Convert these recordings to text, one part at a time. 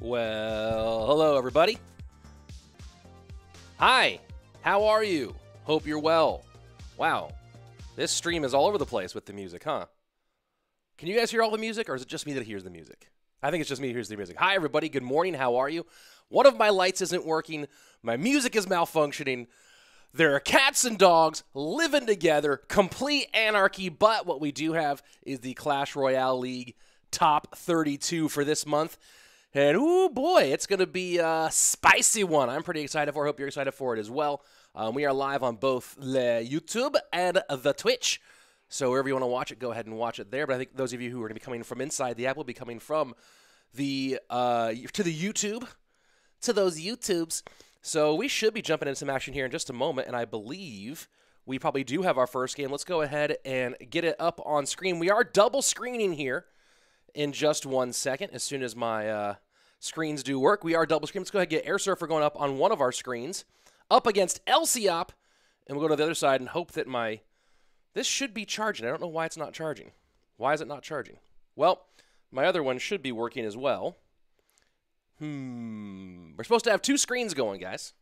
Well, hello, everybody. Hi, how are you? Hope you're well. Wow, this stream is all over the place with the music, huh? Can you guys hear all the music, or is it just me that hears the music? I think it's just me who hears the music. Hi, everybody. Good morning. How are you? One of my lights isn't working. My music is malfunctioning. There are cats and dogs living together, complete anarchy. But what we do have is the Clash Royale League top 32 for this month. And oh boy, it's going to be a spicy one. I'm pretty excited for. it. hope you're excited for it as well. Um, we are live on both the YouTube and the Twitch. So wherever you want to watch it, go ahead and watch it there. But I think those of you who are going to be coming from inside the app will be coming from the uh, to the YouTube to those YouTubes. So we should be jumping into some action here in just a moment, and I believe we probably do have our first game. Let's go ahead and get it up on screen. We are double screening here in just one second as soon as my uh, screens do work. We are double screen. Let's go ahead and get Air Surfer going up on one of our screens up against Lciop, and we'll go to the other side and hope that my this should be charging. I don't know why it's not charging. Why is it not charging? Well, my other one should be working as well. Hmm. We're supposed to have two screens going, guys.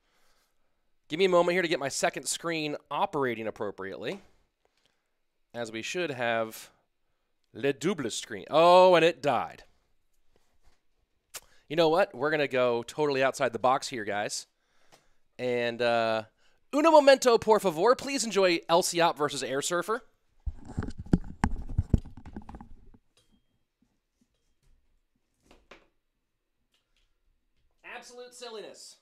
Give me a moment here to get my second screen operating appropriately. As we should have Le Double screen. Oh, and it died. You know what? We're going to go totally outside the box here, guys. And uh, uno momento, por favor. Please enjoy Lciop versus Air Surfer. Absolute silliness.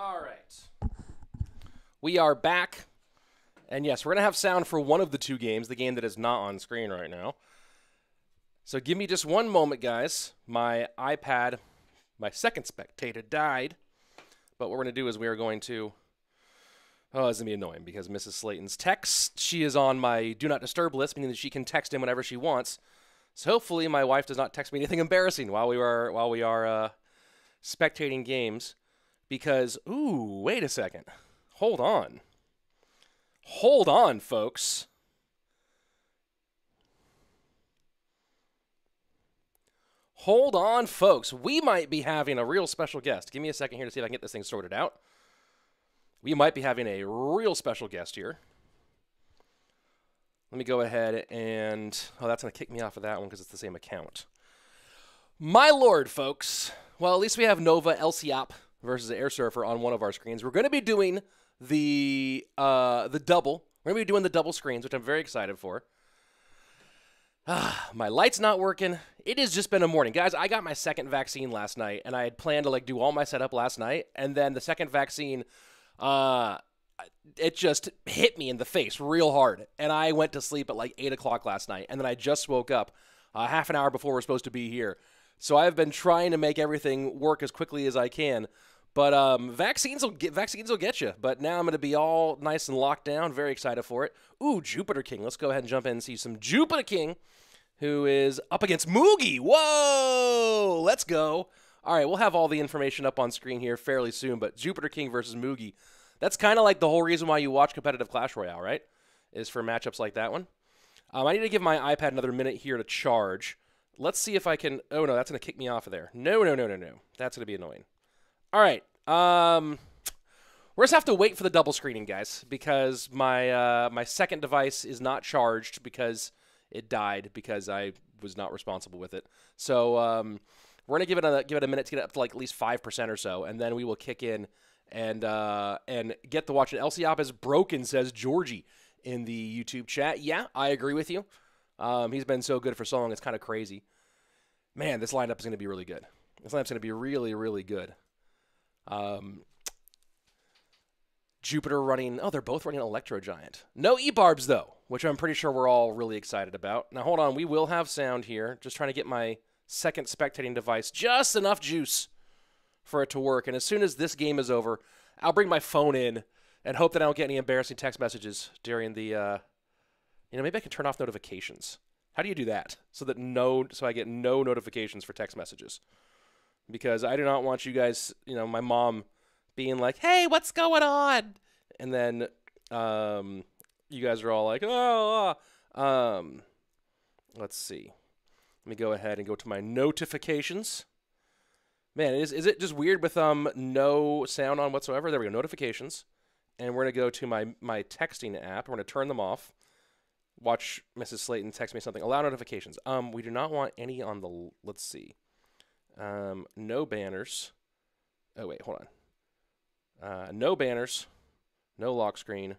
All right. We are back. And yes, we're going to have sound for one of the two games, the game that is not on screen right now. So give me just one moment, guys. My iPad, my second spectator, died. But what we're going to do is we are going to. Oh, is going to be annoying because Mrs. Slaton's text, she is on my do not disturb list, meaning that she can text in whenever she wants. So hopefully my wife does not text me anything embarrassing while we are while we are uh, spectating games. Because ooh, wait a second, hold on. Hold on, folks. Hold on, folks. We might be having a real special guest. Give me a second here to see if I can get this thing sorted out. We might be having a real special guest here. Let me go ahead and. Oh, that's going to kick me off of that one because it's the same account. My lord, folks. Well, at least we have Nova Lciop versus Air Surfer on one of our screens. We're going to be doing the uh, the double. We're gonna be doing the double screens, which I'm very excited for. Ah, my light's not working. It has just been a morning, guys. I got my second vaccine last night, and I had planned to like do all my setup last night, and then the second vaccine, uh, it just hit me in the face real hard, and I went to sleep at like eight o'clock last night, and then I just woke up uh, half an hour before we're supposed to be here. So I've been trying to make everything work as quickly as I can. But um, vaccines will get vaccines will get you. But now I'm going to be all nice and locked down. Very excited for it. Ooh, Jupiter King. Let's go ahead and jump in and see some Jupiter King, who is up against Mugi. Whoa! Let's go. All right, we'll have all the information up on screen here fairly soon. But Jupiter King versus Mugi. That's kind of like the whole reason why you watch competitive Clash Royale, right? Is for matchups like that one. Um, I need to give my iPad another minute here to charge. Let's see if I can. Oh no, that's going to kick me off of there. No, no, no, no, no. That's going to be annoying. All right. Um, we're just have to wait for the double screening, guys, because my uh, my second device is not charged because it died because I was not responsible with it. So um, we're gonna give it a give it a minute to get up to like at least five percent or so, and then we will kick in and uh, and get the watch it. Lciop is broken, says Georgie in the YouTube chat. Yeah, I agree with you. Um, he's been so good for so long, it's kind of crazy. Man, this lineup is going to be really good. This lineup's going to be really, really good. Um, Jupiter running. Oh, they're both running Electro Giant. No E-Barbs, though, which I'm pretty sure we're all really excited about. Now, hold on. We will have sound here. Just trying to get my second spectating device just enough juice for it to work. And as soon as this game is over, I'll bring my phone in and hope that I don't get any embarrassing text messages during the. Uh, you know, maybe I can turn off notifications. How do you do that so that no, so I get no notifications for text messages? Because I do not want you guys, you know, my mom being like, "Hey, what's going on?" and then um, you guys are all like, "Oh." oh. Um, let's see. Let me go ahead and go to my notifications. Man, is is it just weird with um no sound on whatsoever? There we go, notifications, and we're gonna go to my my texting app. We're gonna turn them off. Watch Mrs. Slaton text me something. Allow notifications. Um, we do not want any on the. Let's see. Um, no banners. Oh wait, hold on. Uh, no banners. No lock screen.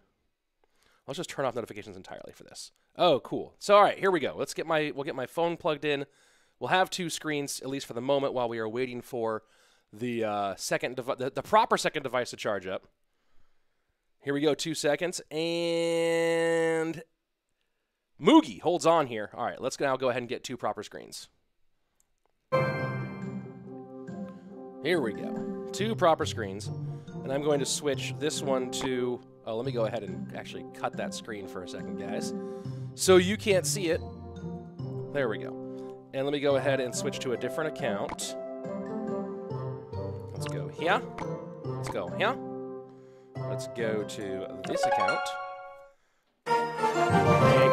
Let's just turn off notifications entirely for this. Oh, cool. So all right, here we go. Let's get my we'll get my phone plugged in. We'll have two screens at least for the moment while we are waiting for the uh, second devi- the, the proper second device to charge up. Here we go, two seconds, and Mugi holds on here. All right, let's now go ahead and get two proper screens. Here we go, two proper screens, and I'm going to switch this one to. Oh, let me go ahead and actually cut that screen for a second, guys, so you can't see it. There we go. And let me go ahead and switch to a different account. Let's go here. Let's go here. Let's go to this account.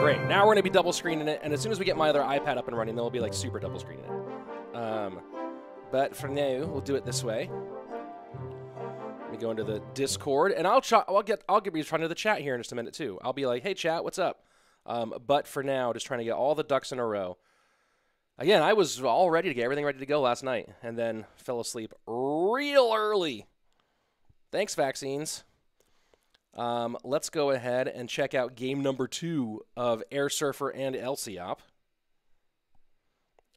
Great. Now we're going to be double screening it, and as soon as we get my other iPad up and running, then we'll be like super double screening it. Um, but for now, we'll do it this way. Let me go into the Discord, and I'll I'll get I'll get trying to the chat here in just a minute too. I'll be like, hey chat, what's up? Um, but for now, just trying to get all the ducks in a row. Again, I was all ready to get everything ready to go last night, and then fell asleep real early. Thanks, vaccines. Um, let's go ahead and check out game number two of Air Surfer and Lciop.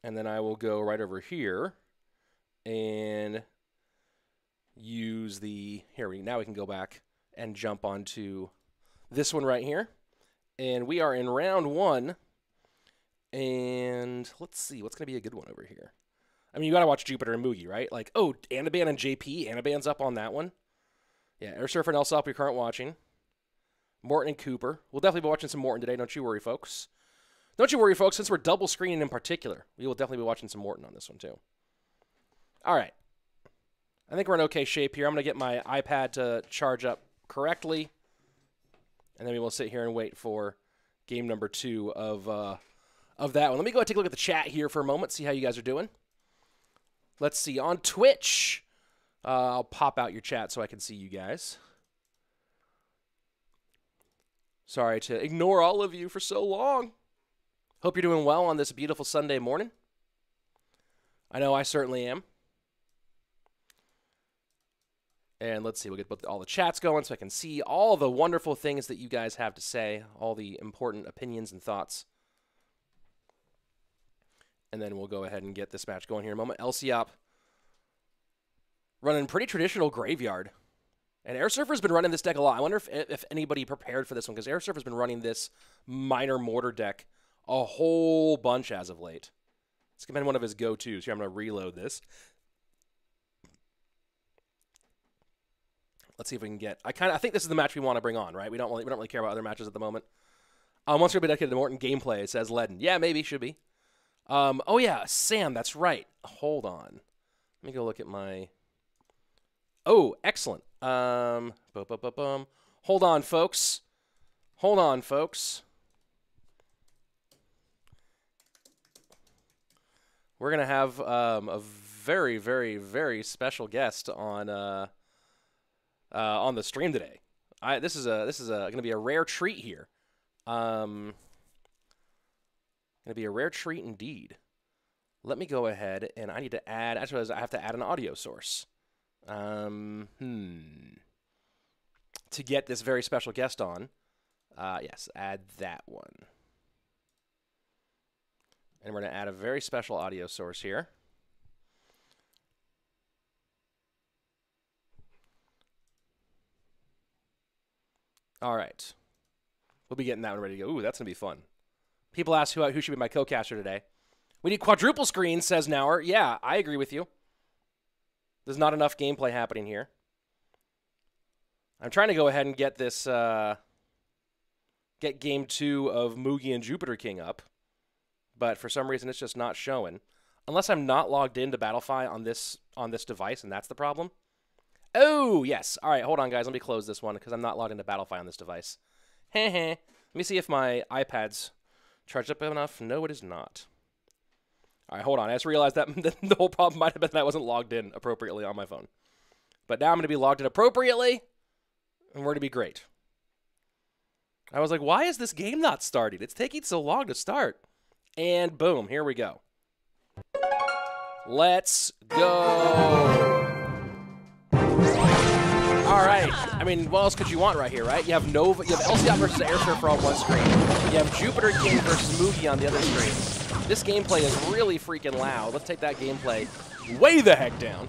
And then I will go right over here and use the here we now we can go back and jump onto this one right here. And we are in round one. And let's see, what's going to be a good one over here? I mean, you got to watch Jupiter and Mugi, right? Like, oh, Anabam and JP. Anabam's up on that one. Yeah, Air Surfer and Lciop, you're current watching. Morten and Cooper. We'll definitely be watching some Morten today. Don't you worry, folks. Don't you worry, folks. Since we're double screening in particular, we will definitely be watching some Morten on this one, too. All right. I think we're in okay shape here. I'm going to get my iPad to charge up correctly. And then we will sit here and wait for game number two of uh, of that one. Let me go ahead and take a look at the chat here for a moment, see how you guys are doing. Let's see. On Twitch, uh, I'll pop out your chat so I can see you guys. Sorry to ignore all of you for so long. Hope you're doing well on this beautiful Sunday morning. I know I certainly am. And let's see, we'll get all the chats going so I can see all the wonderful things that you guys have to say, all the important opinions and thoughts. And then we'll go ahead and get this match going here in a moment. Lciop running pretty traditional graveyard. And Air Surfer's been running this deck a lot. I wonder if, if anybody prepared for this one, because Air Surfer's been running this Miner Mortar deck a whole bunch as of late. It's been one of his go-tos. Here, I'm going to reload this. Let's see if we can get. I kind of I think this is the match we want to bring on, right? We don't really, we don't really care about other matches at the moment. Um, once we're dedicated to Morten gameplay, says Ledden. Yeah, maybe should be. Um, oh yeah, Sam, that's right. Hold on, let me go look at my. Oh, excellent. Um, bu- bu- bu-. Hold on, folks. Hold on, folks. We're gonna have um, a very, very, very special guest on. Uh, uh, on the stream today. I, this is a this is going to be a rare treat here. Um, going to be a rare treat indeed. Let me go ahead and I need to add. Actually, I have to add an audio source. Um, hmm. To get this very special guest on, uh, yes, add that one. And we're going to add a very special audio source here. All right. We'll be getting that one ready to go. Ooh, that's going to be fun. People ask who, who should be my co-caster today. We need quadruple screens, says Nauer. Yeah, I agree with you. There's not enough gameplay happening here. I'm trying to go ahead and get this, uh, get game two of Mugi and Jupiter King up, but for some reason it's just not showing. Unless I'm not logged into Battlefy on this on this device, and that's the problem. Oh yes. All right, hold on, guys. Let me close this one because I'm not logged into Battlefy on this device. Heh heh. Let me see if my iPad's charged up enough. No, it is not. All right, hold on. I just realized that the whole problem might have been that I wasn't logged in appropriately on my phone. But now I'm going to be logged in appropriately, and we're going to be great. I was like, why is this game not starting? It's taking so long to start. And boom, here we go. Let's go. All right. I mean, what else could you want right here, right? You have Nova, you have Lciop versus Air Surfer on one screen. You have Jupiter King versus Mugi on the other screen. This gameplay is really freaking loud. Let's take that gameplay way the heck down.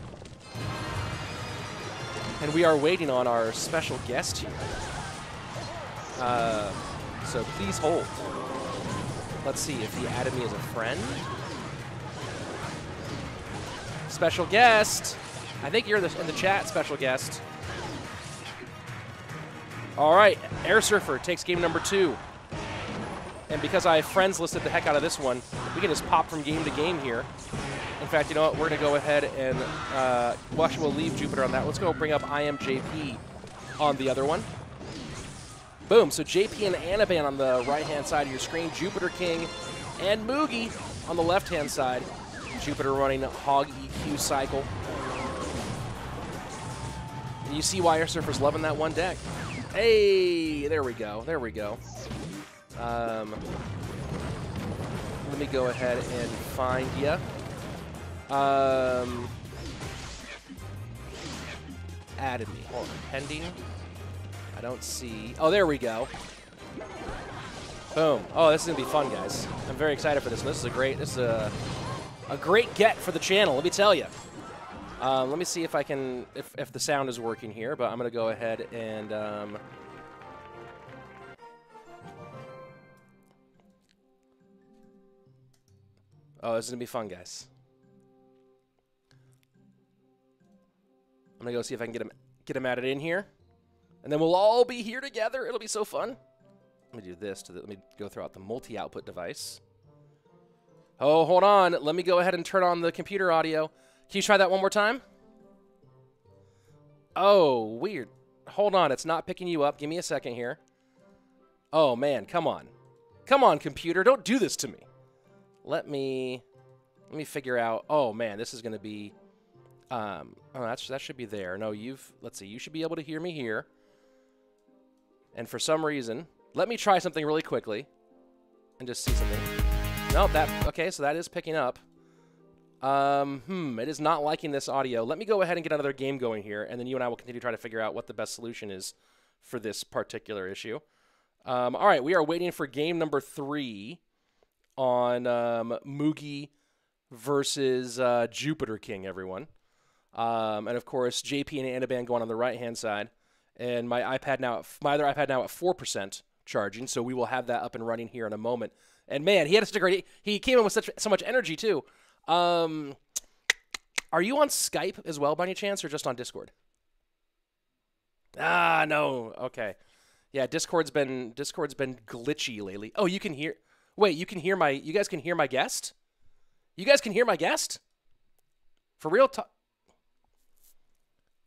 And we are waiting on our special guest here. Uh, so please hold. Let's see if he added me as a friend. Special guest. I think you're in the, in the chat, special guest. All right, Air Surfer takes game number two. And because I have friends listed the heck out of this one, we can just pop from game to game here. In fact, you know what? We're going to go ahead and uh, watch. We'll leave Jupiter on that. Let's go bring up iAmJP on the other one. Boom. So JP and Anabam on the right-hand side of your screen. Jupiter King and Mugi on the left-hand side. Jupiter running Hog EQ cycle. And you see why Air Surfer's loving that one deck. Hey, there we go. There we go. Um, let me go ahead and find you. Um, added me. Hold on. Pending. I don't see. Oh, there we go. Boom. Oh, this is going to be fun, guys. I'm very excited for this. This is a great, this is a, a great get for the channel, let me tell you. Um, let me see if I can, if, if the sound is working here, but I'm going to go ahead and... Um, oh, this is going to be fun, guys. I'm going to go see if I can get him, get him added in here. And then we'll all be here together. It'll be so fun. Let me do this. To the, let me go through out the multi-output device. Oh, hold on. Let me go ahead and turn on the computer audio. Can you try that one more time? Oh, weird. Hold on. It's not picking you up. Give me a second here. Oh, man. Come on. Come on, computer. Don't do this to me. Let me... Let me figure out... Oh, man. This is going to be... Um, oh, that's, that should be there. No, you've... Let's see. You should be able to hear me here. And for some reason... Let me try something really quickly. And just see something. No, nope, that... Okay, so that is picking up. Um, hmm, it is not liking this audio. Let me go ahead and get another game going here, and then you and I will continue to try to figure out what the best solution is for this particular issue. Um, all right, we are waiting for game number three on um, Mugi versus uh, Jupiter King, everyone. Um, and of course, JP and Anabam going on the right hand side, and my iPad now, my other iPad now at four percent charging. So we will have that up and running here in a moment. And man, he had such a great. He came in with such so much energy too. Um, are you on Skype as well by any chance, or just on Discord? Ah, no. Okay. Yeah, Discord's been Discord's been glitchy lately. Oh, you can hear. Wait, you can hear my. You guys can hear my guest. You guys can hear my guest. For real talk.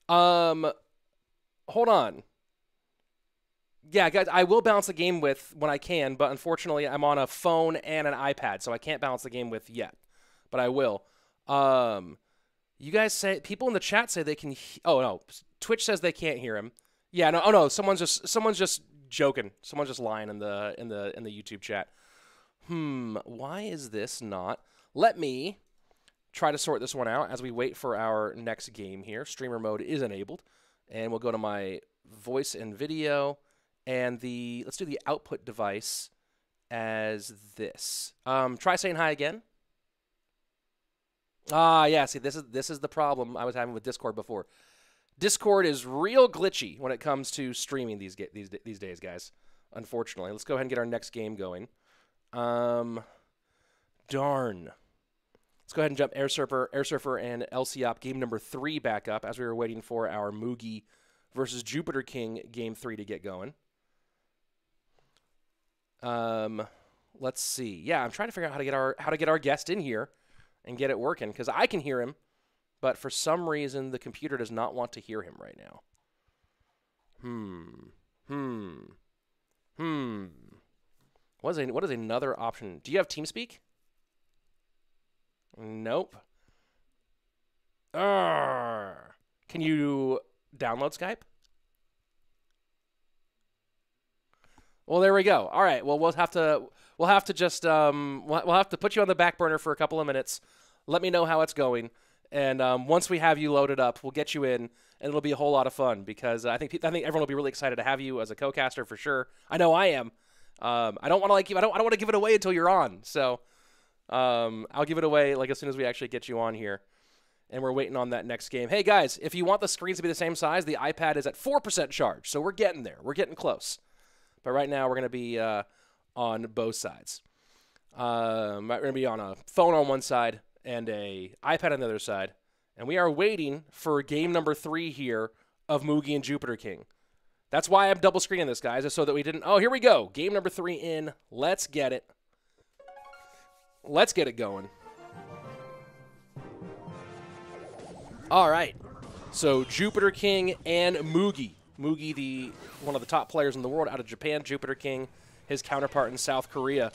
Um, hold on. Yeah, guys, I will balance the game with when I can, but unfortunately, I'm on a phone and an iPad, so I can't balance the game with yet but I will. Um, you guys say people in the chat say they can. He- oh no, Twitch says they can't hear him. Yeah, no, oh no, someone's just someone's just joking. Someone's just lying in the in the in the YouTube chat. Hmm, why is this not? Let me try to sort this one out as we wait for our next game here. Streamer mode is enabled, and we'll go to my voice and video, and the let's do the output device as this. Um, try saying hi again. Ah, yeah. See, this is this is the problem I was having with Discord before. Discord is real glitchy when it comes to streaming these these these days, guys. Unfortunately, let's go ahead and get our next game going. Um, darn. Let's go ahead and jump Air Surfer, Air Surfer, and Lciop game number three back up as we were waiting for our Mugi versus Jupiter King game three to get going. Um, let's see. Yeah, I'm trying to figure out how to get our how to get our guest in here and get it working because I can hear him, but for some reason the computer does not want to hear him right now. Hmm. Hmm. Hmm. What is a, what is another option? Do you have TeamSpeak? Nope. Arrgh. Can you download Skype? Well, there we go. All right. Well, we'll have to we'll have to just um we'll, have to put you on the back burner for a couple of minutes. Let me know how it's going, and um, once we have you loaded up, we'll get you in, and it'll be a whole lot of fun because I think I think everyone will be really excited to have you as a co-caster for sure. I know I am. Um, I don't want to like I don't I don't want to give it away until you're on. So um, I'll give it away like as soon as we actually get you on here. And we're waiting on that next game. Hey guys, if you want the screens to be the same size, the iPad is at 4% charge. So we're getting there. We're getting close. But right now, we're going to be uh, on both sides. Um, we're to be on a phone on one side and a iPad on the other side. And we are waiting for game number three here of Mugi and Jupiter King. That's why I'm double screening this, guys, is so that we didn't. Oh, here we go. Game number three in. Let's get it. Let's get it going. All right. So Jupiter King and Moogie Mugi, the one of the top players in the world out of Japan, Jupiter King, his counterpart in South Korea,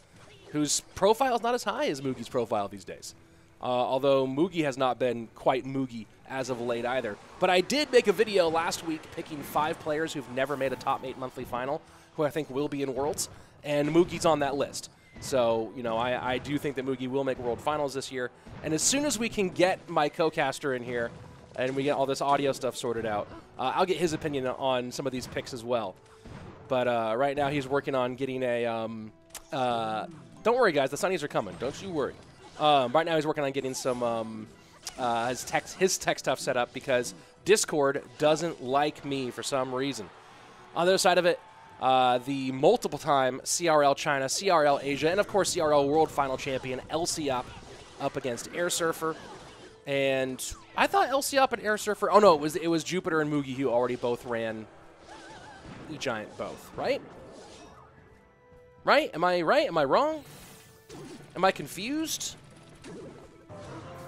whose profile is not as high as Mugi's profile these days. Uh, although Mugi has not been quite Mugi as of late either. But I did make a video last week picking five players who've never made a top eight monthly final, who I think will be in Worlds, and Mugi's on that list. So, you know, I, I do think that Mugi will make World Finals this year. And as soon as we can get my co-caster in here and we get all this audio stuff sorted out, uh, I'll get his opinion on some of these picks as well. But uh, right now he's working on getting a. Um, uh, don't worry, guys. The Sunnies are coming. Don't you worry. Um, right now he's working on getting some um, uh, his text his tech stuff set up because Discord doesn't like me for some reason. On the other side of it, uh, the multiple-time CRL China, CRL Asia, and of course CRL World Final Champion Lciop up against Air Surfer. And I thought Lciop and Air Surfer. Oh no, it was it was Jupiter and Mugi who already both ran E Giant both, right? Right? Am I right? Am I wrong? Am I confused?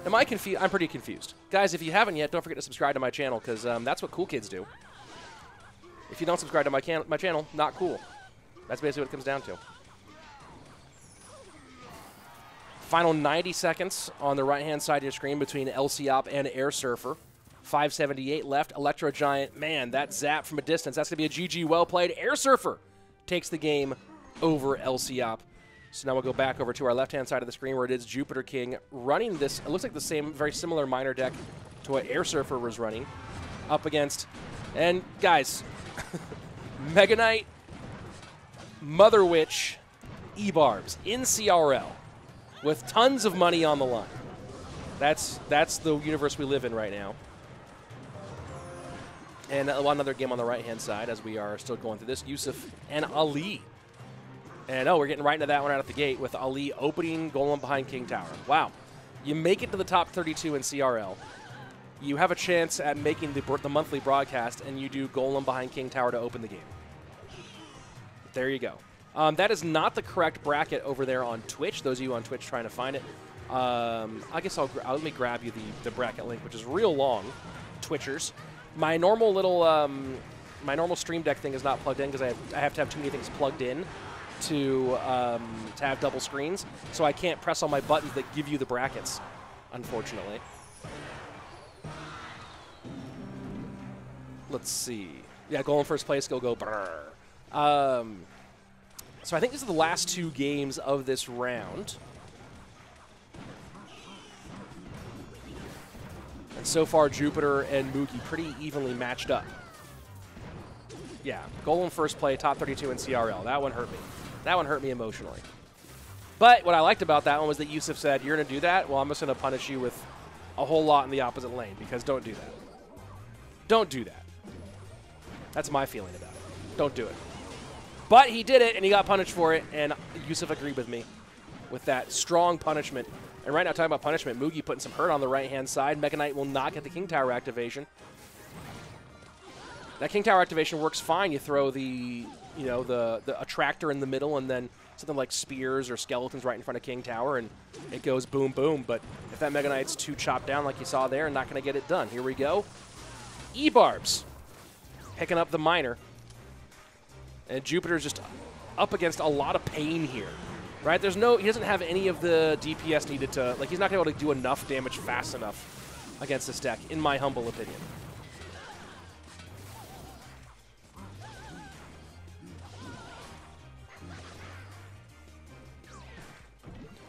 Am I confused? I'm pretty confused. Guys, if you haven't yet, don't forget to subscribe to my channel because um, that's what cool kids do. If you don't subscribe to my, my channel, not cool. That's basically what it comes down to. Final 90 seconds on the right-hand side of your screen between Lciop and Air Surfer. 578 left. Electro Giant, man, that zap from a distance. That's going to be a GG well played. Air Surfer takes the game over Lciop. So now we'll go back over to our left-hand side of the screen where it is Jupiter King running this. It looks like the same, very similar Miner deck to what Air Surfer was running up against. And guys, Mega Knight, Mother Witch, E-Barbs in CRL with tons of money on the line. That's that's the universe we live in right now. And another game on the right-hand side as we are still going through this, Youssef and Alee. And oh, we're getting right into that one out of the gate with Alee opening Golem behind King Tower. Wow. You make it to the top 32 in CRL. You have a chance at making the, the monthly broadcast, and you do Golem behind King Tower to open the game. There you go. Um, that is not the correct bracket over there on Twitch. Those of you on Twitch trying to find it. Um, I guess I'll, I'll, let me grab you the, the bracket link, which is real long. Twitchers. My normal little um, my normal Stream Deck thing is not plugged in because I have, I have to have too many things plugged in to um, to have double screens. So I can't press all my buttons that give you the brackets, unfortunately. Let's see. Yeah, go in first place, go go brr. Um, so I think these are the last two games of this round. And so far, Jupiter and Mugi pretty evenly matched up. Yeah, goal in first play, top 32 in CRL. That one hurt me. That one hurt me emotionally. But what I liked about that one was that Youssef said, you're going to do that? Well, I'm just going to punish you with a whole lot in the opposite lane because don't do that. Don't do that. That's my feeling about it. Don't do it. But he did it, and he got punished for it, and Youssef agreed with me with that strong punishment. And right now, talking about punishment, Mugi putting some hurt on the right-hand side. Mega Knight will not get the King Tower activation. that King Tower activation works fine. You throw the, you know, the, the attractor in the middle and then something like spears or skeletons right in front of King Tower, and it goes boom, boom. But if that Mega Knight's too chopped down like you saw there, and not going to get it done. Here we go. E-Barbs picking up the Miner. And Jupiter's just up against a lot of pain here. Right? There's no, he doesn't have any of the DPS needed to, like, he's not going to be able to do enough damage fast enough against this deck, in my humble opinion.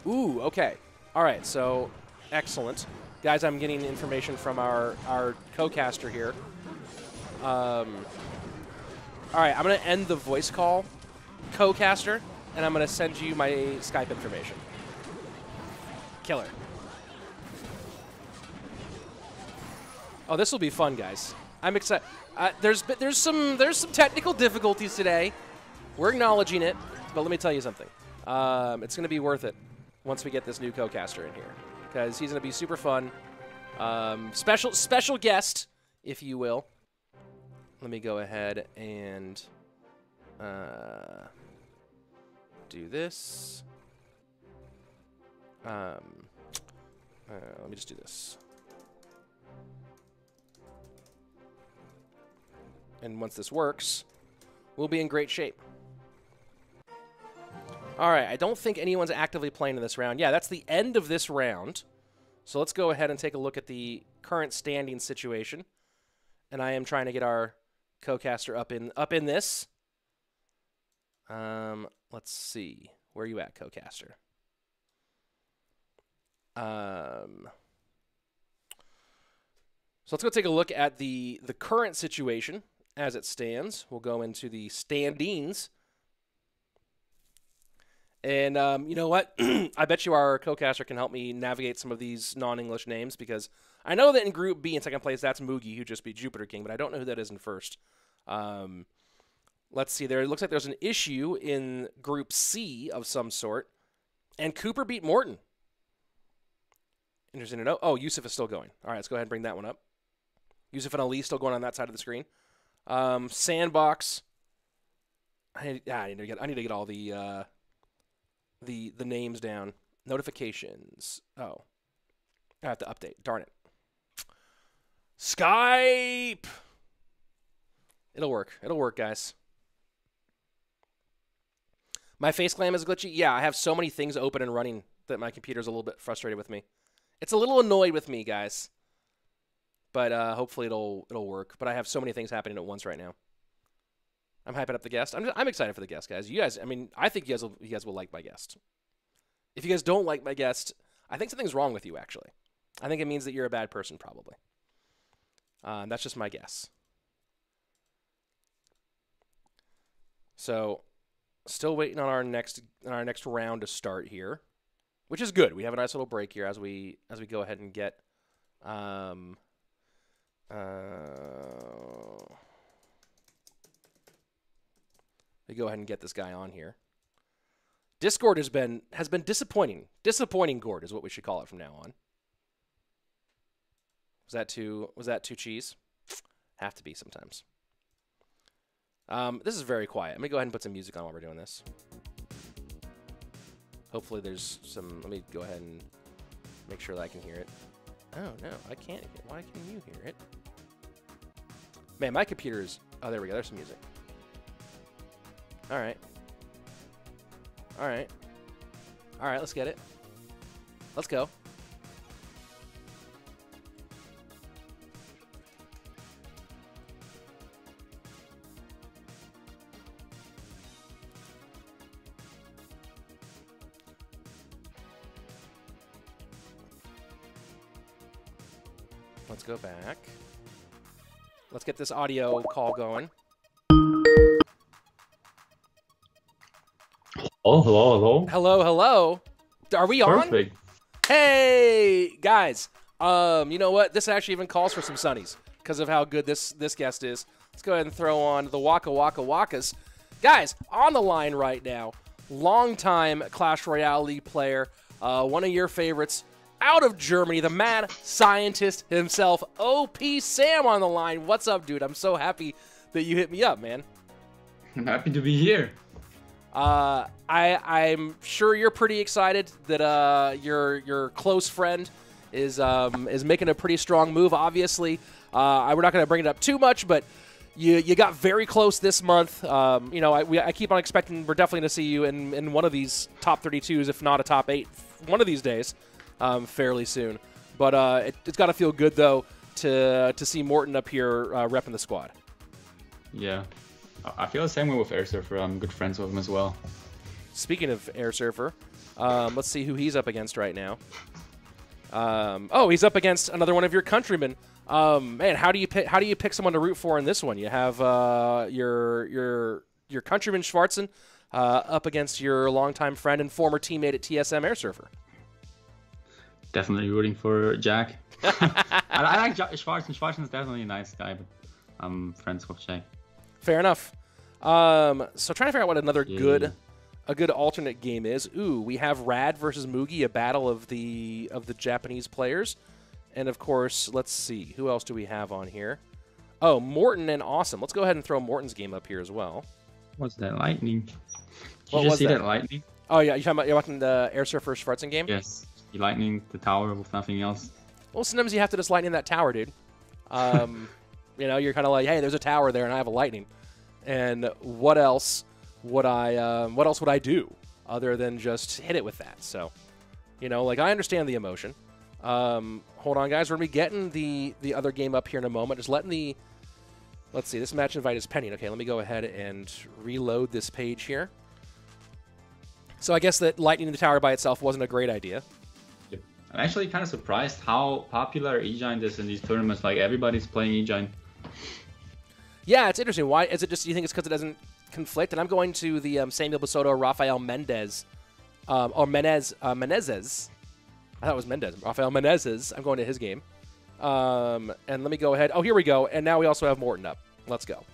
Ooh, okay. All right, so excellent. Guys, I'm getting information from our, our co-caster here. Um, all right, I'm going to end the voice call, co-caster, and I'm going to send you my Skype information. Killer. Oh, this will be fun, guys. I'm excited. Uh, there's there's some there's some technical difficulties today. We're acknowledging it, but let me tell you something. Um, it's going to be worth it once we get this new co-caster in here because he's going to be super fun. Um, special special guest, if you will. Let me go ahead and uh, do this. Um, uh, let me just do this. And once this works, we'll be in great shape. All right, I don't think anyone's actively playing in this round. Yeah, that's the end of this round. So let's go ahead and take a look at the current standing situation. And I am trying to get our co-caster up in up in this. Um, let's see. Where are you at, co-caster? Um, so let's go take a look at the the current situation as it stands. We'll go into the standings. And um, you know what? I bet you our co-caster can help me navigate some of these non-English names because I know that in Group B in second place that's Mugi who just beat Jupiter King, but I don't know who that is in first. Um, let's see. There it looks like there's an issue in Group C of some sort, and Cooper beat Morten. Interesting to know. Oh, Youssef is still going. All right, let's go ahead and bring that one up. Youssef and Alee still going on that side of the screen. Um, Sandbox. I need, yeah, I need to get. I need to get all the uh, the the names down. Notifications. Oh, I have to update. Darn it. Skype. It'll work. It'll work, guys. My face clam is glitchy. Yeah, I have so many things open and running that my computer's a little bit frustrated with me. It's a little annoyed with me, guys. But uh, hopefully it'll it'll work. But I have so many things happening at once right now. I'm hyping up the guest. I'm, just, I'm excited for the guest, guys. You guys, I mean, I think you guys will you guys will like my guest. If you guys don't like my guest, I think something's wrong with you. Actually, I think it means that you're a bad person, probably. Um, that's just my guess. So, still waiting on our next on our next round to start here, which is good. We have a nice little break here as we as we go ahead and get. Um, uh, go ahead and get this guy on here. Discord has been has been disappointing. Disappointing Gord is what we should call it from now on. Was that too was that too cheese? Have to be sometimes. Um, this is very quiet. Let me go ahead and put some music on while we're doing this. Hopefully there's some let me go ahead and make sure that I can hear it. Oh no, I can't. Why can you hear it? Man, my computer is. Oh, there we go. There's some music. All right. All right. All right, let's get it. Let's go. Let's go back. Let's get this audio call going. Hello, hello. Hello, hello. Are we on? Perfect. Hey, guys. Um, you know what? This actually even calls for some sunnies because of how good this this guest is. Let's go ahead and throw on the Waka Waka Wakas. Guys, on the line right now, longtime Clash Royale League player, uh, one of your favorites, out of Germany, the mad scientist himself, OP Sam on the line. What's up, dude? I'm so happy that you hit me up, man. I'm happy to be here. Uh, I I'm sure you're pretty excited that uh, your your close friend is um, is making a pretty strong move. Obviously, uh, we're not going to bring it up too much, but you you got very close this month. Um, you know, I, we, I keep on expecting we're definitely going to see you in, in one of these top 32s, if not a top eight, one of these days, um, fairly soon. But uh, it, has got to feel good though to to see Morten up here uh, repping the squad. Yeah, I feel the same way with Air Surfer. I'm good friends with him as well. Speaking of Air Surfer, um, let's see who he's up against right now. Um, oh, he's up against another one of your countrymen. Um, man, how do you pick? How do you pick someone to root for in this one? You have uh, your your your countryman Schwarzen uh, up against your longtime friend and former teammate at TSM Air Surfer. Definitely rooting for Jack. I, I, like Schwarzen. Schwarzen is definitely a nice guy, but I'm friends with Jack. Fair enough. Um, so trying to figure out what another yeah. good a good alternate game is. Ooh, we have Rad versus Mugi, a battle of the of the Japanese players. And of course, let's see, who else do we have on here? Oh, Morten and Awesome. Let's go ahead and throw Morten's game up here as well. What's that lightning? Did what you just see that? that? lightning? Oh yeah, you're talking about you're watching the Air Surfer Schwarzen game? Yes, you lightning the tower with nothing else. Well, sometimes you have to just lightning that tower, dude. Um, you know, you're kind of like, hey, there's a tower there, and I have a lightning. And what else would I? Um, what else would I do other than just hit it with that? So, you know, like I understand the emotion. Um, hold on, guys. We're gonna be getting the the other game up here in a moment. Just letting the let's see. This match invite is pending. Okay, let me go ahead and reload this page here. So I guess that lightning in the tower by itself wasn't a great idea. I'm actually kind of surprised how popular E-Giant is in these tournaments. Like everybody's playing E-Giant. Yeah, it's interesting. Why is it just? Do you think it's because it doesn't conflict? And I'm going to the um, Samuel Bassotto, Rafael Mendez, um, or Menez uh, Menezes I thought it was Mendez. Rafael Menezes. I'm going to his game. Um, and let me go ahead. Oh, here we go. And now we also have Morten up. Let's go.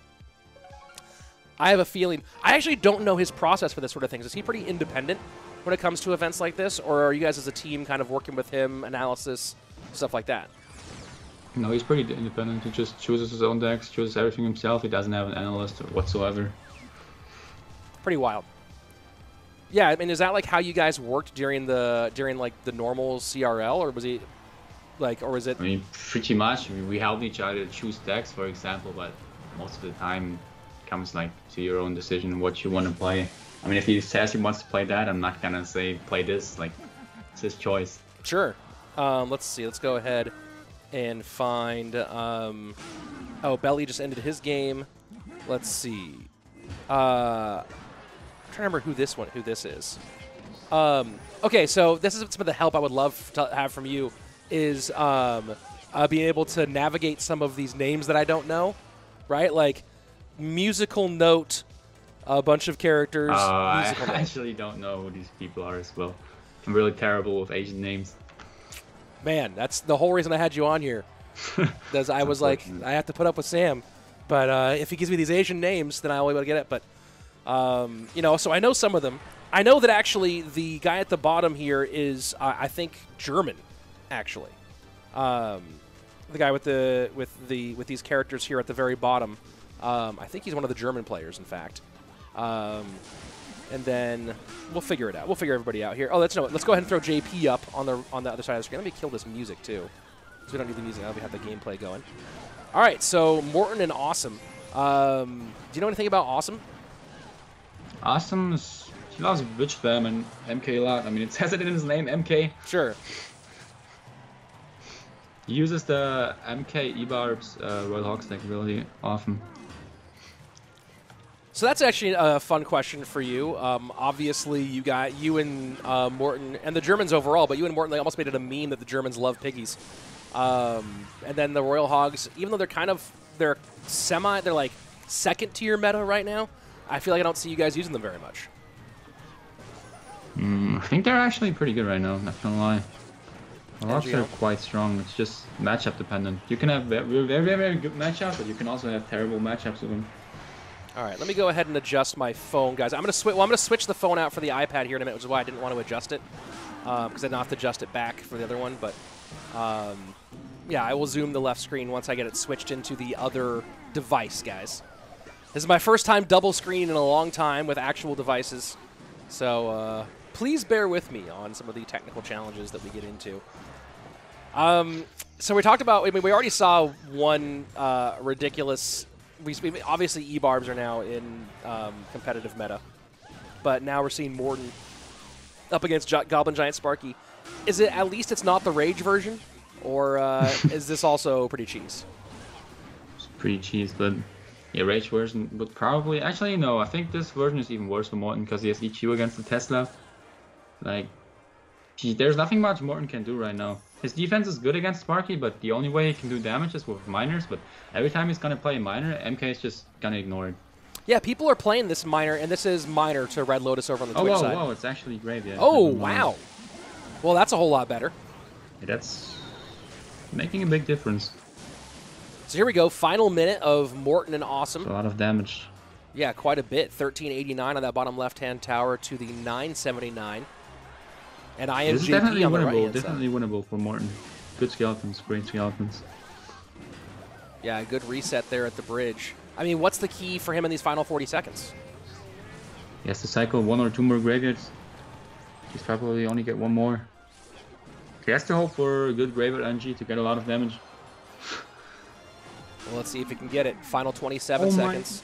I have a feeling. I actually don't know his process for this sort of things. Is he pretty independent when it comes to events like this? Or are you guys as a team kind of working with him, analysis, stuff like that? No, he's pretty independent. He just chooses his own decks, chooses everything himself. He doesn't have an analyst whatsoever. Pretty wild. Yeah, I mean, is that like how you guys worked during the during like the normal CRL, or was he like, or was it? I mean, pretty much. I mean, we help each other choose decks, for example, but most of the time comes like to your own decision what you want to play. I mean, if he says he wants to play that, I'm not gonna say play this. Like, it's his choice. Sure. Um, let's see. Let's go ahead and find. Um, oh, Belly just ended his game. Let's see. Uh, I'm trying to remember who this one, who this is. Um, okay, so this is some of the help I would love to have from you is um, uh, being able to navigate some of these names that I don't know, right? Like musical note, a bunch of characters. Uh, I actually don't know who these people are as well. I'm really terrible with Asian names. Man, that's the whole reason I had you on here. Because I was like, I have to put up with Sam, but uh, if he gives me these Asian names, then I'll be able to get it. But um, you know, so I know some of them. I know that actually the guy at the bottom here is, uh, I think, German, actually. Um, the guy with the with the with these characters here at the very bottom. Um, I think he's one of the German players, in fact. Um, and then we'll figure it out. We'll figure everybody out here. Oh, let's no. Let's go ahead and throw JP up on the on the other side of the screen. Let me kill this music too, because we don't need the music. Now we have the gameplay going. All right. So Morten and Awesome. Um, do you know anything about Awesome? Awesome. He loves Witch Spam and MK a lot. I mean, it says it in his name, MK. Sure. He uses the MK E-Barbs uh, Royal Hogs deck really often. So that's actually a fun question for you. Um, obviously, you got you and uh, Morten and the Germans overall, but you and Morten they almost made it a meme that the Germans love piggies. Um, and then the Royal Hogs, even though they're kind of they're semi, they're like second tier meta right now. I feel like I don't see you guys using them very much. Mm, I think they're actually pretty good right now, not gonna lie. Locks are quite strong, it's just matchup dependent. You can have very, very, very good matchups, but you can also have terrible matchups with them. All right, let me go ahead and adjust my phone, guys. I'm gonna switch. Well, I'm gonna switch the phone out for the iPad here in a minute, which is why I didn't want to adjust it, because um, I didn't have to adjust it back for the other one. But um, yeah, I will zoom the left screen once I get it switched into the other device, guys. This is my first time double screen in a long time with actual devices. So uh, please bear with me on some of the technical challenges that we get into. Um, so we talked about, I mean, we already saw one uh, ridiculous, we, we- obviously E-Barbs are now in um, competitive meta. But now we're seeing Morten up against Goblin Giant Sparky. Is it, at least it's not the Rage version? Or uh, is this also pretty cheese? It's pretty cheese, but yeah, Rage version would probably actually no. I think this version is even worse for Morten because he has EQ against the Tesla. Like, there's nothing much Morten can do right now. His defense is good against Sparky, but the only way he can do damage is with miners. But every time he's gonna play a miner, MK is just gonna ignore it. Yeah, people are playing this miner, and this is miner to Red Lotus over on the Oh Twitch wow, side. wow, it's actually Graveyard. Oh, wow. Well, that's a whole lot better. Yeah, that's making a big difference. So here we go. Final minute of Morten and Awesome. A lot of damage. Yeah, quite a bit. 1389 on that bottom left-hand tower to the 979. And This is definitely on the winnable. side. Definitely winnable for Morten. Good skeletons, great skeletons. Yeah, good reset there at the bridge. I mean, what's the key for him in these final 40 seconds? He has to cycle one or two more graveyards. He's probably only get one more. He has to hope for a good graveyard NG to get a lot of damage. Well, let's see if he can get it. Final 27 Oh my- seconds.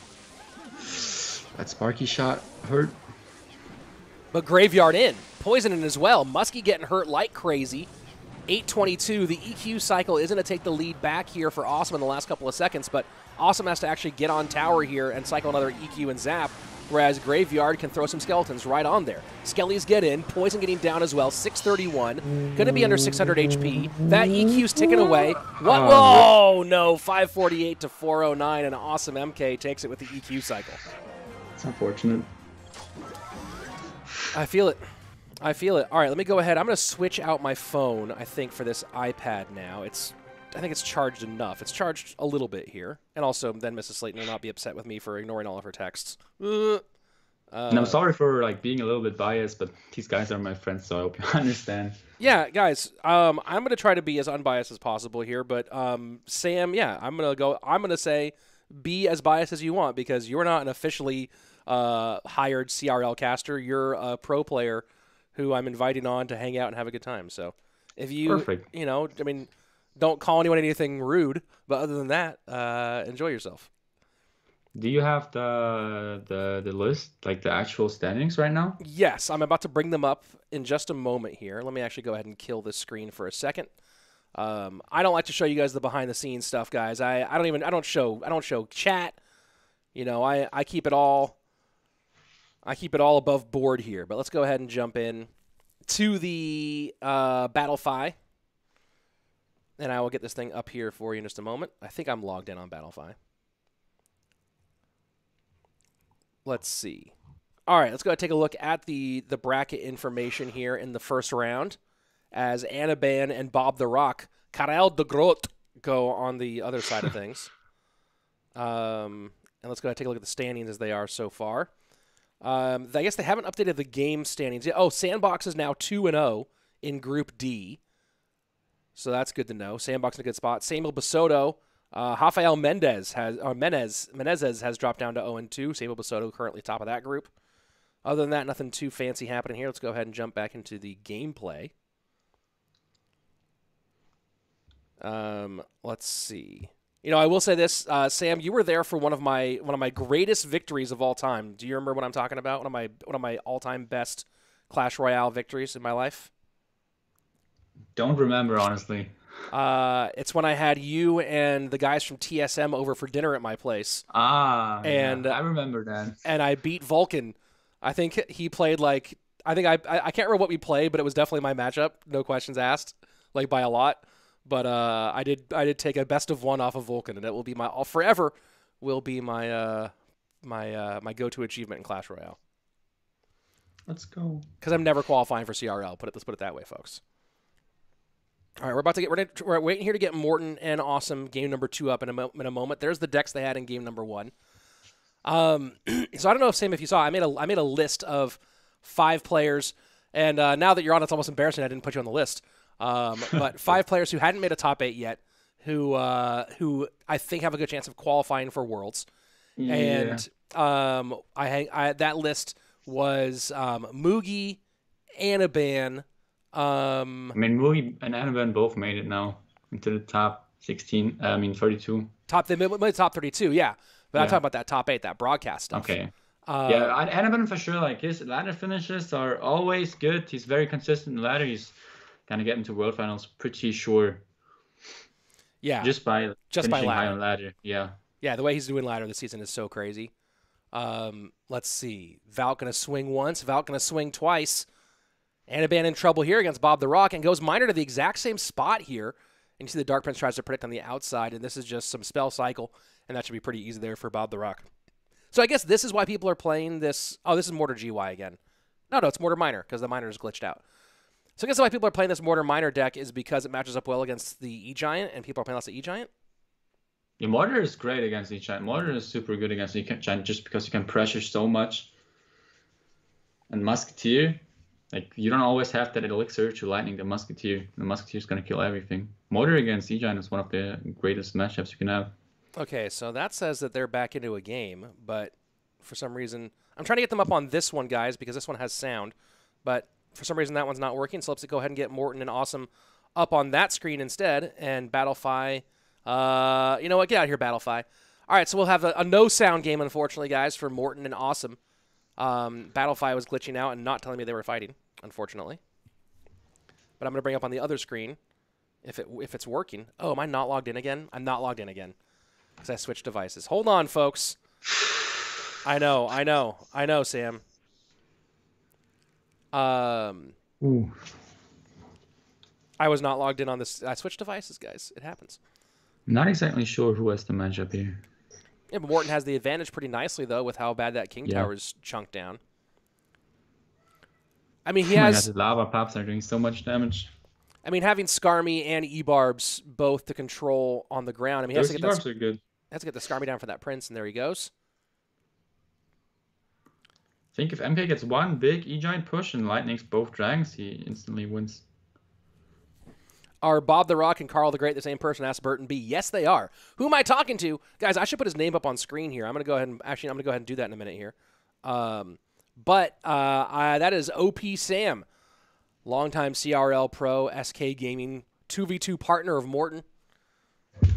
That Sparky shot hurt. But Graveyard in. poisoning as well. Muskie getting hurt like crazy. 822. The EQ cycle is going to take the lead back here for Awesome in the last couple of seconds, but Awesome has to actually get on tower here and cycle another EQ and zap, whereas Graveyard can throw some skeletons right on there. Skellies get in. Poison getting down as well. 631. Going to be under 600 HP. That EQ's ticking away. What? Whoa, no. 548 to 409, and Awesome MK takes it with the EQ cycle. It's unfortunate. I feel it. I feel it. All right, let me go ahead. I'm going to switch out my phone, I think, for this iPad now. It's I think it's charged enough. It's charged a little bit here. And also, then Mrs. Slaton will not be upset with me for ignoring all of her texts. Uh, and I'm sorry for like being a little bit biased, but these guys are my friends, so I hope you understand. yeah, guys, um, I'm going to try to be as unbiased as possible here. But um, Sam, yeah, I'm going to go. I'm going to say be as biased as you want because you're not an officially uh, hired CRL caster. You're a pro player who I'm inviting on to hang out and have a good time. So if you, Perfect. you know, I mean, don't call anyone anything rude, but other than that, uh, enjoy yourself. Do you have the the the list, like the actual standings right now? Yes, I'm about to bring them up in just a moment here. Let me actually go ahead and kill this screen for a second. Um, I don't like to show you guys the behind the scenes stuff, guys. I, I don't even I don't show I don't show chat. You know, I, I keep it all I keep it all above board here. But let's go ahead and jump in to the uh, Battlefy. And I will get this thing up here for you in just a moment. I think I'm logged in on Battlefy. Let's see. All right, let's go ahead and take a look at the the bracket information here in the first round as Anabam and Bob the Rock, Karel de Groot, go on the other side of things. Um, and let's go ahead and take a look at the standings as they are so far. Um, I guess they haven't updated the game standings yet. Oh, Sandbox is now 2 and 0 in Group D. So that's good to know. Sandbox in a good spot. Samuel Bassotto, uh, Rafael Mendez has or Menez Menezes has dropped down to 0 and 2. Samuel Bassotto currently top of that group. Other than that, nothing too fancy happening here. Let's go ahead and jump back into the gameplay. Um, let's see. You know, I will say this, uh, Sam. You were there for one of my one of my greatest victories of all time. Do you remember what I'm talking about? One of my one of my all time best Clash Royale victories in my life. Don't remember honestly. Uh, it's when I had you and the guys from TSM over for dinner at my place, Ah, yeah, And, I remember that. and I beat Vulcan. I think he played like I think I I, I can't remember what we played, but it was definitely my matchup. No questions asked, like by a lot. But uh, I did I did take a best of one off of Vulcan, and it will be my all forever will be my uh, my uh, my go to achievement in Clash Royale Let's go. because I'm never qualifying for CRL. Put it let's put it that way, folks. All right, we're about to get we're, gonna- we're waiting here to get Morten and Awesome game number two up in a, mo- in a moment. There's the decks they had in game number one. Um, so I don't know if Sam, if you saw, I made a I made a list of five players, and uh, now that you're on, it's almost embarrassing I didn't put you on the list. Um, but five players who hadn't made a top eight yet, who uh, who I think have a good chance of qualifying for Worlds, Yeah. and um, I, I that list was um, Mugi, Anabam, um, I mean, Mugi and Anabam both made it now into the top 16. Uh, I mean, 32. top the mid- mid- top thirty two, yeah. But I'm talking about that top eight, that broadcast stuff. Okay. Uh, yeah, Anabam for sure. Like his ladder finishes are always good. He's very consistent in the ladder. He's gonna get into world finals pretty sure yeah, just by Just by ladder. ladder. Yeah. yeah. The way he's doing ladder this season is so crazy. Um, let's see, Valk gonna swing once, Valk gonna swing twice. Anabam in trouble here against Bob the Rock and goes miner to the exact same spot here. And you see the Dark Prince tries to predict on the outside, and this is just some spell cycle, and that should be pretty easy there for Bob the Rock. So I guess this is why people are playing this. Oh, this is Mortar GY again. No, no, it's Mortar Miner because the Miner is glitched out. So I guess why people are playing this Mortar Miner deck is because it matches up well against the E Giant, and people are playing lots of E Giant. Yeah, Mortar is great against E Giant. Mortar is super good against E Giant just because you can pressure so much. And Musketeer, like you don't always have that elixir to lightning the Musketeer. The Musketeer is gonna kill everything. Mortar against E giant is one of the greatest matchups you can have. Okay, so that says that they're back into a game, but for some reason, I'm trying to get them up on this one, guys, because this one has sound, but for some reason that one's not working. So let's go ahead and get Morten and Awesome up on that screen instead, and Battlefy. Uh, you know what? Get out of here, Battlefy. All right, so we'll have a, a no sound game, unfortunately, guys, for Morten and Awesome. Um, Battlefy was glitching out and not telling me they were fighting, unfortunately. But I'm going to bring up on the other screen if it if it's working. Oh, am I not logged in again? I'm not logged in again because I switched devices. Hold on, folks. I know, I know, I know, Sam. Um, Ooh. I was not logged in on this. I switched devices, guys. It happens. Not exactly sure who has the matchup here. Yeah, but Morten has the advantage pretty nicely though, with how bad that King Yeah. Tower is chunked down. I mean, he oh has. god, the lava pops are doing so much damage. I mean, having Skarmy and Ebarbs both to control on the ground. I mean, he has to get that, dwarves are good. has to get the Skarmy down for that Prince, and there he goes. Think if MK gets one big E giant push and lightnings both dragons, he instantly wins. Are Bob the Rock and Carl the Great the same person? Asked Burton B. Yes, they are. Who am I talking to, guys? I should put his name up on screen here. I'm gonna go ahead and actually, I'm gonna go ahead and do that in a minute here. Um, but uh, I, that is OP Sam, longtime CRL pro, SK Gaming, two v two partner of Morten,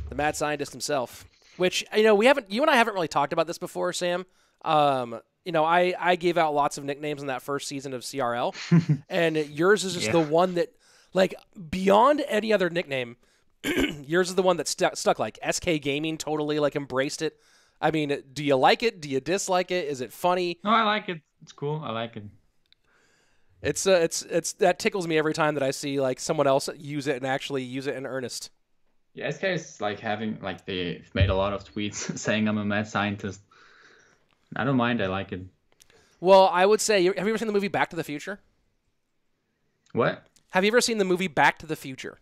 the mad scientist himself. Which you know we haven't, you and I haven't really talked about this before, Sam. Um, you know, I I gave out lots of nicknames in that first season of CRL, and yours is just Yeah. the one that, like, beyond any other nickname, yours is the one that stuck. Stuck like SK Gaming totally like embraced it. I mean, do you like it? Do you dislike it? Is it funny? No, I like it. It's cool. I like it. It's uh, it's it's that tickles me every time that I see like someone else use it and actually use it in earnest. Yeah, SK is like having like they've made a lot of tweets saying I'm a mad scientist. I don't mind. I like it. Well, I would say, have you ever seen the movie Back to the Future? What? Have you ever seen the movie Back to the Future?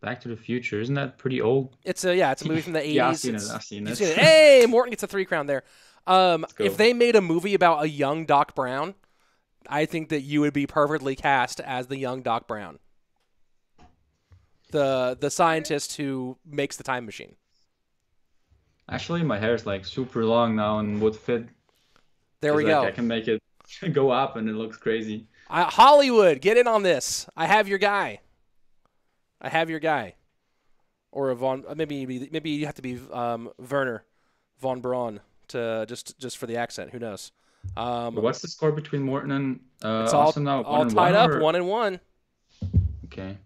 Back to the Future. Isn't that pretty old? It's a yeah, it's a movie from the eighties. Yeah, I've seen it, I've seen you've it. Hey, Morten gets a three crown there. Um, if they made a movie about a young Doc Brown, I think that you would be perfectly cast as the young Doc Brown, the the scientist who makes the time machine. Actually, my hair is like super long now and would fit. There we like, go. I can make it go up and it looks crazy. I, Hollywood, get in on this. I have your guy. I have your guy. Or a von, uh, maybe maybe you have to be um, Wernher von Braun to just just for the accent. Who knows? Um, what's the score between Morten and uh, it's all, Awesome now? all One and tied one, up, or- one and one. Okay.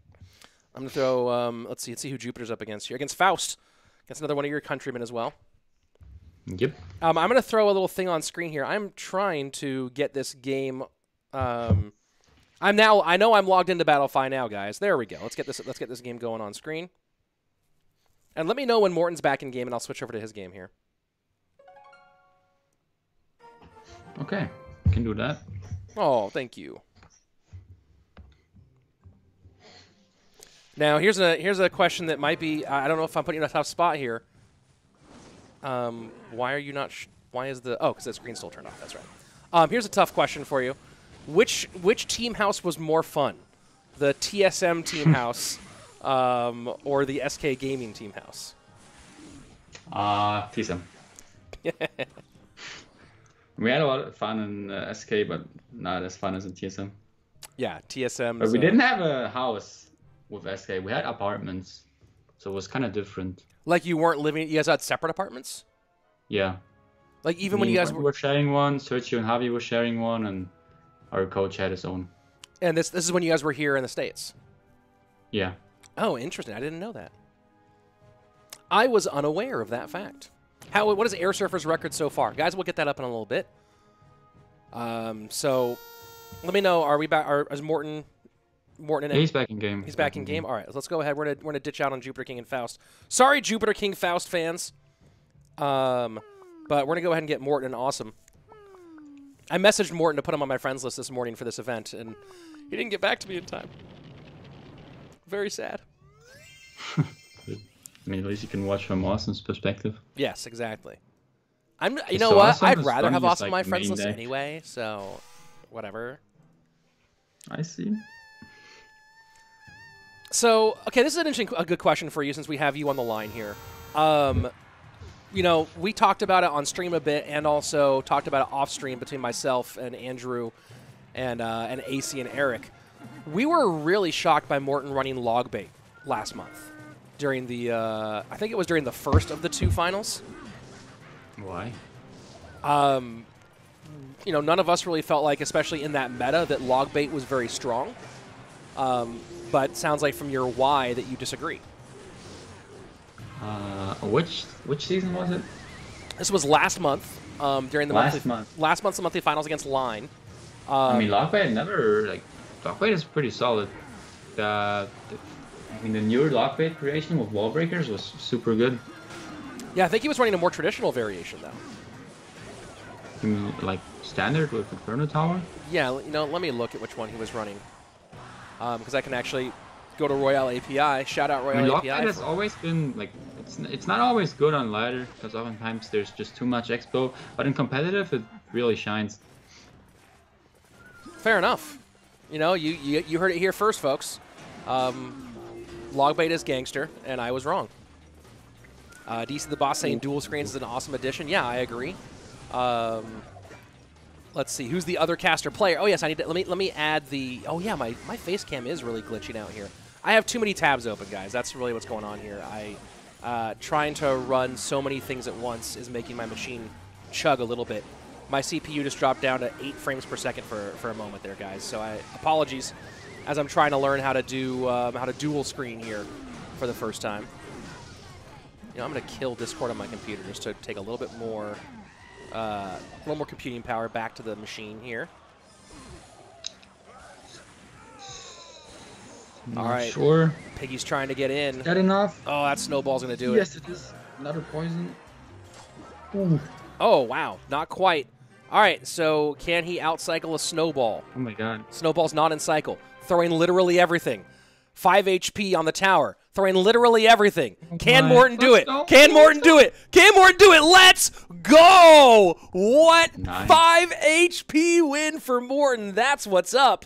I'm gonna throw. Um, let's see. Let's see who Jupiter's up against here. Against Faust. Against another one of your countrymen as well. Yep. Um, I'm gonna throw a little thing on screen here. I'm trying to get this game. Um, I'm now. I know I'm logged into Battlefy now, guys. There we go. Let's get this. Let's get this game going on screen. And let me know when Morten's back in game, and I'll switch over to his game here. Okay. Can do that. Oh, thank you. Now here's a here's a question that might be I I don't know if I'm putting you in a tough spot here. Um, why are you not? Why is the oh because the screen's still turned off? That's right. Um, here's a tough question for you. Which which team house was more fun, the TSM team house, um, or the SK Gaming team house? Uh, Tisam. we had a lot of fun in uh, SK, but not as fun as in TSM. Yeah, TSM. But we didn't have a house with SK. We had apartments, so it was kind of different. Like you weren't living. You guys had separate apartments. Yeah. Like even Me when you guys were, were sharing one, Sergio and Javi were sharing one, and our coach had his own. and this this is when you guys were here in the states. Yeah. Oh, interesting. I didn't know that. I was unaware of that fact. How what is Air Surfer's record so far, guys? We'll get that up in a little bit. Um, so let me know. Are we back? Are, is Morten? Morten and He's back in game. He's back in game. All right, let's go ahead. We're gonna we're gonna ditch out on Jupiter King and Faust. Sorry, Jupiter King Faust fans. Um, but we're gonna go ahead and get Morten and Awesome. I messaged Morten to put him on my friends list this morning for this event, and he didn't get back to me in time. Very sad. I mean, at least you can watch from Awesome's perspective. Yes, exactly. I'm. You Okay, know so what? Awesome I'd rather have Awesome on like, my friends list deck. anyway. So, whatever. I see. So, okay, this is an interesting, a good question for you since we have you on the line here. Um, you know, we talked about it on stream a bit, and also talked about it off stream between myself and Andrew, and uh, and AC and Eric. We were really shocked by Morten running log bait last month during the, uh, I think it was during the first of the two finals. Why? Um, you know, none of us really felt like, especially in that meta, that log bait was very strong. Um, but sounds like from your why that you disagree. Uh, which which season was it? This was last month um, during the Last monthly, month. last month's monthly finals against Line. Um, I mean, Logbait never like Logbait is pretty solid. The, the I mean, the newer Logbait creation with wall breakers was super good. yeah, I think he was running a more traditional variation though. You mean, like standard with Inferno Tower? Yeah, you know, let me look at which one he was running because I can actually go to Royale API. Shout out I Royale mean, API. Logbait has always been like it's it's not always good on ladder because oftentimes there's just too much expo. But in competitive, it really shines. Fair enough. You know, you, you you heard it here first, folks. Um, Logbait is gangster, and I was wrong. Uh, DC the Boss saying dual screens is an awesome addition. Yeah, I agree. Um, let's see, who's the other caster player? Oh yes, I need to let me let me add the. Oh yeah, my my face cam is really glitching out here. I have too many tabs open, guys. That's really what's going on here. I uh, trying to run so many things at once is making my machine chug a little bit. My CPU just dropped down to eight frames per second for, for a moment there, guys. So I apologies, as I'm trying to learn how to do um, how to dual screen here for the first time. You know, I'm gonna kill Discord on my computer just to take a little bit more, uh, a little more computing power back to the machine here. All Not right. Sure. Piggy's trying to get in. That enough? Oh, that snowball's gonna do it. yes, it is. Another poison. Ooh. Oh wow, not quite. All right, so can he outcycle a snowball? Oh my god. Snowball's not in cycle. Throwing literally everything. 5 HP on the tower. Throwing literally everything. Can my- Morten do it? Can Morten do it? Can Morten do it? Let's go! What? Nice. 5 HP win for Morten. That's what's up.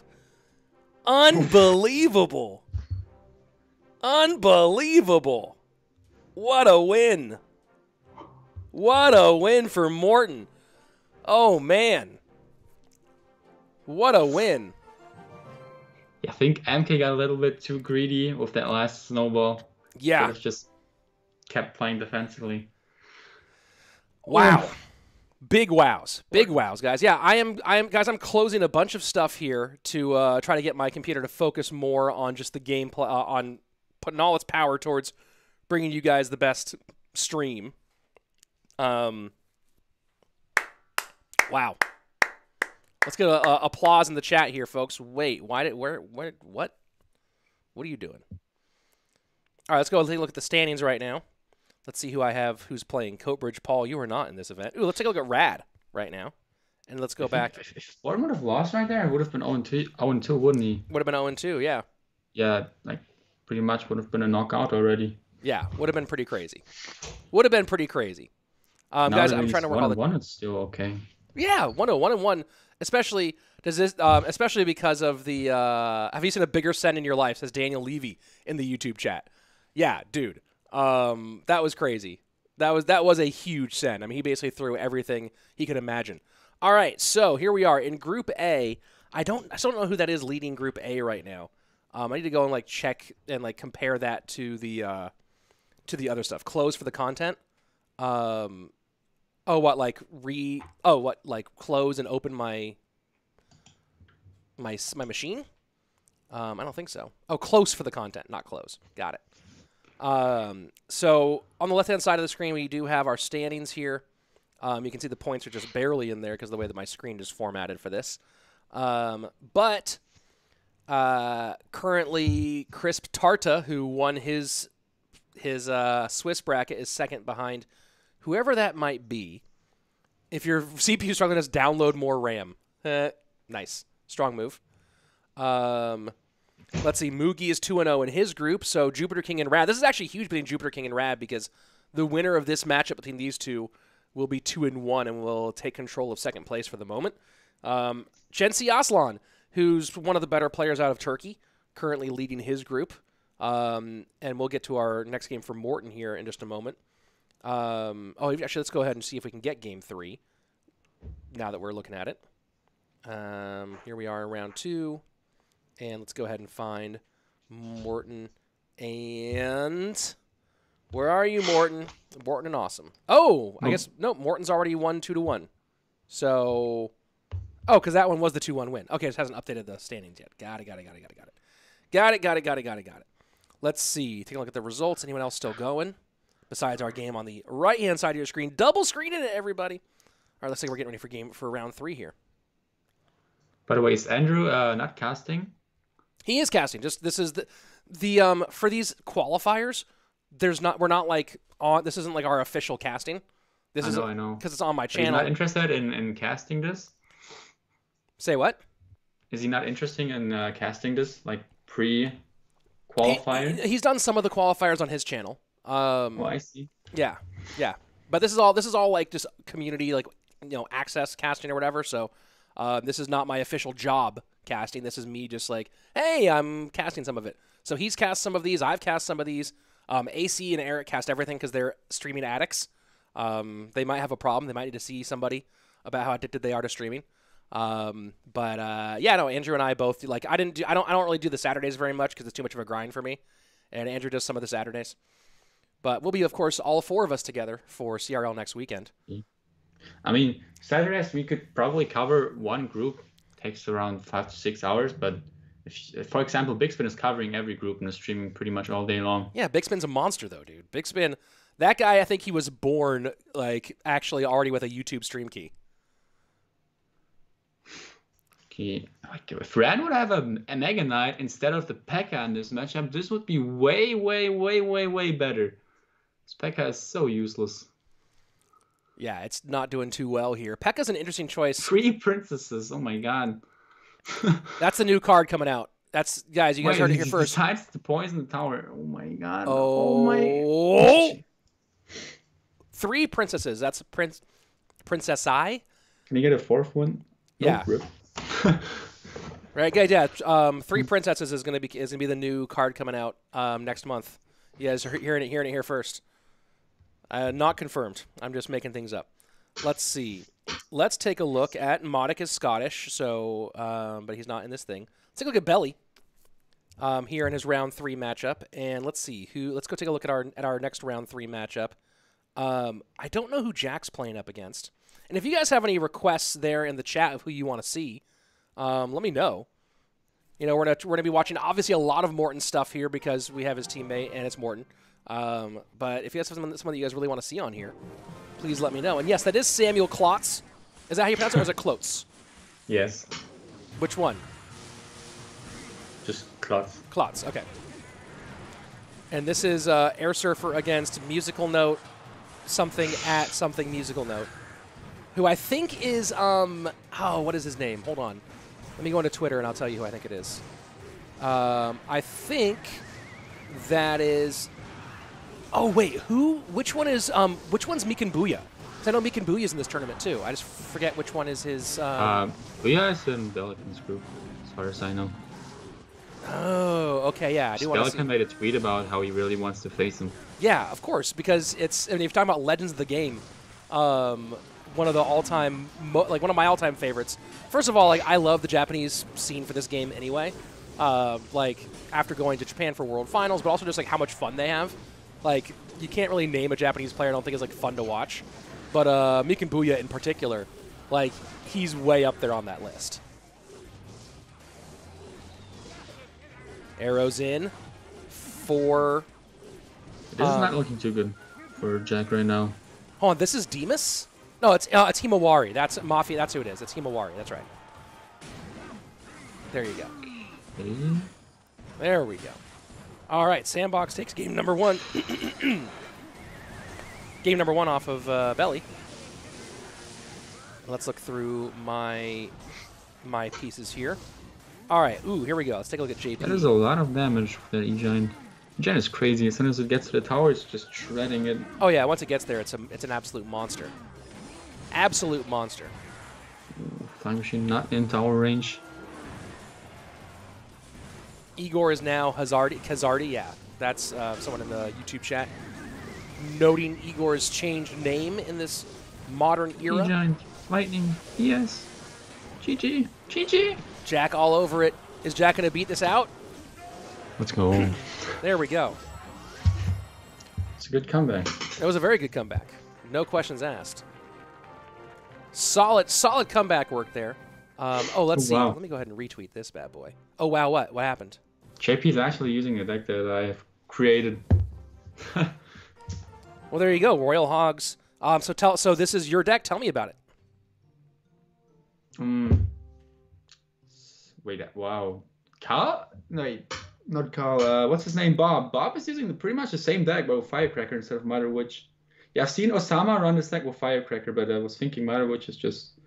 Unbelievable. Unbelievable. What a win. What a win for Morten. Oh, man. What a win. Yeah, I think MK got a little bit too greedy with that last snowball. Yeah. Just kept playing defensively. Wow. Big wows. Big wows, guys. Yeah, I am I am guys, I'm closing a bunch of stuff here to uh, try to get my computer to focus more on just the gameplay uh, on putting all its power towards bringing you guys the best stream. Um Wow. Let's get a, a applause in the chat here, folks. Wait, why did where where what? What are you doing? All right, let's go take a look at the standings right now. Let's see who I have who's playing. Coatbridge Paul, you are not in this event. Ooh, let's take a look at Rad right now. And let's go I think back. If, if Florida would have lost right there, it would have been 0 2, 0 2, wouldn't he? Would have been 0 2, yeah. Yeah, like pretty much would have been a knockout already. Yeah, would have been pretty crazy. Would have been pretty crazy. Um, Now guys, I'm trying to work one all the one. It's still okay. Yeah, one oh one and one. Especially does this, um, especially because of the. Uh, have you seen a bigger send in your life? Says Daniel Levy in the YouTube chat. Yeah, dude, um, that was crazy. That was that was a huge send. I mean, he basically threw everything he could imagine. All right, so here we are in Group A. I don't I don't know who that is leading Group A right now. Um, I need to go and like check and like compare that to the uh, to the other stuff. Close for the content. Um, oh, what like re? Oh, what like close and open my my my machine? Um, I don't think so. Oh, close for the content, not close. Got it. Um, so on the left hand side of the screen, we do have our standings here. Um, you can see the points are just barely in there because the way that my screen is formatted for this. Um, but uh, currently, Crisp Tarta, who won his his uh, Swiss bracket, is second behind whoever that might be. If your CPU struggling, just download more RAM. Eh, nice, strong move. Um, let's see. Mugi is 2 0 in his group. So Jupiter King and Rad. This is actually huge between Jupiter King and Rad because the winner of this matchup between these two will be two and one and will take control of second place for the moment. Um, Genc Aslan, who's one of the better players out of Turkey, currently leading his group. Um, and we'll get to our next game for Morten here in just a moment. Um, oh, actually, let's go ahead and see if we can get game three now that we're looking at it. Um, here we are round two. And let's go ahead and find Morten and. Where are you, Morten? Morten and Awesome. Oh, I guess no. Morten's already won two to one. So, oh, because that one was the two one win. Okay, it hasn't updated the standings yet. Got it. Got it. Got it. Got it. Got it. Got it. Got it. Got it. Got it. Got it. Let's see. Take a look at the results. Anyone else still going? Besides our game on the right hand side of your screen, double screening it, everybody. All right, let's say we're getting ready for game for round three here. By the way, is Andrew uh, not casting? He is casting. Just this is the the um for these qualifiers. There's not we're not like on. This isn't like our official casting. This I is know, I know. because it's on my channel. not interested in, in casting this? Say what? Is he not interested in uh, casting this, like pre qualifier? he- he's done some of the qualifiers on his channel. Um, Oh, I see. Yeah, yeah. But this is all this is all like just community like you know access casting or whatever. So uh, this is not my official job casting. This is me just like, hey, I'm casting some of it. So he's cast some of these. I've cast some of these. Um, AC and Eric cast everything because they're streaming addicts. Um, they might have a problem. They might need to see somebody about how addicted they are to streaming. Um, but uh, yeah, no. Andrew and I both like. I didn't do. I don't. I don't really do the Saturdays very much because it's too much of a grind for me. And Andrew does some of the Saturdays. But we'll be, of course, all four of us together for CRL next weekend. I mean, Saturdays we could probably cover one group. Takes around five to six hours, but if, for example, Big Spin is covering every group and is streaming pretty much all day long. Yeah, Big Spin's a monster, though, dude. Big Spin, that guy, I think he was born, like, actually already with a YouTube stream key. Okay, like if Rad would have a, a Mega Knight instead of the P.E.K.K.A. in this matchup, this would be way, way, way, way, way better. This P.E.K.K.A. is so useless. Yeah, it's not doing too well here. Pekka's an interesting choice. Three princesses. Oh my god. That's the new card coming out. That's guys, you guys Wait, heard it here he first. Besides the poison tower. Oh my god. Oh, my. three princesses. That's Prince Princess I. Can you get a fourth one? Yeah. Right, guys. Yeah, um, three princesses is gonna be is gonna be the new card coming out um, next month. You guys are hearing it, hearing it here first. Uh, not confirmed. I'm just making things up. Let's see. Let's take a look at Modic is Scottish, so um, but he's not in this thing. Let's take a look at Belly um, here in his round three matchup, and let's see who. Let's go take a look at our at our next round three matchup. Um, I don't know who Jack's playing up against, and if you guys have any requests there in the chat of who you want to see, um, let me know. You know, we're gonna we're gonna be watching obviously a lot of Morten stuff here because we have his teammate and it's Morten. Um, but if you guys have someone, someone that you guys really want to see on here, please let me know. And yes, that is Samuel Klotz. Is that how you pronounce it, or is it Klotz? Yes. Which one? Just clots. Klotz. Okay. And this is uh, Air Surfer against Musical Note, something at something Musical Note, who I think is um oh what is his name? Hold on, let me go into Twitter and I'll tell you who I think it is. Um, I think that is. Oh wait, who? Which one is um? Which one's Mikan Bouya? 'Cause I know Mikan Bouya's in this tournament too. I just forget which one is his. Um, Um, Bouya is in Belikin's group, as far as I know. Oh, okay, yeah. I do see. Made a tweet about how he really wants to face him. Yeah, of course, because it's. I mean, if you're talking about legends of the game, um, one of the all-time, mo- like one of my all-time favorites. First of all, like I love the Japanese scene for this game anyway. Uh, like after going to Japan for World Finals, but also just like how much fun they have. Like you can't really name a Japanese player I don't think is like fun to watch, but uh, Mikan Bouya in particular, like he's way up there on that list. Arrows in for. This is Um, not looking too good for Jack right now. Hold on, this is Dimas? No, it's uh, it's Himawari. That's Mafia. That's who it is. It's Himawari. That's right. There you go. There we go. All right, Sandbox takes game number one. game number one off of uh, Belly. Let's look through my my pieces here. All right, ooh, here we go. Let's take a look at JP. That is a lot of damage for that E-Giant. E-Giant is crazy. As soon as it gets to the tower, it's just shredding it. oh yeah, once it gets there, it's a it's an absolute monster. Absolute monster. Flying Machine not in tower range. Igor is now Hazardi. Hazardi, yeah, that's uh, someone in the YouTube chat noting Igor's changed name in this modern era. E-Giant, lightning, yes. GG, GG. Jack all over it. Is Jack going to beat this out? Let's go. There we go. it's a good comeback. That was a very good comeback. No questions asked. Solid, solid comeback work there. Um, oh, let's Oh, see. wow. Let me go ahead and retweet this bad boy. Oh wow, what? What happened? JP is actually using a deck that I have created. Well, there you go, Royal Hogs. Um, so tell. So this is your deck. Tell me about it. Um, wait, uh, wow. Carl? No, not Carl. Uh, what's his name? Bob. Bob is using the, pretty much the same deck, but with Firecracker instead of Mother Witch. Yeah, I've seen Osama run this deck with Firecracker, but I was thinking Mother Witch is just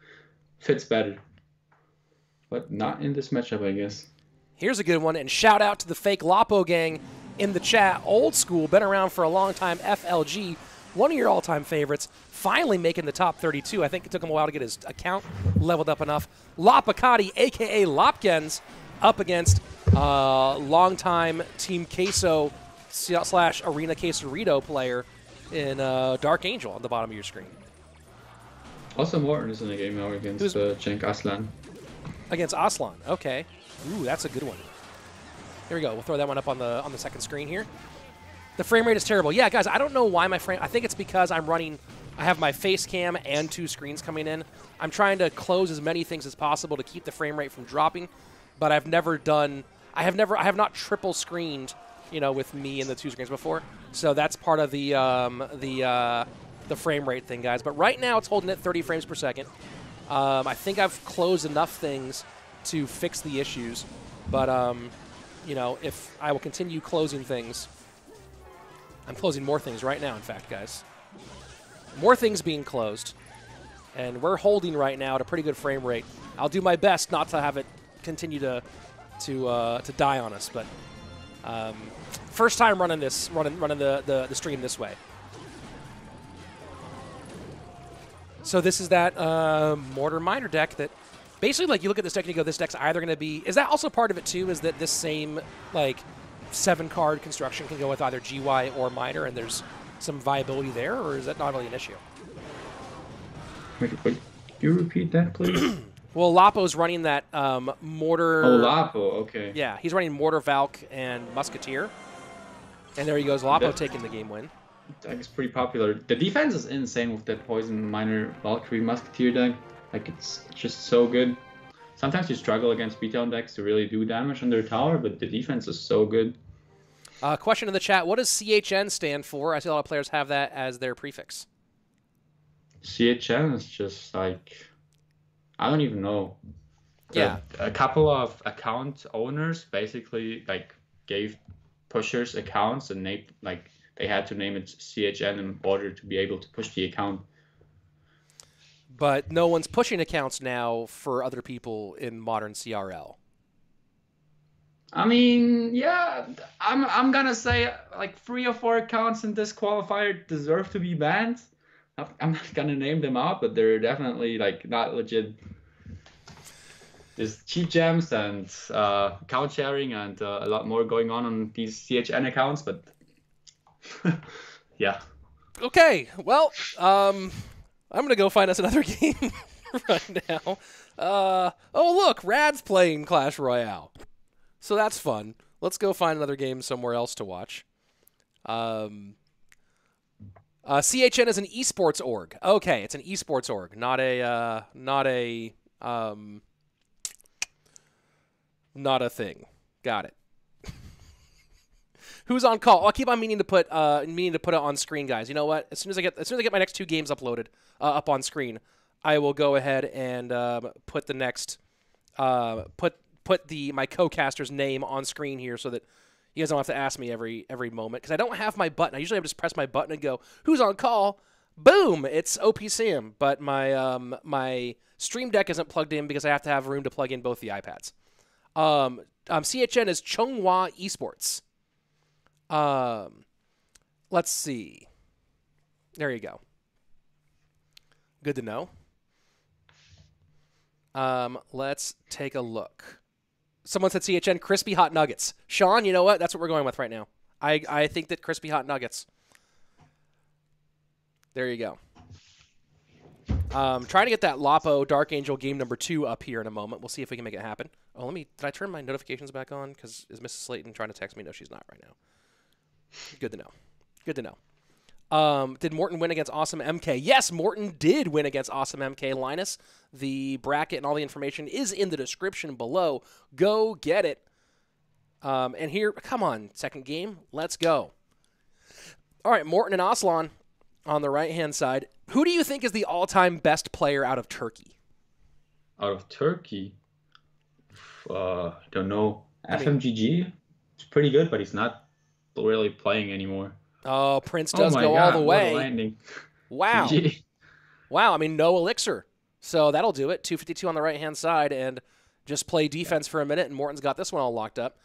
fits better. But not in this matchup, I guess. Here's a good one, and shout out to the fake Lapo gang in the chat. Old school, been around for a long time. FLG, one of your all-time favorites, finally making the top 32. I think it took him a while to get his account leveled up enough. LaPoKaTi, aka Lopkins, up against uh, longtime Team Queso slash Arena Quesarito player in uh, Dark Angel on the bottom of your screen. Also, Morten is in the game now against Who's- uh, Genc Aslan. Against Aslan. Okay. Ooh, that's a good one. Here we go. We'll throw that one up on the on the second screen here. The frame rate is terrible. Yeah, guys, I don't know why my frame. I think it's because I'm running. I have my face cam and two screens coming in. I'm trying to close as many things as possible to keep the frame rate from dropping, but I've never done. I have never. I have not triple screened. You know, with me and the two screens before. So that's part of the um, the uh, the frame rate thing, guys. But right now it's holding at 30 frames per second. Um, I think I've closed enough things to fix the issues, but um, you know, if I will continue closing things, I'm closing more things right now. In fact, guys, more things being closed, and we're holding right now at a pretty good frame rate. I'll do my best not to have it continue to to uh, to die on us, but um, first time running this, running running the, the, the stream this way. So this is that uh, mortar miner deck that basically like you look at this deck and you go, this deck's either going to be. Is that also part of it too? Is that this same like seven card construction can go with either GY or miner, and there's some viability there, or is that not really an issue? Wait, wait. Can you repeat that, please? Well, Lapo's running that um, mortar. oh, Lapo. Okay. Yeah, he's running mortar Valk and Musketeer. And there he goes, Lapo taking the game win. Deck is pretty popular. The defense is insane with that Poison miner Valkyrie Musketeer deck. Like it's just so good. Sometimes you struggle against beatdown decks to really do damage on their tower, but the defense is so good. Uh, question in the chat: What does CHN stand for? I see a lot of players have that as their prefix. CHN is just like I don't even know. Yeah. A, a couple of account owners basically like gave pushers accounts and they like they had to name it CHN in order to be able to push the account. But no one's pushing accounts now for other people in modern CRL. I mean, yeah, I'm I'm gonna say like three or four accounts in this qualifier deserve to be banned. I'm not gonna name them out, but they're definitely like not legit. there's cheat gems and uh, account sharing and uh, a lot more going on on these CHN accounts, but yeah. Okay, well, um, I'm gonna go find us another game right now. Uh, oh look, Rad's playing Clash Royale, so that's fun. Let's go find another game somewhere else to watch. Um, uh, CHN is an esports org. Okay, it's an esports org, not a uh, not a um, not a thing. Got it. Who's on call? Oh, I keep on meaning to put uh, meaning to put it on screen, guys. You know what? As soon as I get as soon as I get my next two games uploaded uh, up on screen, I will go ahead and um, put the next uh, put put the my co-caster's name on screen here so that you guys don't have to ask me every every moment because I don't have my button. I usually have to just press my button and go, "Who's on call?" Boom! It's OP Sam, but my um, my Stream Deck isn't plugged in because I have to have room to plug in both the iPads. Um, um, CHN is Chunghwa Esports. Um, let's see. There you go. Good to know. Um, let's take a look. Someone said CHN crispy hot nuggets. Sean, you know what? That's what we're going with right now. I I think that crispy hot nuggets. There you go. Um, trying to get that Lapo Dark Angel game number two up here in a moment. We'll see if we can make it happen. Oh, let me. Did I turn my notifications back on? Because is Mrs. Slaton trying to text me? No, she's not right now. Good to know. Good to know. Um, did Morten win against Awesome MK? Yes, Morten did win against Awesome MK. Linus, the bracket and all the information is in the description below. Go get it. Um, and here, come on, second game. Let's go. All right, Morten and Aslan on the right hand side. Who do you think is the all time best player out of Turkey? Out of Turkey, uh, don't know. FMGG, it's pretty good, but he's not really playing anymore. Oh, Prince does oh go God, all the way. landing. Wow. Wow. I mean, no elixir. So that'll do it. 252 on the right hand side and just play defense for a minute. And Morten's got this one all locked up.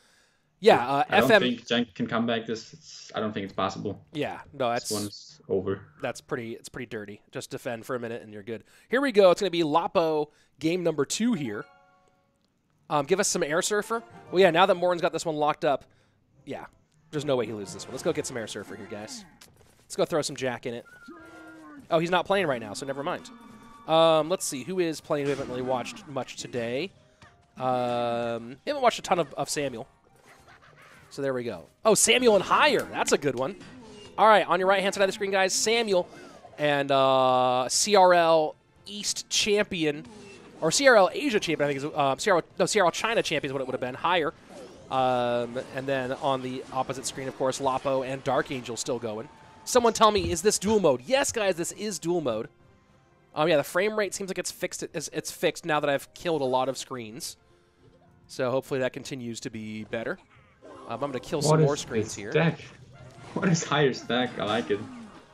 Yeah. Uh, I don't FM. think Jank can come back. This, it's, I don't think it's possible. Yeah. No, that's one's over. that's pretty. It's pretty dirty. Just defend for a minute and you're good. Here we go. It's going to be Lapo game number two here. Um, give us some air surfer. Well, yeah. Now that Morten's got this one locked up, yeah. There's no way he loses this one. Let's go get some air surfer here, guys. Let's go throw some Jack in it. Oh, he's not playing right now, so never mind. Um, let's see who is playing. We haven't really watched much today. Um, haven't watched a ton of, of Samuel. So there we go. Oh, Samuel and higher. That's a good one. All right, on your right hand side of the screen, guys, Samuel and uh, CRL East champion, or CRL Asia champion, I think is uh, CRL no CRL China champion is what it would have been. Higher. Um, and then on the opposite screen, of course, Lapo and Dark Angel still going. Someone tell me, is this dual mode? Yes, guys, this is dual mode. Um, yeah, the frame rate seems like it's fixed. It's, it's fixed now that I've killed a lot of screens. So hopefully that continues to be better. Um, I'm going to kill some more screens here. Stack? What is higher stack? I like it.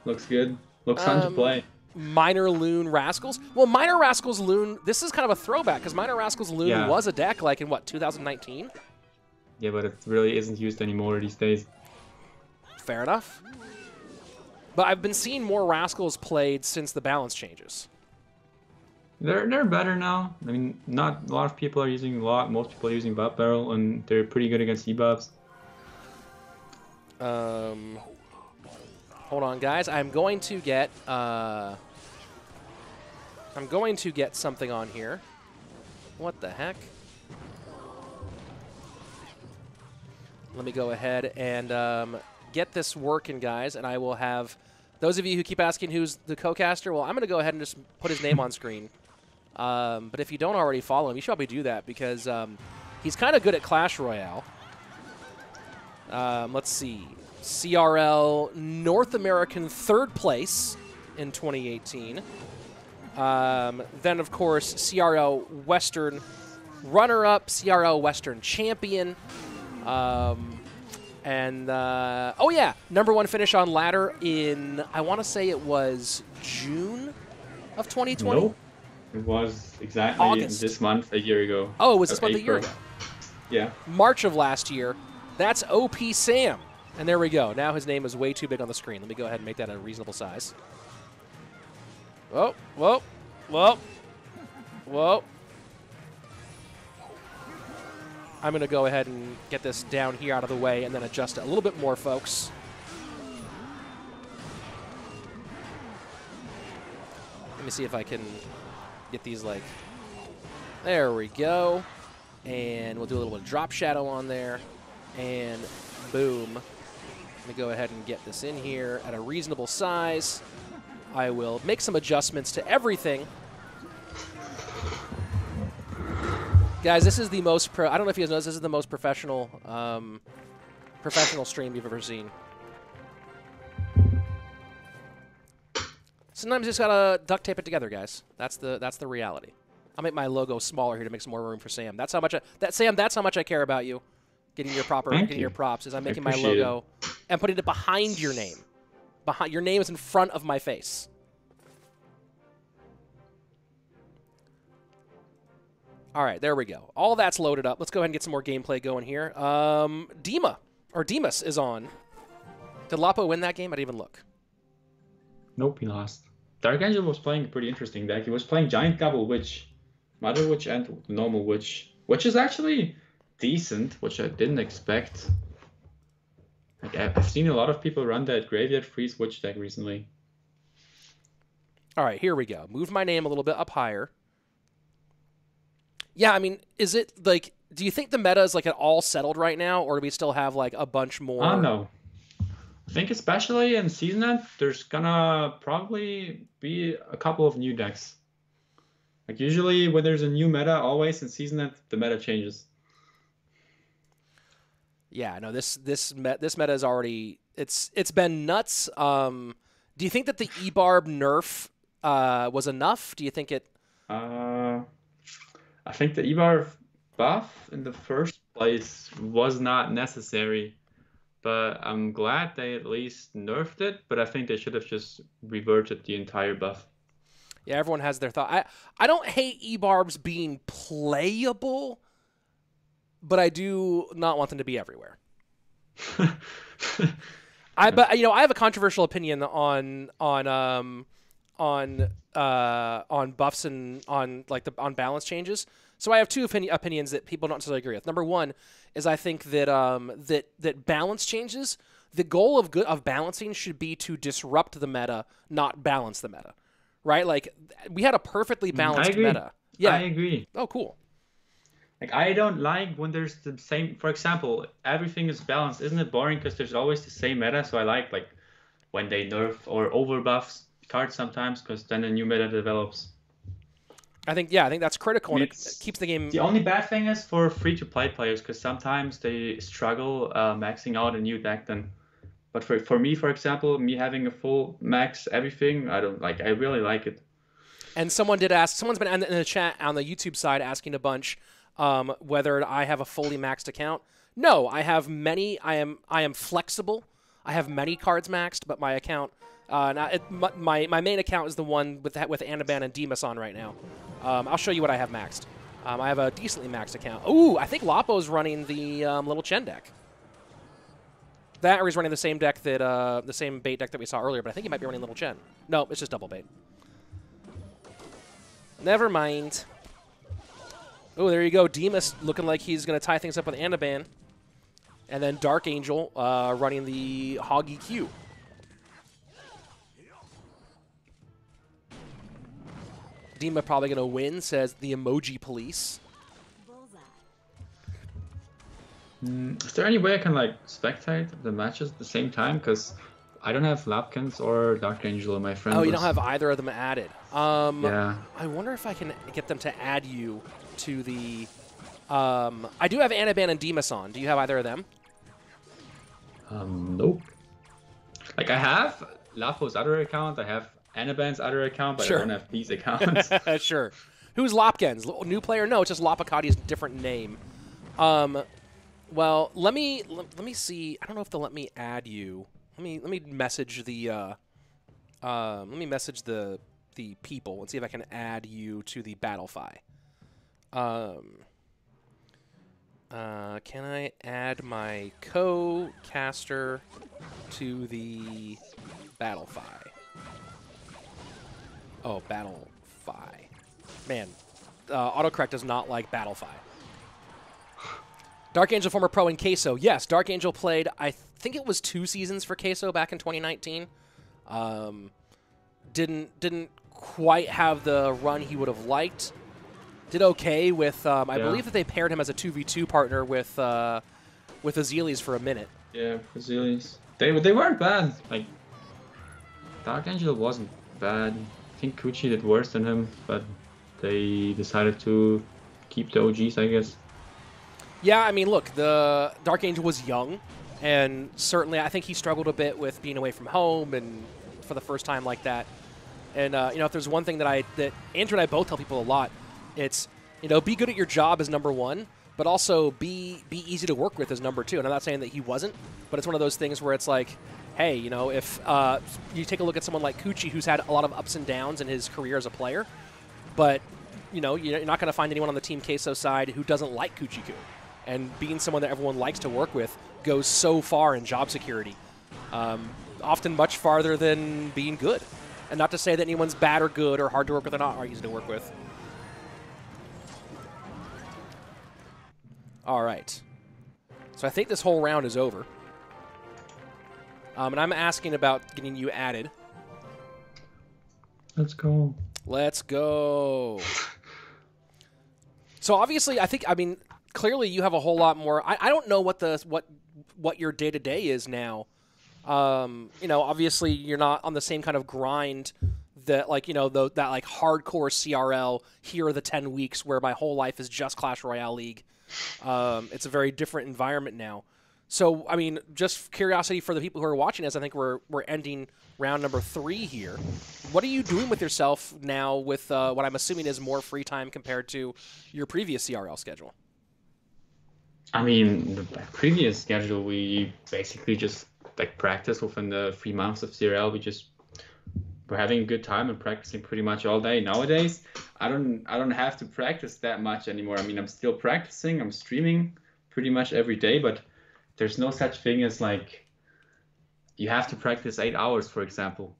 Looks good. Looks fun to Um, play. Miner Loon Rascals. Well, Miner Rascals Loon. This is kind of a throwback because Miner Rascals Loon Yeah. was a deck like in what 2019. Yeah, but it really isn't used anymore these days. Fair enough. But I've been seeing more Rascals played since the balance changes. They're they're better now. I mean, not a lot of people are using a lot. Most people are using buff barrel, and they're pretty good against debuffs. Um, hold on, guys. I'm going to get. Uh, I'm going to get something on here. What the heck? Let me go ahead and um, get this working, guys, and I will have those of you who keep asking who's the co-caster. Well, I'm going to go ahead and just put his name on screen. Um, but if you don't already follow him, you should probably do that because um, he's kind of good at Clash Royale. Um, let's see. CRL North American third place in 2018. Um, then, of course, CRL Western runner up, CRL Western champion. Um, and, uh, oh, yeah, number one finish on ladder in, I want to say it was June of 2020. Nope. It was exactly August. this month a year ago. Oh, it was this month a year ago. Yeah. March of last year. That's OP Sam. And there we go. Now his name is way too big on the screen. Let me go ahead and make that a reasonable size. Whoa, whoa, whoa, whoa. I'm going to go ahead and get this down here out of the way and then adjust it a little bit more, folks. Let me see if I can get these like, there we go. And we'll do a little bit of drop shadow on there. And boom. Let me go ahead and get this in here at a reasonable size. I will make some adjustments to everything. Guys, this is the most pro. I don't know if you guys know this. This is the most professional, um, professional stream you've ever seen. Sometimes you just gotta duct tape it together, guys. That's the that's the reality. I'll make my logo smaller here to make some more room for Sam. That's how much I, that Sam. That's how much I care about you. Getting your proper, Thank getting you. your props is I'm making my appreciate it. logo and putting it behind your name. Behind your name is in front of my face. All right, there we go. All that's loaded up. Let's go ahead and get some more gameplay going here. Um, Dima or Dimas is on. Did Lapo win that game? I didn't even look. Nope, he lost. Dark Angel was playing a pretty interesting deck. He was playing Giant Gobble Witch, Mother Witch, and Normal Witch, which is actually decent, which I didn't expect. Like I've seen a lot of people run that Graveyard Freeze Witch deck recently. All right, here we go. Move my name a little bit up higher. Yeah, I mean, is it like? Do you think the meta is like at all settled right now, or do we still have like a bunch more? I don't know. I think especially in season end, there's gonna probably be a couple of new decks. Like usually when there's a new meta, always in season end the meta changes. Yeah, no. This this met, this meta is already it's it's been nuts. Um, do you think that the ebarb nerf uh, was enough? Do you think it? Uh, I think the Ebarb buff in the first place was not necessary, but I'm glad they at least nerfed it. But I think they should have just reverted the entire buff. Yeah, everyone has their thought. I I don't hate ebarbs being playable, but I do not want them to be everywhere. I but you know I have a controversial opinion on on um on uh on buffs and on like the on balance changes. So I have two opini- opinions that people don't necessarily agree with. Number one is I think that um that that balance changes. The goal of good of balancing should be to disrupt the meta, not balance the meta. Right? Like we had a perfectly balanced agree. meta. Yeah. I agree. oh, cool. Like I don't like when there's the same. For example, everything is balanced. Isn't it boring? Because there's always the same meta. So I like like when they nerf or overbuffs cards sometimes, because then a new meta develops. I think yeah, I think that's critical and it keeps the game The only bad thing is for free-to-play players, because sometimes they struggle uh, maxing out a new deck. Then, but for for me, for example, me having a full max everything, I don't like. I really like it. And someone did ask. Someone's been in the, in the chat on the YouTube side asking a bunch um, whether I have a fully maxed account. No, I have many. I am I am flexible. I have many cards maxed, but my account, uh, not, it, my- my main account is the one with with Anabam and Dimas on right now. Um, I'll show you what I have maxed. Um, I have a decently maxed account. Ooh, I think Lapo's running the um, little Chen deck. That or he's running the same deck that uh, the same bait deck that we saw earlier, but I think he might be running Little Chen. No, it's just double bait. Never mind. Oh, there you go. Dimas looking like he's going to tie things up with Anabam. And then Dark Angel uh, running the Hoggy Q. Dima probably going to win, says the Emoji Police. Is there any way I can like spectate the matches at the same time? Because I don't have Lapkins or Dark Angel on my friend Oh, you don't have either of them added. Um, Yeah. I wonder if I can get them to add you to the. Um, I do have Anabam and Dimas on. Do you have either of them? Um, nope. Like I have Lapo's other account, I have Anabam's other account, but Sure. I don't have these accounts. sure. Who's Lopkins? New player? No, it's just LaPoKaTi's different name. Um, well, let me let, me see. I don't know if they'll let me add you. Let me let me message the uh, um, let me message the the people and see if I can add you to the Battlefy. Um, uh, can I add my co-caster to the Battlefy? Oh, Battlefy. Man, uh, autocorrect does not like Battlefy. Dark Angel, former pro in Queso. Yes, Dark Angel played. I think it was two seasons for Queso back in 2019. Um, didn't didn't quite have the run he would have liked. Did okay with. Um, I Yeah. believe that they paired him as a two v two partner with uh, with Azelis for a minute. Yeah, Brazilians. They they weren't bad. Like Dark Angel wasn't bad. I think Kuchi did worse than him, but they decided to keep the OGs, I guess. Yeah, I mean, look, the Dark Angel was young, and certainly I think he struggled a bit with being away from home and for the first time like that. And uh, you know, if there's one thing that I that Andrew and I both tell people a lot, it's you know, be good at your job as number one, but also be be easy to work with as number two. And I'm not saying that he wasn't, but it's one of those things where it's like, hey, you know, if uh, you take a look at someone like Kuchi, who's had a lot of ups and downs in his career as a player, but you know, you're not going to find anyone on the Team Queso side who doesn't like Kuchiku. And being someone that everyone likes to work with goes so far in job security, um, often much farther than being good. And not to say that anyone's bad or good or hard to work with or not are easy to work with. All right. So I think this whole round is over. Um, and I'm asking about getting you added. Let's go. Let's go. so obviously, I think I mean clearly you have a whole lot more. I, I don't know what the what what your day to day is now. Um, you know, obviously you're not on the same kind of grind that like you know the, that like hardcore CRL. Here are the ten weeks where my whole life is just Clash Royale League. Um, it's a very different environment now. So, I mean, just curiosity for the people who are watching us. I think we're we're ending round number three here. What are you doing with yourself now with uh, what I'm assuming is more free time compared to your previous CRL schedule? I mean, the previous schedule, we basically just like practice within the three months of CRL. We just were having a good time and practicing pretty much all day. Nowadays, I don't I don't have to practice that much anymore. I mean, I'm still practicing. I'm streaming pretty much every day, but there's no such thing as like you have to practice eight hours, for example.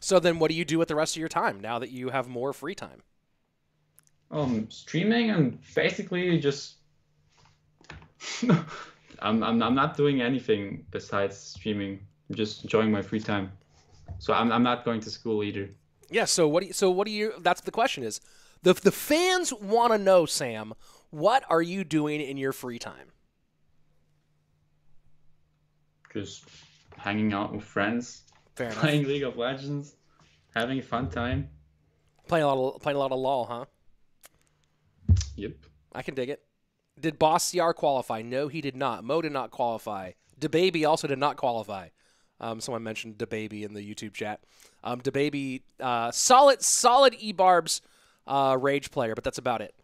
So then, what do you do with the rest of your time now that you have more free time? Um, streaming and basically just I'm, I'm I'm not doing anything besides streaming. I'm just enjoying my free time. So I'm I'm not going to school either. Yeah. So what? Do you, so what do you? That's the question. Is the the fans want to know, Sam? What are you doing in your free time? Just hanging out with friends, Fair enough. playing League of Legends, having a fun time. Playing a lot of playing a lot of LOL, huh? Yep. I can dig it. Did Boss CR qualify? No, he did not. Mo did not qualify. DeBaby also did not qualify. Um, someone mentioned DeBaby in the YouTube chat. Um, DeBaby, uh, solid, solid eBarbs uh, rage player, but that's about it.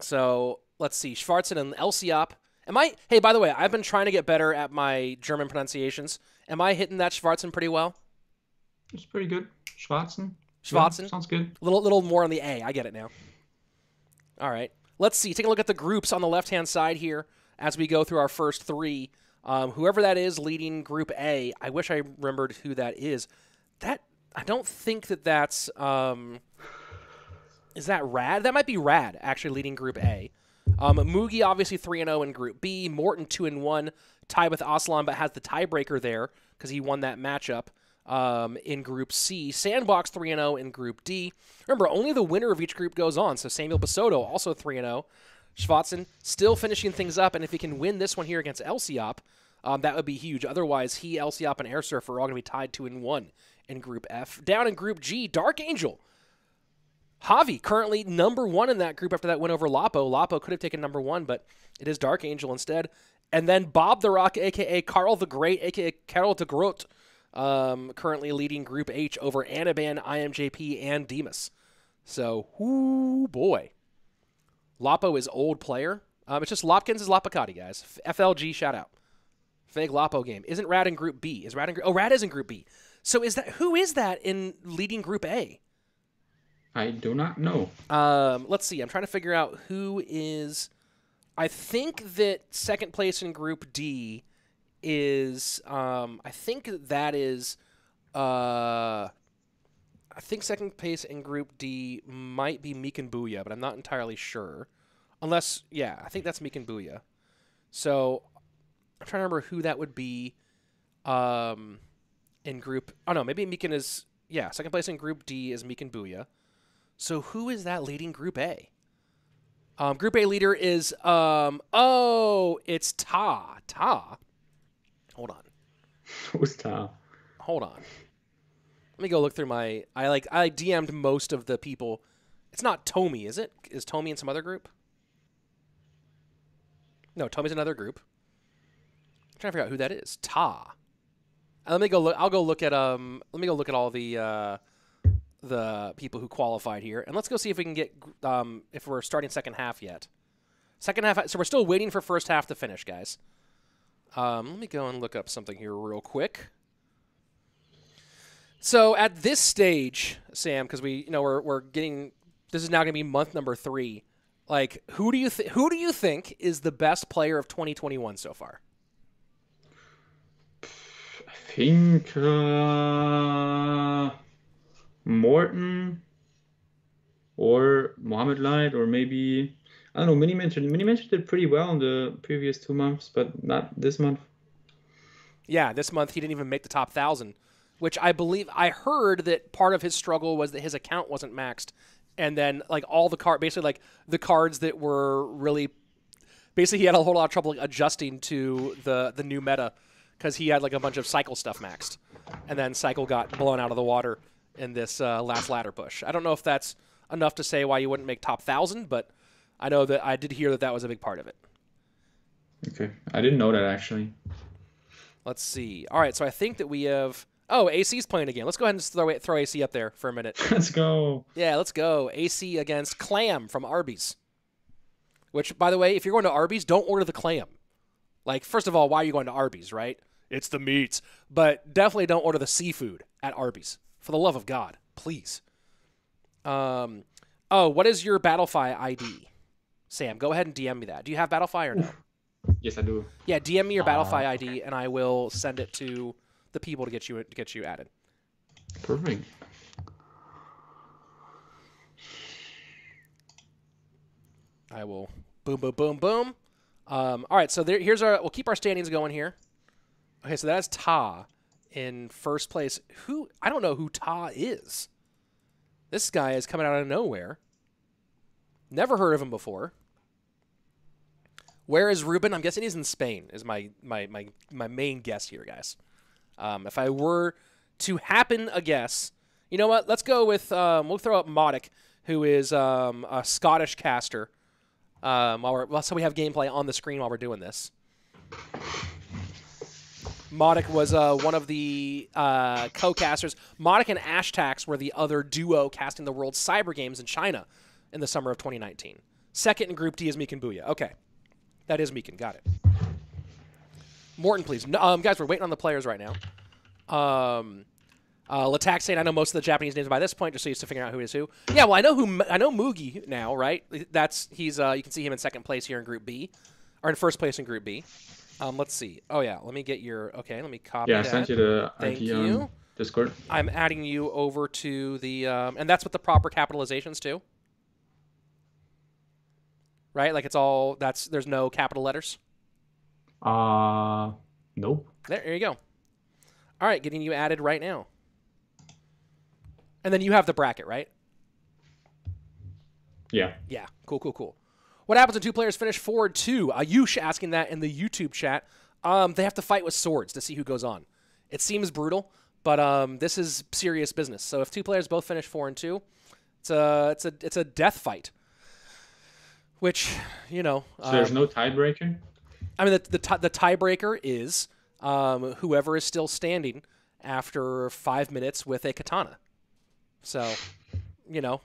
So let's see. Schwarzen and Lciop. Am I? Hey, by the way, I've been trying to get better at my German pronunciations. Am I hitting that Schwarzen pretty well? It's pretty good. Schwarzen. Schwarzen? Yeah, sounds good. A little, little more on the A. I get it now. All right. Let's see. Take a look at the groups on the left hand side here as we go through our first three. Um, whoever that is leading Group A, I wish I remembered who that is. That I don't think that that's. Um, is that Rad? That might be Rad actually leading Group A. Um, Mugi obviously three and zero in Group B. Morten two and one, tied with Aslan, but has the tiebreaker there because he won that matchup um, in Group C. Sandbox 3 0 in Group D. Remember, only the winner of each group goes on. So Samuel Bassotto also 3 0. Schwarzen still finishing things up. And if he can win this one here against Lciop, um, that would be huge. Otherwise, he, Lciop, and Airsurf are all going to be tied 2 and 1 in Group F. Down in Group G, Dark Angel. Javi, currently number one in that group after that win over Lapo. Lapo could have taken number one, but it is Dark Angel instead. And then Bob the Rock, aka Carl the Great, aka Carol de Groot, um, currently leading Group H over Anabam, iAmJP, and Dimas. So, whoo boy. Lapo is old player. Um, it's just Lopkins is LaPoKaTi, guys. FLG shout out. Fake Lapo game. Isn't Rad in Group B? Is Rad in Group? Oh, Rad is in Group B. So is that who is that in leading Group A? I do not know. Um, let's see. I'm trying to figure out who is. I think that second place in Group D is. Um, I think that is. Uh, I think second place in Group D might be Mikan Bouya, but I'm not entirely sure. Unless, yeah, I think that's Mikan Bouya. So I'm trying to remember who that would be um, in group. Oh, no, maybe Mikan is, yeah, second place in group D is Mikan Bouya. So who is that leading group A? Um, group A leader is, um, oh, it's Ta. Ta. Hold on. Who's Ta? Hold on. Let me go look through my. I like. I DM'd most of the people. It's not Tomi, is it? Is Tomi in some other group? No, Tomi's another group. I'm trying to figure out who that is. Ta. Uh, let me go look. I'll go look at um. Let me go look at all the uh, the people who qualified here, and let's go see if we can get um if we're starting second half yet. Second half. So we're still waiting for first half to finish, guys. Um, let me go and look up something here real quick. So at this stage, Sam, because we you know we're we're getting this is now going to be month number three. Like, who do you th- who do you think is the best player of 2021 so far? I think uh, Morten or Mohamed Light or maybe I don't know. Mini mentioned Mini mentioned did pretty well in the previous two months, but not this month. Yeah, this month he didn't even make the top thousand, which I believe I heard that part of his struggle was that his account wasn't maxed, and then like all the card, basically like the cards that were really, basically he had a whole lot of trouble adjusting to the the new meta because he had like a bunch of cycle stuff maxed, and then cycle got blown out of the water in this uh, last ladder push. I don't know if that's enough to say why you wouldn't make top thousand, but I know that I did hear that that was a big part of it. Okay, I didn't know that actually. Let's see. All right, so I think that we have. Oh, AC's playing again. Let's go ahead and throw throw AC up there for a minute. Let's go. Yeah, let's go. AC against Clam from Arby's. Which, by the way, if you're going to Arby's, don't order the clam. Like, first of all, why are you going to Arby's, right? It's the meats. But definitely don't order the seafood at Arby's. For the love of God, please. Um, oh, what is your Battlefy ID? Sam, go ahead and DM me that. Do you have Battlefy or no? Yes, I do. Yeah, DM me your Battlefy ID, and I will send it to the people to get you to get you added. Perfect. I will boom, boom, boom, boom. Um, all right, so there, here's our. We'll keep our standings going here. Okay, so that's Ta in first place. Who I don't know who Ta is. This guy is coming out of nowhere. Never heard of him before. Where is Ruben? I'm guessing he's in Spain. Is my my my my main guess here, guys. Um, if I were to happen a guess, you know what? Let's go with um, we'll throw up Modic, who is um, a Scottish caster. Um, while we're, well, so we have gameplay on the screen while we're doing this. Modic was uh, one of the uh, co-casters. Modic and Ashtax were the other duo casting the World Cyber Games in China in the summer of 2019. Second in Group D is Mikan Bouya. Okay, that is Mikan. Got it. Morten, please. No, um, guys, we're waiting on the players right now. Um, uh, Lataxane, I know most of the Japanese names by this point, just so used to figuring out who is who. Yeah, well, I know who I know Mugi now, right? That's he's uh, you can see him in second place here in Group B, or in first place in Group B. Um, let's see. Oh yeah, let me get your okay. Let me copy. Yeah, I sent you the Thank you. on Discord. I'm adding you over to the, um, and that's with the proper capitalizations too, right? Like it's all that's there's no capital letters. Uh, nope. There, there you go. All right, getting you added right now. And then you have the bracket, right? Yeah. Yeah. Cool, cool, cool. What happens when two players finish forward two? Ayush asking that in the YouTube chat. Um, they have to fight with swords to see who goes on. It seems brutal, but um, this is serious business. So if two players both finish four and two, it's a it's a it's a death fight. Which you know, So there's um, no tiebreaker. I mean, the the, the tiebreaker is um, whoever is still standing after five minutes with a katana. So, you know,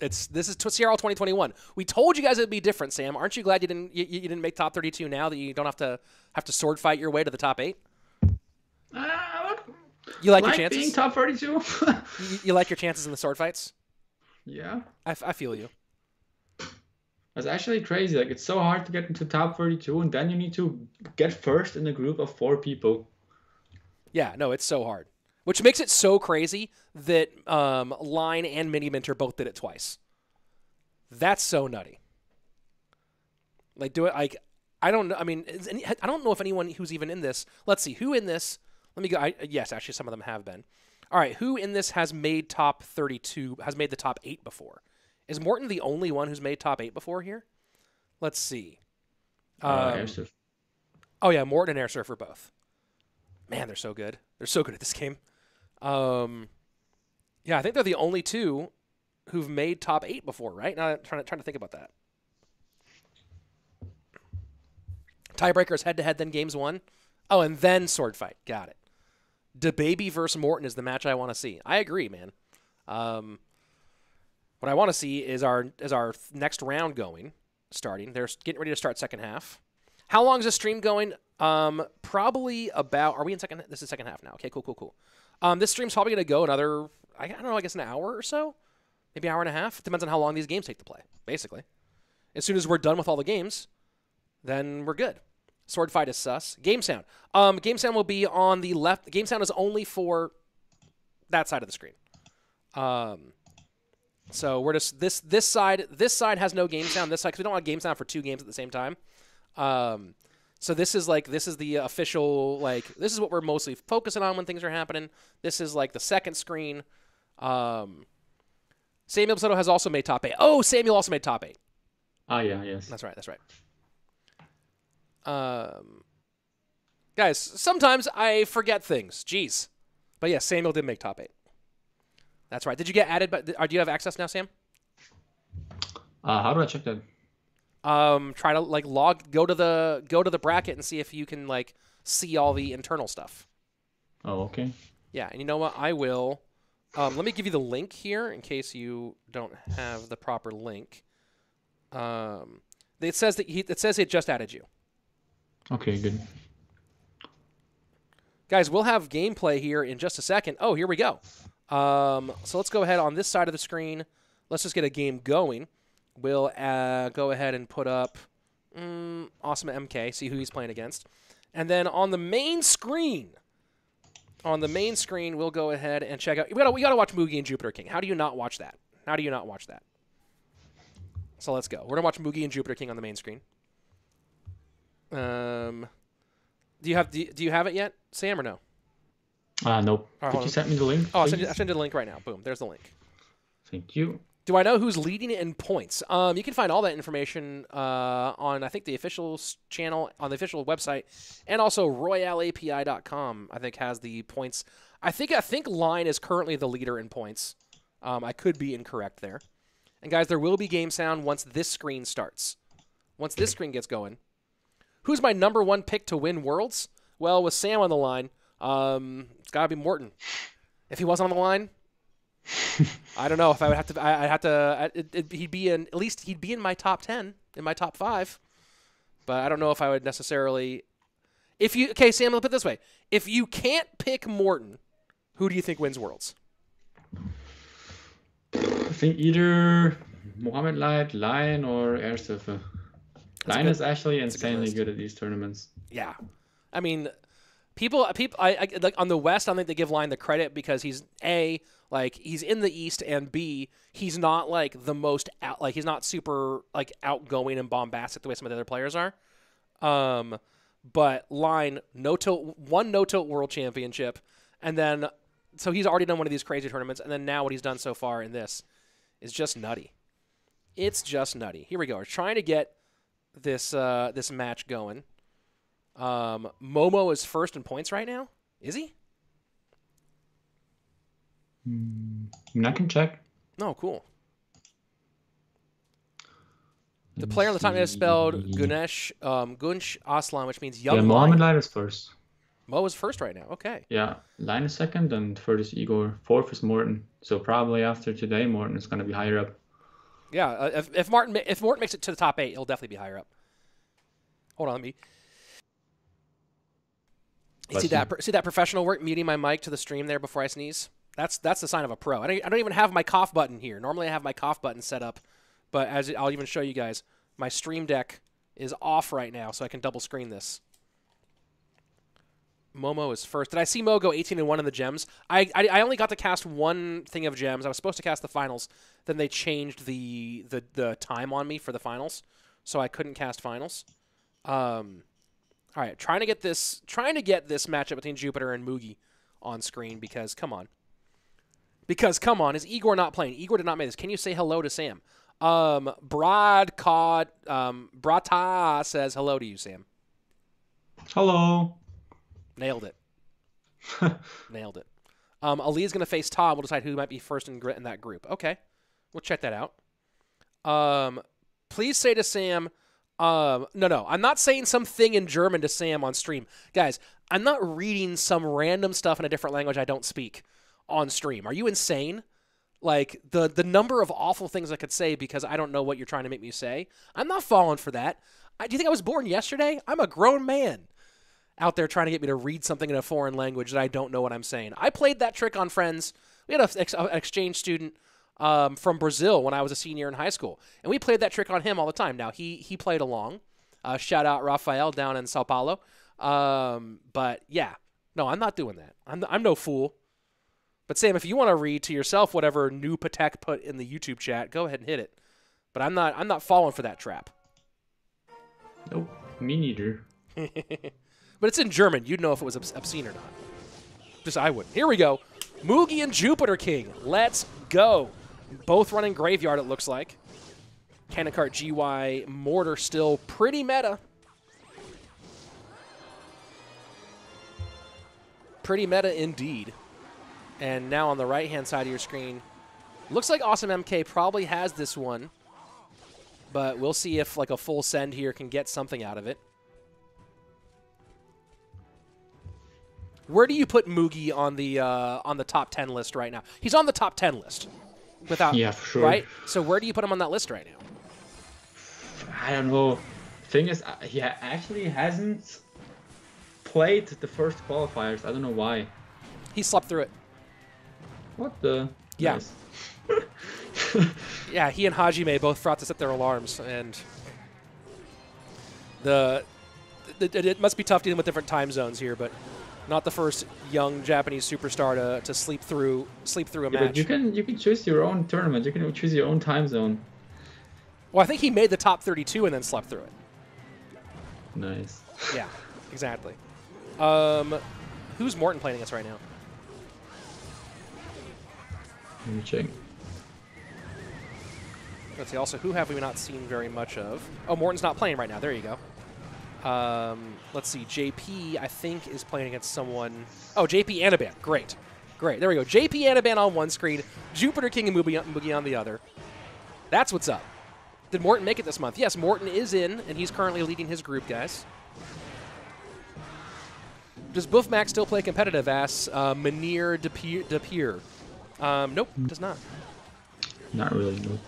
it's this is CRL 2021. We told you guys it'd be different, Sam. Aren't you glad you didn't you, you didn't make top 32 now that you don't have to have to sword fight your way to the top eight? Uh, You like, like your being chances? top 32. You, you like your chances in the sword fights? yeah. I, f- I feel you. That's actually crazy. Like it's so hard to get into top 32, and then you need to get first in a group of four people. Yeah, no, it's so hard. Which makes it so crazy that um, Line and Mini Minter both did it twice. That's so nutty. Like, do it like I don't know. I mean, is any, I don't know if anyone who's even in this. Let's see who in this. Let me go. I, yes, actually, some of them have been. All right, who in this has made top 32? Has made the top eight before? Is Morten the only one who's made top eight before here? Let's see. Uh, Um, Airsurf. Oh yeah, Morten and Air Surfer both. Man, they're so good. They're so good at this game. Um, yeah, I think they're the only two who've made top eight before, right? Now I'm trying to trying to think about that. Tiebreakers head to head, then games one. Oh, and then sword fight. Got it. DeBaby versus Morten is the match I want to see. I agree, man. Um, what I want to see is our is our next round going, starting. They're getting ready to start second half. How long is the stream going? Um, probably about. Are we in second? This is second half now. Okay, cool, cool, cool. Um, this stream's probably gonna go another. I don't know. I guess an hour or so, maybe an hour and a half. Depends on how long these games take to play. Basically, as soon as we're done with all the games, then we're good. Sword fight is sus. Game sound. Um, game sound will be on the left. Game sound is only for that side of the screen. Um, so we're just this this side. This side has no game sound. This side because we don't want game sound for two games at the same time. Um, so this is like this is the official like this is what we're mostly focusing on when things are happening. This is like the second screen. Um, Samuel Soto has also made top eight. Oh, Samuel also made top eight. Ah, yeah, yes. That's right. That's right. Um, guys, sometimes I forget things. Jeez, but yeah, Samuel did make top eight. That's right. Did you get added? But uh, do you have access now, Sam? Uh, how do I check that? Um, try to like log, go to the go to the bracket and see if you can like see all the internal stuff. Oh, okay. Yeah, and you know what? I will. Um, let me give you the link here in case you don't have the proper link. Um, it says that he, it says it just added you. Okay, good. Guys, we'll have gameplay here in just a second. Oh, here we go. Um, so let's go ahead on this side of the screen. Let's just get a game going. We'll uh, go ahead and put up mm, Awesome MK, see who he's playing against. And then on the main screen, on the main screen, we'll go ahead and check out. We gotta, we gotta watch Mugi and Jupiter King. How do you not watch that? How do you not watch that? So let's go. We're gonna watch Mugi and Jupiter King on the main screen. Um, do you have do you, do you have it yet, Sam, or no? Ah, nope. Right, Could you on. send me the link? Oh, I'll send, you. I'll send you the link right now. Boom. There's the link. Thank you. Do I know who's leading in points? Um, you can find all that information uh, on I think the official channel on the official website, and also RoyaleAPI.com. I think has the points. I think I think Line is currently the leader in points. Um, I could be incorrect there. And guys, there will be game sound once this screen starts. Once this screen gets going. Who's my number one pick to win Worlds? Well, with Sam on the line, um, it's got to be Morten. If he wasn't on the line, I don't know if I would have to. I, I'd have to. It, it, he'd be in at least he'd be in my top ten, in my top five. But I don't know if I would necessarily. If you okay, Sam, let's put it this way: if you can't pick Morten, who do you think wins Worlds? I think either Mohammed Light, Lion, or Airsurfer. a Lion is actually a good insanely good at these tournaments. Yeah, I mean, people, people, I, I like on the West. I don't think they give Line the credit because he's a like he's in the East, and b he's not like the most out, like he's not super like outgoing and bombastic the way some of the other players are. Um, but Line no tilt one no tilt world championship, and then so he's already done one of these crazy tournaments, and then now what he's done so far in this is just nutty. It's just nutty. Here we go. We're trying to get this uh, this match going. Um, Momo is first in points right now. Is he? I mean, I can check. No, cool. The player on the top name is spelled. Gunesh um, Genc Aslan, which means young Yeah. Mohammed Light is first. Mo is first right now. Okay. Yeah, Lion is second, and third is Igor. Fourth is Morten. So probably after today, Morten is gonna be higher up. Yeah. Uh, if, if Martin if Morten makes it to the top eight, he'll definitely be higher up. Hold on, let me. Bless see you. that? See that professional work muting my mic to the stream there before I sneeze. That's that's the sign of a pro. I don't, I don't even have my cough button here. Normally I have my cough button set up, but as I'll even show you guys, my stream deck is off right now, so I can double screen this. Momo is first. Did I see Mo go 18 and one in the gems? I, I I only got to cast one thing of gems. I was supposed to cast the finals. Then they changed the the the time on me for the finals. so I couldn't cast finals. Um, all right, trying to get this trying to get this matchup between Jupiter and Mugi on screen because come on. Because come on, is Igor not playing? Igor did not make this. Can you say hello to Sam? Um, Broadcod, um, Brata says hello to you, Sam. Hello. Nailed it. Nailed it. Um, Alee is going to face Tom. We'll decide who might be first in, in that group. Okay, we'll check that out. Um, please say to Sam, um, no, no, I'm not saying something in German to Sam on stream, guys. I'm not reading some random stuff in a different language I don't speak on stream. Are you insane? Like the the number of awful things I could say because I don't know what you're trying to make me say. I'm not falling for that. I, do you think I was born yesterday? I'm a grown man out there trying to get me to read something in a foreign language that I don't know what I'm saying. I played that trick on friends. We had an exchange student um, from Brazil when I was a senior in high school, and we played that trick on him all the time. Now he he played along. Uh, shout out Rafael down in Sao Paulo. Um, but yeah, no, I'm not doing that. I'm I'm no fool. But Sam, if you want to read to yourself whatever new Patek put in the YouTube chat, go ahead and hit it. But I'm not I'm not falling for that trap. Nope, me neither. but it's in German. You'd know if it was obs- obscene or not. Just I wouldn't. Here we go. Mugi and Jupiter King. Let's go. Both running Graveyard, it looks like. Cannon Cart GY Mortar still pretty meta. Pretty meta indeed. And now on the right-hand side of your screen, looks like Awesome MK probably has this one. But we'll see if like a full send here can get something out of it. Where do you put Mugi on the uh, on the top ten list right now? He's on the top ten list, without Yeah, for sure. right. So where do you put him on that list right now? I don't know. Thing is, uh, he actually hasn't played the first qualifiers. I don't know why. He slept through it. What the? Yeah. Nice. Yeah, he and Hajime both forgot to set their alarms, and the it, it- it must be tough dealing with different time zones here, but not the first young Japanese superstar to, to sleep through sleep through a Yeah, match. but you can you can choose your own tournament. You can choose your own time zone. Well, I think he made the top 32 and then slept through it. Nice. Yeah, exactly. Um, who's Morten playing against right now? Let's see. Also, who have we not seen very much of? Oh, Morten's not playing right now. There you go. Um, let's see. JP, I think, is playing against someone. Oh, JP Anabam. Great. Great. There we go. JP Anabam on one screen, Jupiter King and Mugi on the other. That's what's up. Did Morten make it this month? Yes, Morten is in, and he's currently leading his group, guys. Does Buffmax still play competitive? Asks uh, Munir Depier. Um, nope, does not. Not really. No.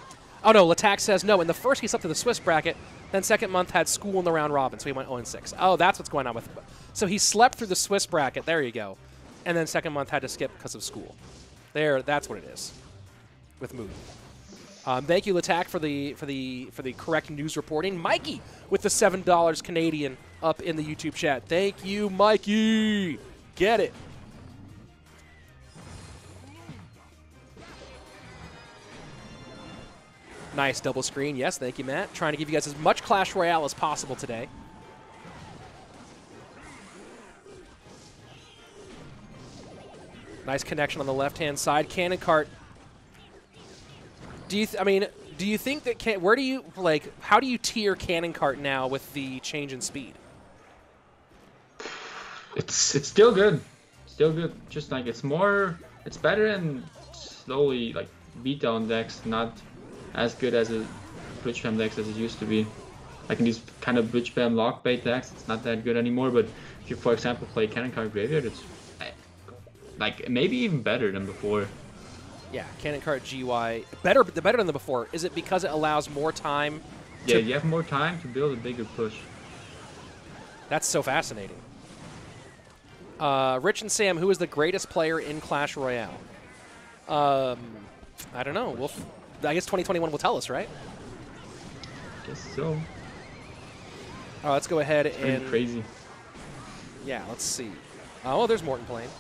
Oh no, Latac says no. In the first, he slept to the Swiss bracket. Then second month had school in the round robin, so he went 0 6. Oh, that's what's going on with. So he slept through the Swiss bracket. There you go. And then second month had to skip because of school. There, that's what it is. With Moon. Um, thank you, Latak, for the for the for the correct news reporting. Mikey with the seven dollars Canadian up in the YouTube chat. Thank you, Mikey. Get it. Nice double screen. Yes, thank you, Matt. Trying to give you guys as much Clash Royale as possible today. Nice connection on the left-hand side. Cannon cart. Do you? I mean, do you think that? Can- where do you like? How do you tier cannon cart now with the change in speed? It's it's still good. Still good. Just like it's more. It's better and slowly like beat down decks. Not as good as a bridge spam decks as it used to be. Like in these kind of bridge spam lock bait decks, it's not that good anymore. But if you, for example, play Cannon Card Graveyard, it's eh, like maybe even better than before. Yeah, cannon cart GY better, the better than the before. Is it because it allows more time? Yeah, you have more time to build a bigger push. That's so fascinating. Uh, Rich and Sam, who is the greatest player in Clash Royale? Um, I don't know. We'll, I guess 2021 will tell us, right? Guess so. Uh, let's go ahead Pretty and crazy. yeah, let's see. Oh, there's Morten playing.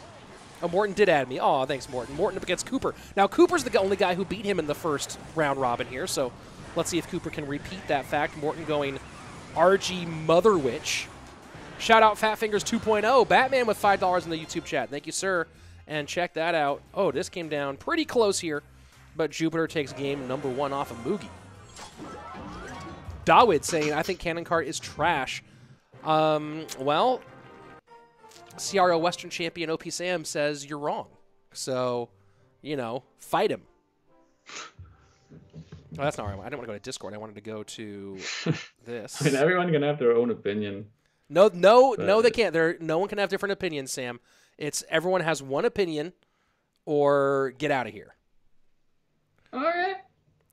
Oh, Morten did add me. Oh, thanks, Morten. Morten up against Cooper. Now Cooper's the only guy who beat him in the first round robin here, so Let's see if Cooper can repeat that fact. Morten going RG Mother Witch. Shout out Fat Fingers 2.0. Batman with $5 in the YouTube chat. Thank you, sir. And check that out. Oh, this came down pretty close here, but Jupiter takes game number one off of Mugi. Dawid saying, I think Cannon Cart is trash. Um, well, CRL Western Champion OP Sam says you're wrong. So, you know, fight him. Oh, that's not right. I didn't want to go to Discord. I wanted to go to this. I mean, everyone can have their own opinion. No, no, no, they can't. There, no one can have different opinions, Sam. It's everyone has one opinion, or get out of here. Okay.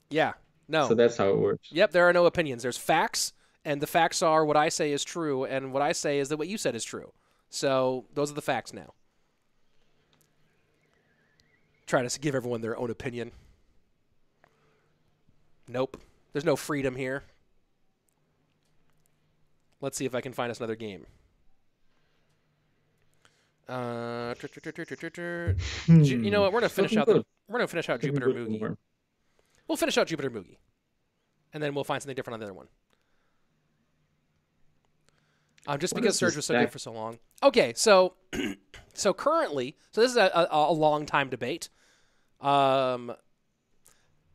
Yeah. No. So that's how it works. Yep. There are no opinions. There's facts, and the facts are what I say is true, and what I say is that what you said is true. So those are the facts now. Try to give everyone their own opinion. Nope. There's no freedom here. Let's see if I can find us another game. Uh, tr- tr- tr- you know what? We're gonna finish out. The, we're gonna finish out Jupiter good Mugi. We'll finish out Jupiter Mugi, and then we'll find something different on the other one. Um, just What because Surge was so good for so long. Okay, so so currently, so this is a, a, a long time debate. Um,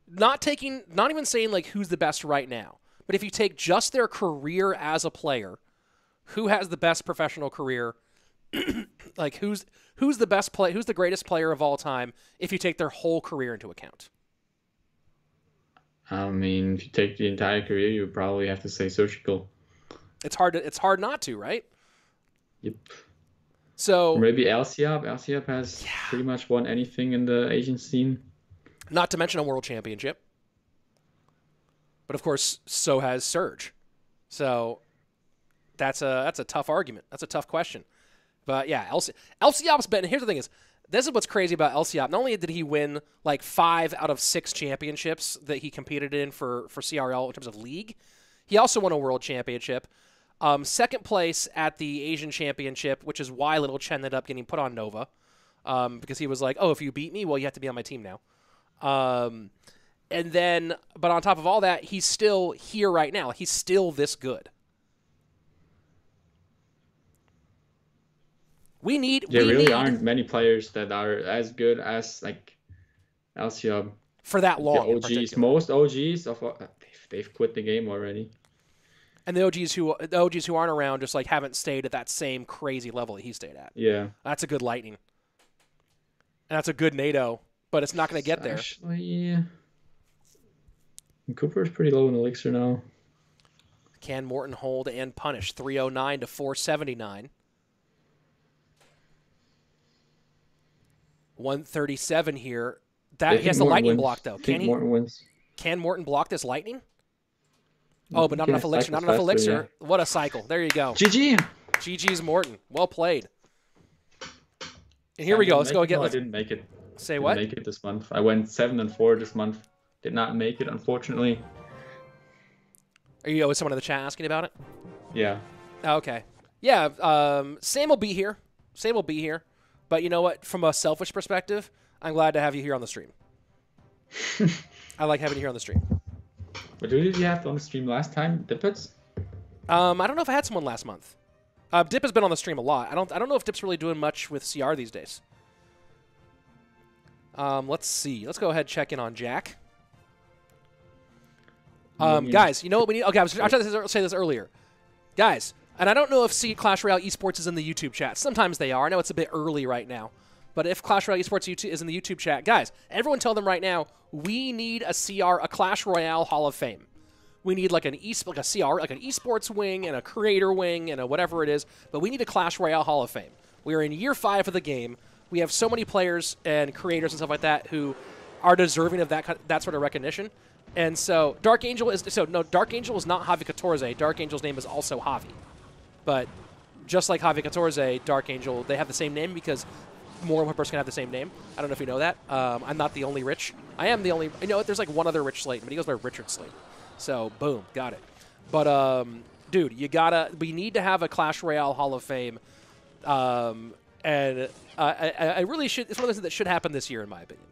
not taking, not even saying like who's the best right now, but if you take just their career as a player, who has the best professional career? like who's who's the best play? Who's the greatest player of all time? If you take their whole career into account. I mean, if you take the entire career, you probably have to say surgical. It's hard to, it's hard not to, right? Yep. So, maybe Lciop. Lciop has pretty much won anything in the Asian scene. not to mention a world championship. But of course, so has Surge. So that's a that's a tough argument. That's a tough question. But yeah, Elsi- Lciop's been. Here's the thing: is this is what's crazy about Lciop. Not only did he win like five out of six championships that he competed in for for CRL in terms of league, he also won a world championship. Um, second place at the Asian Championship, which is why Little Chen ended up getting put on Nova, um, because he was like, "Oh, if you beat me, well, you have to be on my team now." Um, and then, but on top of all that, he's still here right now. He's still this good. We need. There we really need aren't many players that are as good as like Lciop. for that long. in OGs, most OGs of they've, they've quit the game already. and the OGs who the OGs who aren't around just like haven't stayed at that same crazy level that he stayed at. Yeah. That's a good lightning. And that's a good NATO, but it's not going to get there. Actually, uh, Cooper is pretty low in elixir now. Can Morten hold and punish 309 to 479? 137 here. I That he has the lightning wins. block though. Can he? Morten wins. Can Morten block this lightning? Oh, but not Yeah, enough elixir. Not cycles enough faster, elixir. What a cycle. There you go. GG. GG's Morten. Well played. And here we go. Let's go again. No, I Let's didn't make it. say Didn't what? make it this month. I went seven and four this month. Did not make it, unfortunately. Are you with someone in the chat asking about it? Yeah. Okay. Yeah, um, Sam will be here. Sam will be here. But you know what? From a selfish perspective, I'm glad to have you here on the stream. I like having you here on the stream. But who did you have on the stream last time? Dippets? Um, I don't know if I had someone last month. Uh, Dip has been on the stream a lot. I don't. I don't know if Dip's really doing much with CR these days. Um, let's see. Let's go ahead and check in on Jack. Um, Mm. guys, you know what we need? Okay, I was I tried to say this earlier, guys. And I don't know if C Clash Royale Esports is in the YouTube chat. Sometimes they are. I know it's a bit early right now, but if Clash Royale Esports YouTube is in the YouTube chat, guys, everyone tell them right now we need a CR, a Clash Royale Hall of Fame. We need like an e like a CR, like an esports wing and a creator wing and a whatever it is. But we need a Clash Royale Hall of Fame. We are in year five of the game. We have so many players and creators and stuff like that who are deserving of that that sort of recognition. And so Dark Angel is so no Dark Angel is not Javi Catorze. Dark Angel's name is also Javi. But just like Javi Catorze, Dark Angel, they have the same name because more than one person can have the same name. I don't know if you know that. Um, I'm not the only Rich. I am the only. You know? There's like one other Rich Slaton, but he goes by Richard Slaton. So boom, got it. But um, dude, you gotta. We need to have a Clash Royale Hall of Fame, um, and uh, I, I I really should. It's one of those things that should happen this year, in my opinion.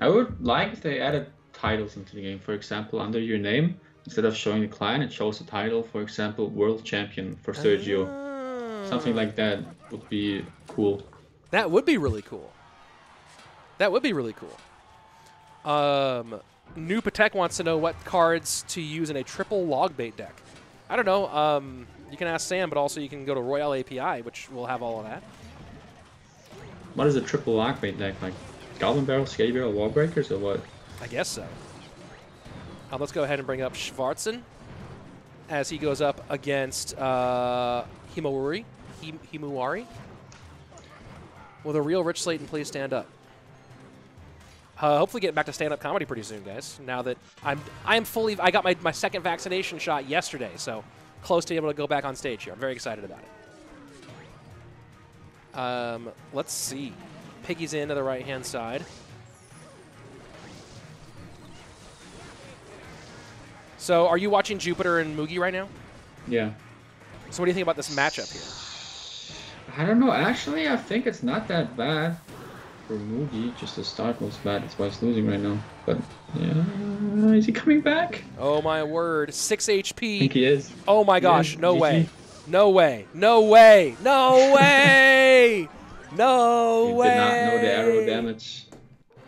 I would like if they added titles into the game. For example, under your name, instead of showing the clan, it shows the title. For example, World Champion for Sergio. Something like that would be cool. That would be really cool. That would be really cool. Um, New Patek wants to know what cards to use in a triple log bait deck. I don't know. Um, you can ask Sam, but also you can go to RoyaleAPI, which will have all of that. What is a triple log bait deck like? Goblin Barrel, Skady Barrel, Wall Breakers, or what? I guess so. Uh, let's go ahead and bring up Schwarzen as he goes up against uh, Himawari. Him- Himawari. Will the real Rich Slaton please stand up? Uh, hopefully, getting back to stand-up comedy pretty soon, guys. Now that I'm, I am fully, I got my, my second vaccination shot yesterday, so close to able to go back on stage here. I'm very excited about it. Um, let's see. Piggy's in to the right-hand side. So, are you watching Jupiter and Mugi right now? Yeah. So, what do you think about this matchup here? I don't know. Actually, I think it's not that bad for Mugi. Just the start was bad. That's why it's losing right now. But yeah, is he coming back? Oh my word, six I think he is. Oh my gosh, no way, no way, no way, no way, no He way. did not know the arrow damage.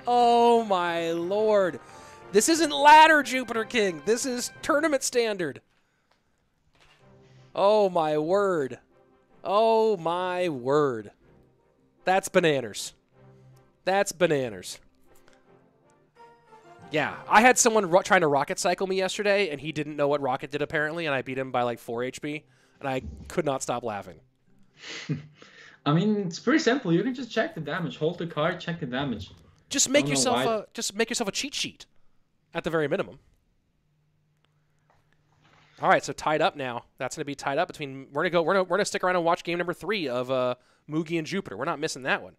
Oh my lord, this isn't ladder Jupiter King. This is tournament standard. Oh my word. Oh my word. That's bananas. That's bananas. Yeah, I had someone ro- trying to rocket cycle me yesterday, and he didn't know what rocket did apparently, and I beat him by like 4 HP, and I could not stop laughing. I mean, it's pretty simple. You can just check the damage. Hold the card, check the damage. Just make yourself a just make yourself a cheat sheet, at the very minimum. All right, so tied up now. That's going to be tied up between. We're gonna go. We're gonna, we're gonna stick around and watch game number three of uh, Mugi and Jupiter. We're not missing that one.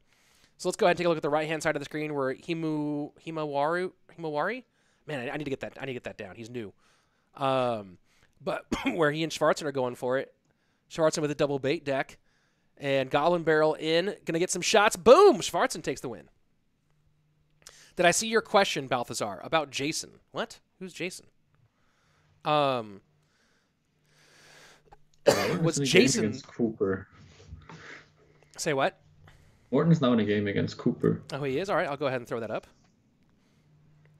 So let's go ahead and take a look at the right hand side of the screen where Himu Himawaru Himawari. Man, I, I need to get that. I need to get that down. He's new. Um, but where he and Schwarzen are going for it. Schwarzen with a double bait deck, and Goblin Barrel in. Gonna get some shots. Boom! Schwarzen takes the win. Did I see your question, Balthazar, about Jason? What? Who's Jason? Um, was Morten's in a game Jason? Cooper? Say what? Morten's now in a game against Cooper. Oh, he is. All right, I'll go ahead and throw that up.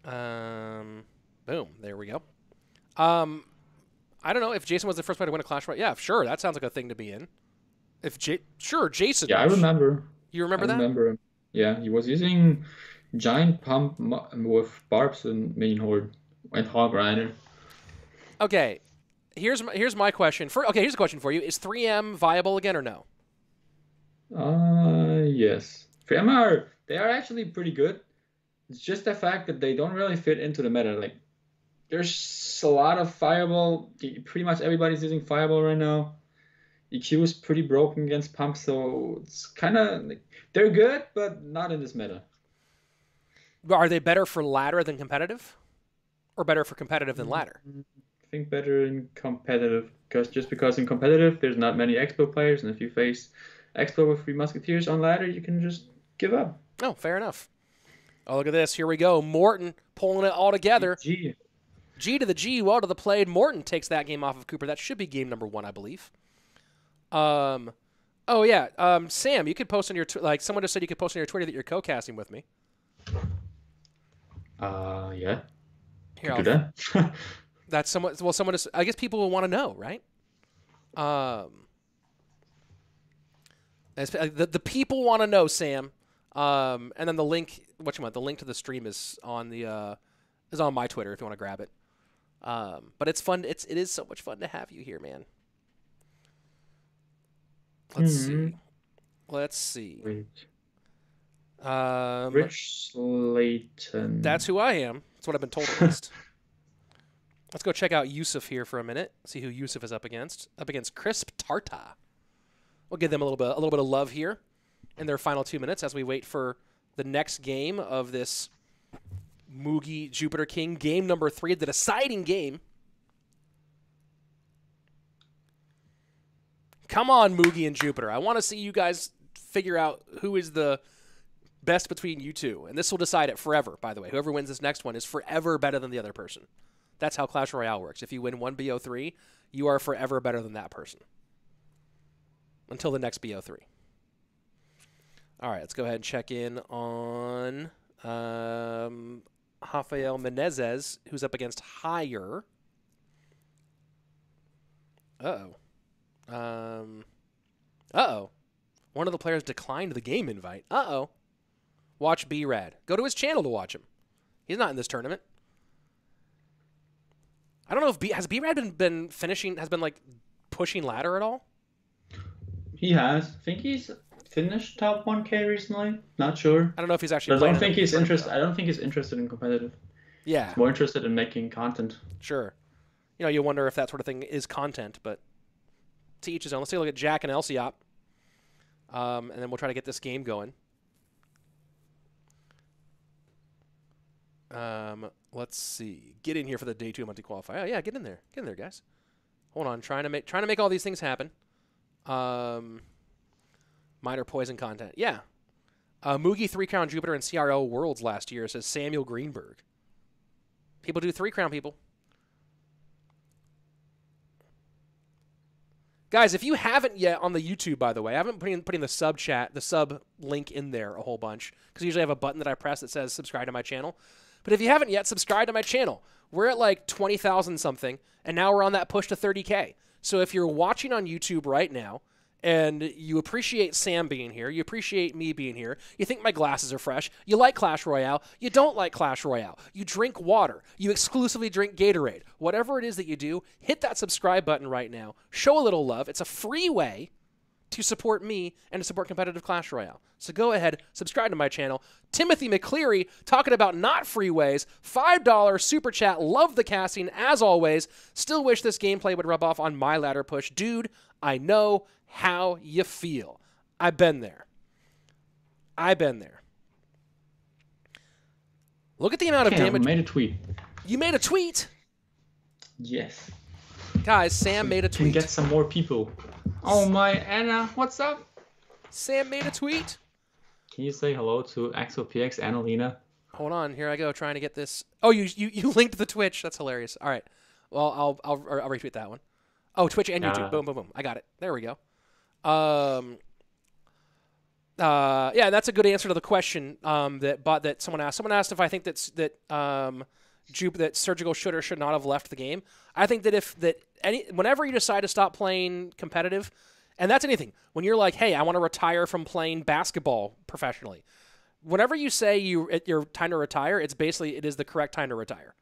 Um, boom. There we go. Um, I don't know if Jason was the first player to win a Clash Royale. Yeah, sure. That sounds like a thing to be in. If J- sure, Jason. Yeah, I remember. You remember I that? remember him. Yeah, he was using giant pump with barbs and main horde and hog rider. Okay. Here's my, here's my question. For okay, here's a question for you: Is 3M viable again or no? Uh, yes. 3M are they are actually pretty good. It's just the fact that they don't really fit into the meta. Like, there's a lot of fireball. Pretty much everybody's using fireball right now. EQ is pretty broken against pump, so it's kind of like, they're good, but not in this meta. Are they better for ladder than competitive, or better for competitive Mm. than ladder? I think better in competitive, because just because in competitive there's not many expo players, and if you face expo with three musketeers on ladder, you can just give up. Oh, fair enough. Oh, look at this. Here we go. Morten pulling it all together. Gee, G to the G, well to the played. Morten takes that game off of Cooper. That should be game number one, I believe. Um, oh yeah. Um, Sam, you could post on your tw- like someone just said you could post on your Twitter that you're co-casting with me. Uh, yeah, Here, do that. that's someone. Well, someone. Just, I guess people will want to know, right? Um, the the people want to know, Sam. Um, and then the link. What you want? The link to the stream is on the uh, is on my Twitter if you want to grab it. Um, but it's fun. It's it is so much fun to have you here, man. Let's see. Mhm. Let's see. Wait, Um, Rich Slaton. That's who I am. That's what I've been told at least. Let's go check out Youssef here for a minute. See who Youssef is up against. Up against Crisp Tarta. We'll give them a little bit a little bit of love here in their final two minutes as we wait for the next game of this Mugi Jupiter King game number three, the deciding game. Come on, Mugi and Jupiter. I want to see you guys figure out who is the best between you two, and this will decide it forever. By the way, whoever wins this next one is forever better than the other person. That's how Clash Royale works. If you win one BO3, you are forever better than that person until the next BO3. All right, let's go ahead and check in on um, Rafael Menezes, who's up against Higher. Uh oh. Um, uh oh. One of the players declined the game invite. Uh oh. Watch B Rad. Go to his channel to watch him. He's not in this tournament. I don't know if B has B Rad been, been finishing has been like pushing ladder at all. He has. I think he's finished top 1K recently. Not sure. I don't know if he's actually. I don't think he's interested. I don't think he's interested in competitive. Yeah, He's more interested in making content. sure. You know, you wonder if that sort of thing is content, but to each his own. Let's take a look at Jack and Lciop, um, and then we'll try to get this game going. Um, let's see. Get in here for the day two Monte qualifier. Oh yeah, get in there. Get in there, guys. Hold on, trying to make trying to make all these things happen. Um, Miner poison content. Yeah. Uh, Mugi three crown Jupiter and CRL Worlds last year says Samuel Greenberg. People do three crown people. Guys, if you haven't yet on the YouTube, by the way, I haven't putting putting the sub chat, the sub link in there a whole bunch because usually I have a button that I press that says subscribe to my channel. But if you haven't yet, subscribe to my channel. We're at like twenty thousand something, and now we're on that push to thirty k. So if you're watching on YouTube right now and you appreciate Sam being here, you appreciate me being here, you think my glasses are fresh, you like Clash Royale, you don't like Clash Royale, you drink water, you exclusively drink Gatorade, whatever it is that you do, hit that subscribe button right now. Show a little love. It's a free way to support me and to support competitive Clash Royale. So go ahead, subscribe to my channel. Timothy McCleary talking about not freeways, $5 super chat. Love the casting as always. Still wish this gameplay would rub off on my ladder push. Dude, I know how you feel. I've been there. I've been there. Look at the amount of damage. I made a tweet. You made a tweet. Yes. Guys, Sam made a Can tweet. get some more people. Oh my Anna, what's up? Sam made a tweet. Can you say hello to AxoPX Annalena? Hold on, here I go trying to get this. Oh, you you, you linked the Twitch. That's hilarious. All right, well I'll I'll, I'll retweet that one. Oh, Twitch and YouTube. Yeah. Boom, boom, boom. I got it. There we go. Um. Uh, yeah, that's a good answer to the question. Um, that but that someone asked. Someone asked if I think that's that um, Jupe that surgical should or should not have left the game. I think that if that any whenever you decide to stop playing competitive, and that's anything. When you're like, hey, I want to retire from playing basketball professionally. Whenever you say you it, your time to retire, it's basically it is the correct time to retire.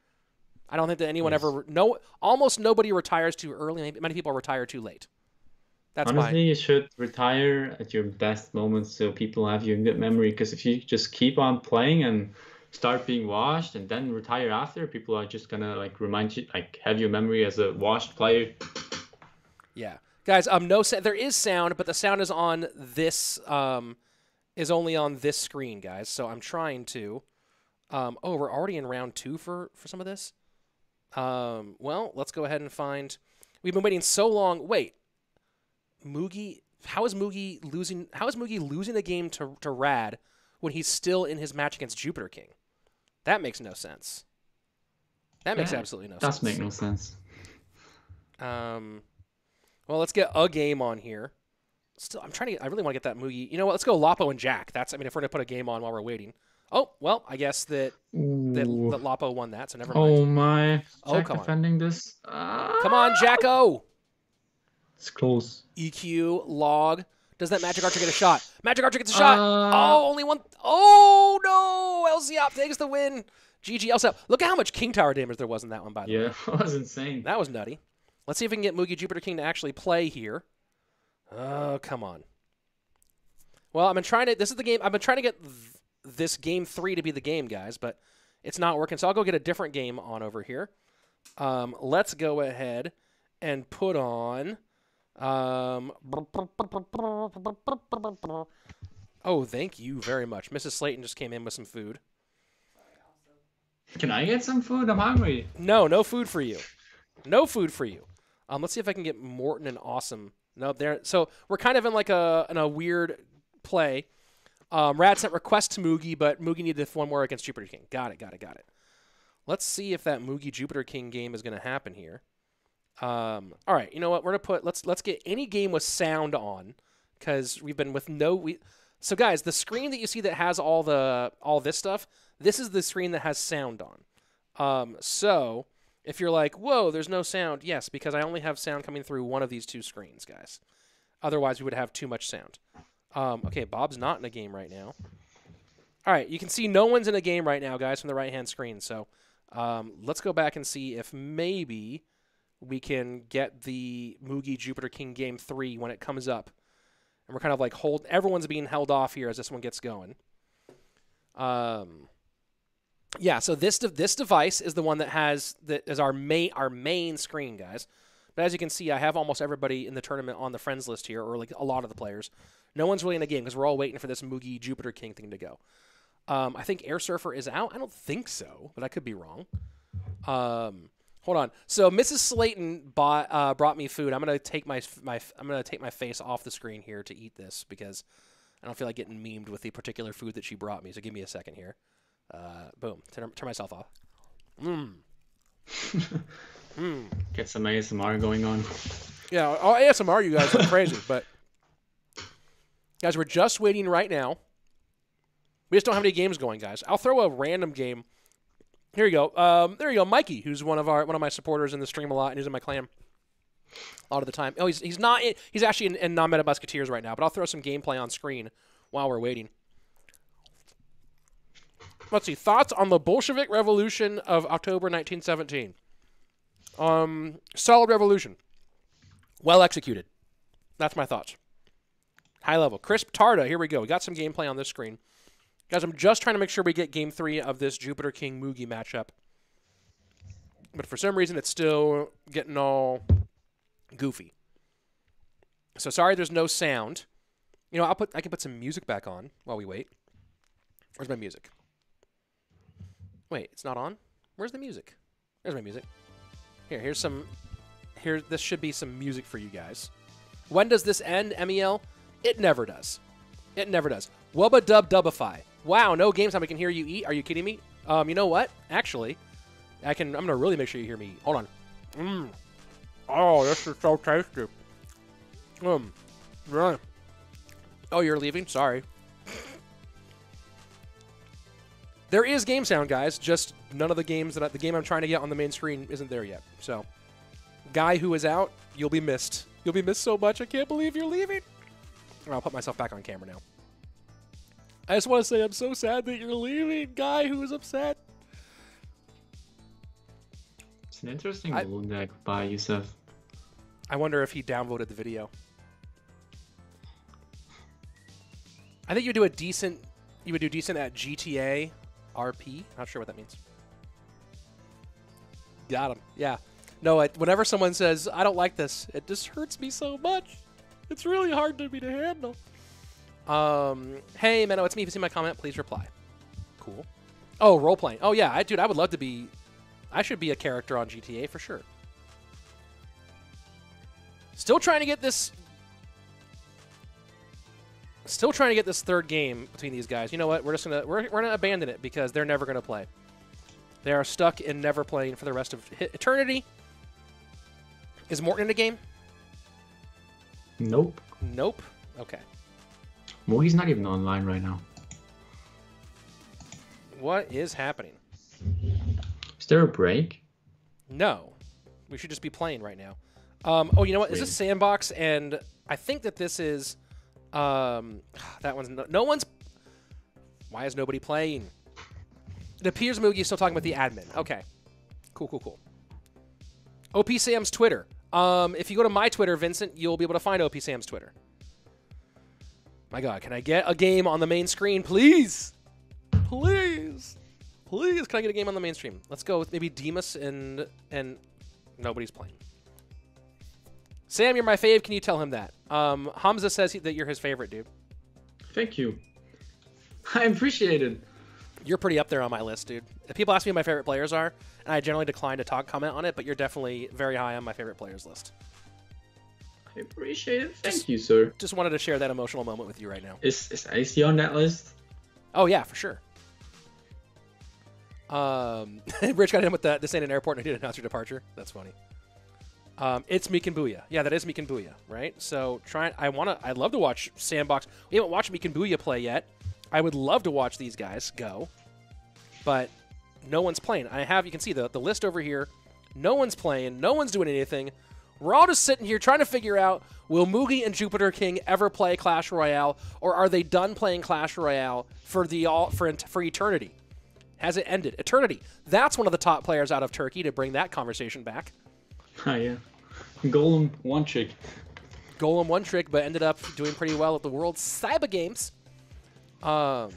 I don't think that anyone Yes. ever no almost nobody retires too early. Many people retire too late. That's Honestly, why. you should retire at your best moments so people have you in good memory. Because if you just keep on playing and start being washed and then retire after, people are just gonna like remind you, like have your memory as a washed player. Yeah, guys. Um, no, sa- there is sound, but the sound is on this. Um, is only on this screen, guys. So I'm trying to. Um, oh, we're already in round two for for some of this. Um, well, let's go ahead and find. We've been waiting so long. Wait, Mugi. How is Mugi losing? How is Mugi losing the game to to Rad when he's still in his match against Jupiter King? That makes no sense. That makes Yeah, absolutely no Does sense. make no sense. Um, well, let's get a game on here. Still, I'm trying to. Get, I really want to get that Mugi. You know what? Let's go Lapo and Jack. That's. I mean, if we're gonna put a game on while we're waiting. Oh well, I guess that that, that Lapo won that. So never mind. Oh my! Oh, Jack come on. defending this. Ah, Come on, Jacko. It's close. EQ log. Does that Magic Archer get a shot? Magic Archer gets a shot. Uh, oh, only one. Oh no! Lciop takes the win. GG Lciop. Look at how much King Tower damage there was in that one. By the way, Yeah, that was insane. that was nutty. Let's see if we can get Mugi Jupiter King to actually play here. Oh, come on. Well, I've been trying to. This is the game. I've been trying to get th- this game three to be the game, guys, but it's not working. So I'll go get a different game on over here. Um, let's go ahead and put on. Um, oh, thank you very much. Mrs. Slaton just came in with some food. Can I get some food? I'm hungry. No, no food for you. No food for you. Um, let's see if I can get Morten and Awesome. No, there. So we're kind of in like a in a weird play. Um, Rad sent request to Mugi, but Mugi needed one more against Jupiter King. Got it, got it, got it. Let's see if that Mugi Jupiter King game is going to happen here. Um, all right, you know what? We're gonna put let's let's get any game with sound on because we've been with no we. So guys, the screen that you see that has all the all this stuff, this is the screen that has sound on. Um, so if you're like, whoa, there's no sound, yes, because I only have sound coming through one of these two screens, guys. Otherwise, we would have too much sound. Um, okay, Bob's not in a game right now. All right, you can see no one's in a game right now, guys, from the right hand screen. So um, let's go back and see if maybe we can get the Mugi Jupiter King game three when it comes up. And we're kind of like hold everyone's being held off here as this one gets going. Um, yeah, so this de- this device is the one that has that is our main our main screen, guys. But as you can see, I have almost everybody in the tournament on the friends list here, or like a lot of the players. No one's really in the game because we're all waiting for this Mugi Jupiter King thing to go. Um, I think Air Surfer is out. I don't think so, but I could be wrong. Um, hold on. So Mrs. Slaton bought uh, brought me food. I'm gonna take my my I'm gonna take my face off the screen here to eat this because I don't feel like getting memed with the particular food that she brought me. So give me a second here. Uh, boom. Turn, turn myself off. Mmm. mm. Get some ASMR going on. Yeah, oh, ASMR, you guys are crazy, but guys, we're just waiting right now. We just don't have any games going, guys. I'll throw a random game. Here you go. Um, there you go, Mikey, who's one of our one of my supporters in the stream a lot, and he's in my clan a lot of the time. Oh, he's he's not. In, he's actually in, in non-meta Musketeers right now, but I'll throw some gameplay on screen while we're waiting. Let's see. Thoughts on the Bolshevik Revolution of October 1917. Um, solid revolution. Well executed. That's my thoughts. High level. Crisp Tarta. Here we go. We got some gameplay on this screen. Guys, I'm just trying to make sure we get game three of this Jupiter King Mugi matchup. But for some reason, it's still getting all goofy. So sorry there's no sound. You know, I'll put I can put some music back on while we wait. Where's my music? Wait, it's not on? Where's the music? There's my music. Here, here's some here this should be some music for you guys. When does this end, MEL? It never does. It never does. Wubba dub dubify. Wow, no game time I can hear you eat. Are you kidding me? Um, you know what? Actually, I can I'm gonna really make sure you hear me eat. Hold on. Mmm. Oh, this is so tasty. Um, right. Oh, you're leaving? Sorry. There is game sound, guys. Just none of the games that I, the game I'm trying to get on the main screen isn't there yet. So, guy who is out, you'll be missed. You'll be missed so much. I can't believe you're leaving. I'll put myself back on camera now. I just want to say I'm so sad that you're leaving, guy who is upset. It's an interesting I, deck by Youssef. I wonder if he downvoted the video. I think you would do a decent. You would do decent at GTA RP. Not sure what that means. Got him. Yeah. No, I, whenever someone says, I don't like this, it just hurts me so much. It's really hard to me to handle. Um, hey, Menno, it's me. If you see my comment, please reply. Cool. Oh, role playing. Oh, yeah. I, dude, I would love to be. I should be a character on GTA for sure. Still trying to get this Still trying to get this third game between these guys. You know what? We're just gonna we're, we're gonna abandon it because they're never gonna play. They are stuck in never playing for the rest of eternity. Is Morten in the game? Nope. Nope. Okay. Well, he's not even online right now. What is happening? Is there a break? No. We should just be playing right now. Um, oh, you know what? Is this sandbox? And I think that this is um, that one's no, no, one's. Why is nobody playing? It appears Mugi is still talking about the admin. Okay, cool, cool, cool. OP Sam's Twitter. Um, if you go to my Twitter, Vincent, you'll be able to find OP Sam's Twitter. My God, can I get a game on the main screen, please? Please, please, can I get a game on the main stream? Let's go with maybe Dimas and and nobody's playing. Sam, you're my fave. Can you tell him that? Um, Hamza says he, that you're his favorite, dude. Thank you. I appreciate it. You're pretty up there on my list, dude. If people ask me who my favorite players are, and I generally decline to talk comment on it, but you're definitely very high on my favorite players list. I appreciate it. Thank you, sir. Just wanted to share that emotional moment with you right now. Is is AC on that list? Oh yeah, for sure. Um, Rich got in with the this ain't an airport and I did announce your departure. That's funny. Um, it's Mikan Bouya. Yeah, that is Mikan Bouya, right? So try. I want to. I'd love to watch Sandbox. We haven't watched Mikan Bouya play yet. I would love to watch these guys go, but no one's playing. I have. You can see the the list over here. No one's playing. No one's doing anything. We're all just sitting here trying to figure out: Will Mugi and Jupiter King ever play Clash Royale, or are they done playing Clash Royale for the all for for eternity? Has it ended? Eternity. That's one of the top players out of Turkey to bring that conversation back. Oh yeah, Golem one trick. Golem one trick, but ended up doing pretty well at the World Cyber Games. Um,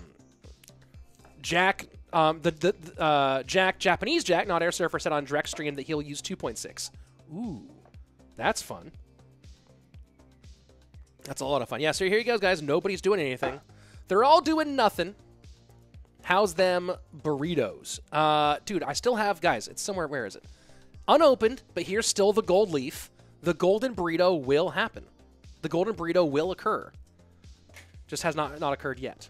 Jack, um, the, the uh, Jack, Japanese Jack, not Air Surfer, said on Drex stream that he'll use 2.6. Ooh, that's fun. That's a lot of fun. Yeah, so here you go, guys. Nobody's doing anything. They're all doing nothing. How's them burritos? Uh, dude, I still have, guys, it's somewhere, where is it? Unopened, but here's still the gold leaf. The golden burrito will happen. The golden burrito will occur. Just has not not occurred yet.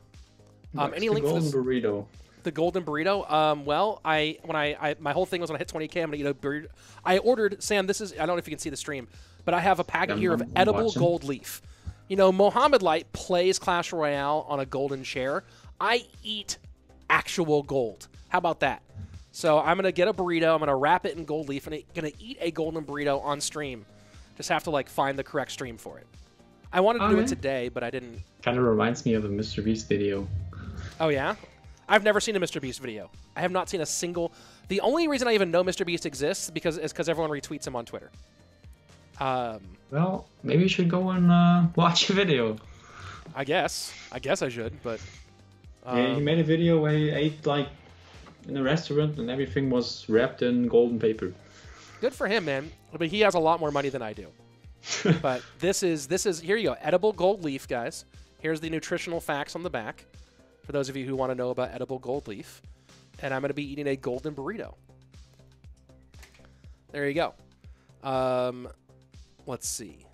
Um, What's any the link for golden this? burrito? The golden burrito. Um, well, I when I, I my whole thing was when I hit 20k, I'm gonna eat a burrito. I ordered Sam. This is I don't know if you can see the stream, but I have a packet I'm- here of I'm edible watching. gold leaf. You know, Mohammed Light plays Clash Royale on a golden share. I eat actual gold. How about that? So I'm gonna get a burrito. I'm gonna wrap it in gold leaf, and I'm gonna eat a golden burrito on stream. Just have to like find the correct stream for it. I wanted to do it today, but I didn't. Kind of reminds me of a Mr. Beast video. Oh yeah, I've never seen a Mr. Beast video. I have not seen a single. The only reason I even know Mr. Beast exists because is because everyone retweets him on Twitter. Um, Well, maybe you should go and uh, watch a video. I guess. I guess I should, but. Um, yeah, he made a video where he ate like in a restaurant and everything was wrapped in golden paper. Good for him, man. But he has a lot more money than I do. but this is this is here you go. Edible gold leaf, guys. Here's the nutritional facts on the back for those of you who want to know about edible gold leaf. And I'm going to be eating a golden burrito. There you go. Um, let's see.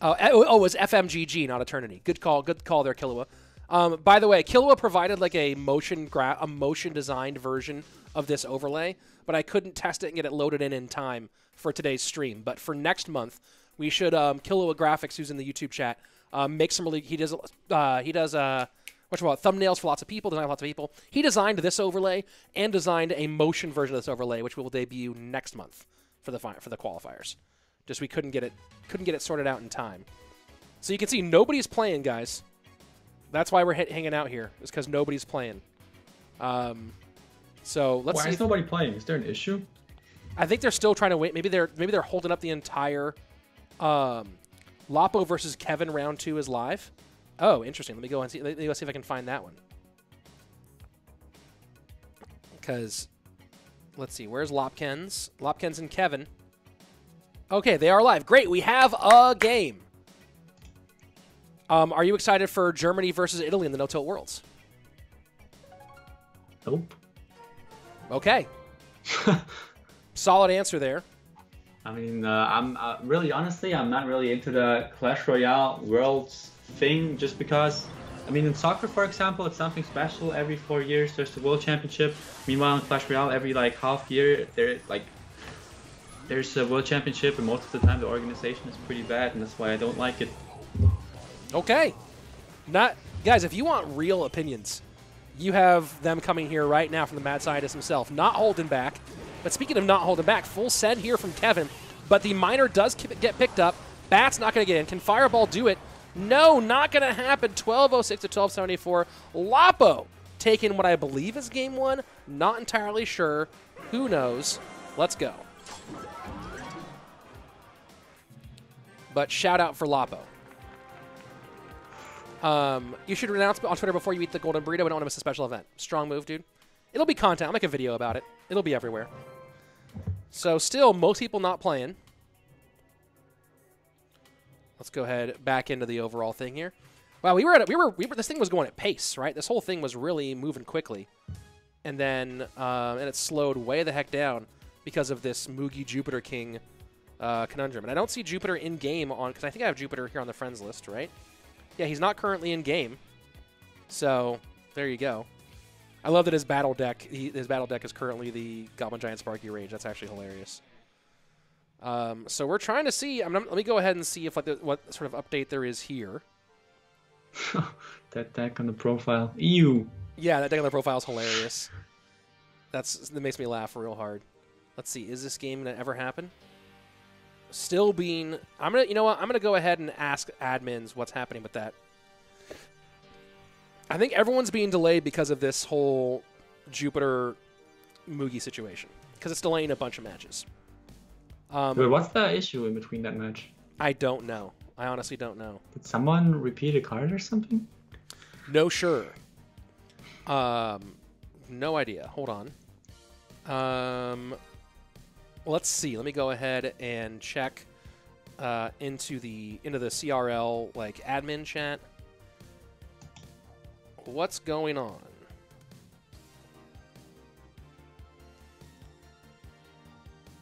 Oh, eh, oh, it was FMGG, not Eternity. Good call. Good call there, Killua. Um, by the way, Killua provided like a motion gra- a motion designed version of this overlay, but I couldn't test it and get it loaded in in time for today's stream. But for next month, we should um, Killua Graphics, who's in the YouTube chat, um, make some really. He does. Uh, he does. Uh, you call thumbnails for lots of people, design for lots of people. He designed this overlay and designed a motion version of this overlay, which we will debut next month for the for the qualifiers. Just we couldn't get it couldn't get it sorted out in time. So you can see nobody's playing, guys. That's why we're hit, hanging out here. Is because nobody's playing. Um, so let's Why see. is nobody playing? Is there an issue? I think they're still trying to wait. Maybe they're maybe they're holding up the entire. Um, Lapo versus Kevin round two is live. Oh, interesting. Let me go and see. Let me go see if I can find that one. Because, let's see. Where's Lopkins? Lopkins and Kevin. Okay, they are live. Great. We have a game. Um, are you excited for Germany versus Italy in the No Tilt Worlds? Nope. Okay. Solid answer there. I mean, uh, I'm uh, really honestly, I'm not really into the Clash Royale Worlds thing just because. I mean, in soccer, for example, it's something special. Every four years, there's the World Championship. Meanwhile, in Clash Royale, every like half year, there like there's a World Championship, and most of the time, the organization is pretty bad, and that's why I don't like it. Okay. Not guys, if you want real opinions, you have them coming here right now from the mad scientist himself, not holding back. But speaking of not holding back, full send here from Kevin, but the miner does get picked up. Bat's not going to get in. Can Fireball do it? No, not going to happen. 1206 to 1274. Lapo taking what I believe is game one. Not entirely sure. Who knows? Let's go. But shout out for Lapo. Um, you should announce on Twitter before you eat the golden burrito. We don't want to miss a special event. Strong move, dude. It'll be content. I'll make a video about it. It'll be everywhere. So still, most people not playing. Let's go ahead back into the overall thing here. Wow, we were at a, we were we were this thing was going at pace, right? This whole thing was really moving quickly, and then um, and it slowed way the heck down because of this Mugi Jupiter King uh, conundrum. And I don't see Jupiter in game on because I think I have Jupiter here on the friends list, right? Yeah, he's not currently in game. So there you go. I love that his battle deck he, his battle deck is currently the Goblin Giant Sparky Rage. That's actually hilarious. Um, so we're trying to see. I'm, let me go ahead and see if what, the, what sort of update there is here. that deck on the profile. Ew. Yeah, that deck on the profile is hilarious. That's that makes me laugh real hard. Let's see, is this game gonna ever happen? Still being, I'm gonna, you know what? I'm gonna go ahead and ask admins what's happening with that. I think everyone's being delayed because of this whole Jupiter Mugi situation because it's delaying a bunch of matches. Um, Wait, what's the issue in between that match? I don't know. I honestly don't know. Did someone repeat a card or something? No, sure. Um, no idea. Hold on. Um, let's see. Let me go ahead and check uh, into the into the CRL like admin chat. What's going on?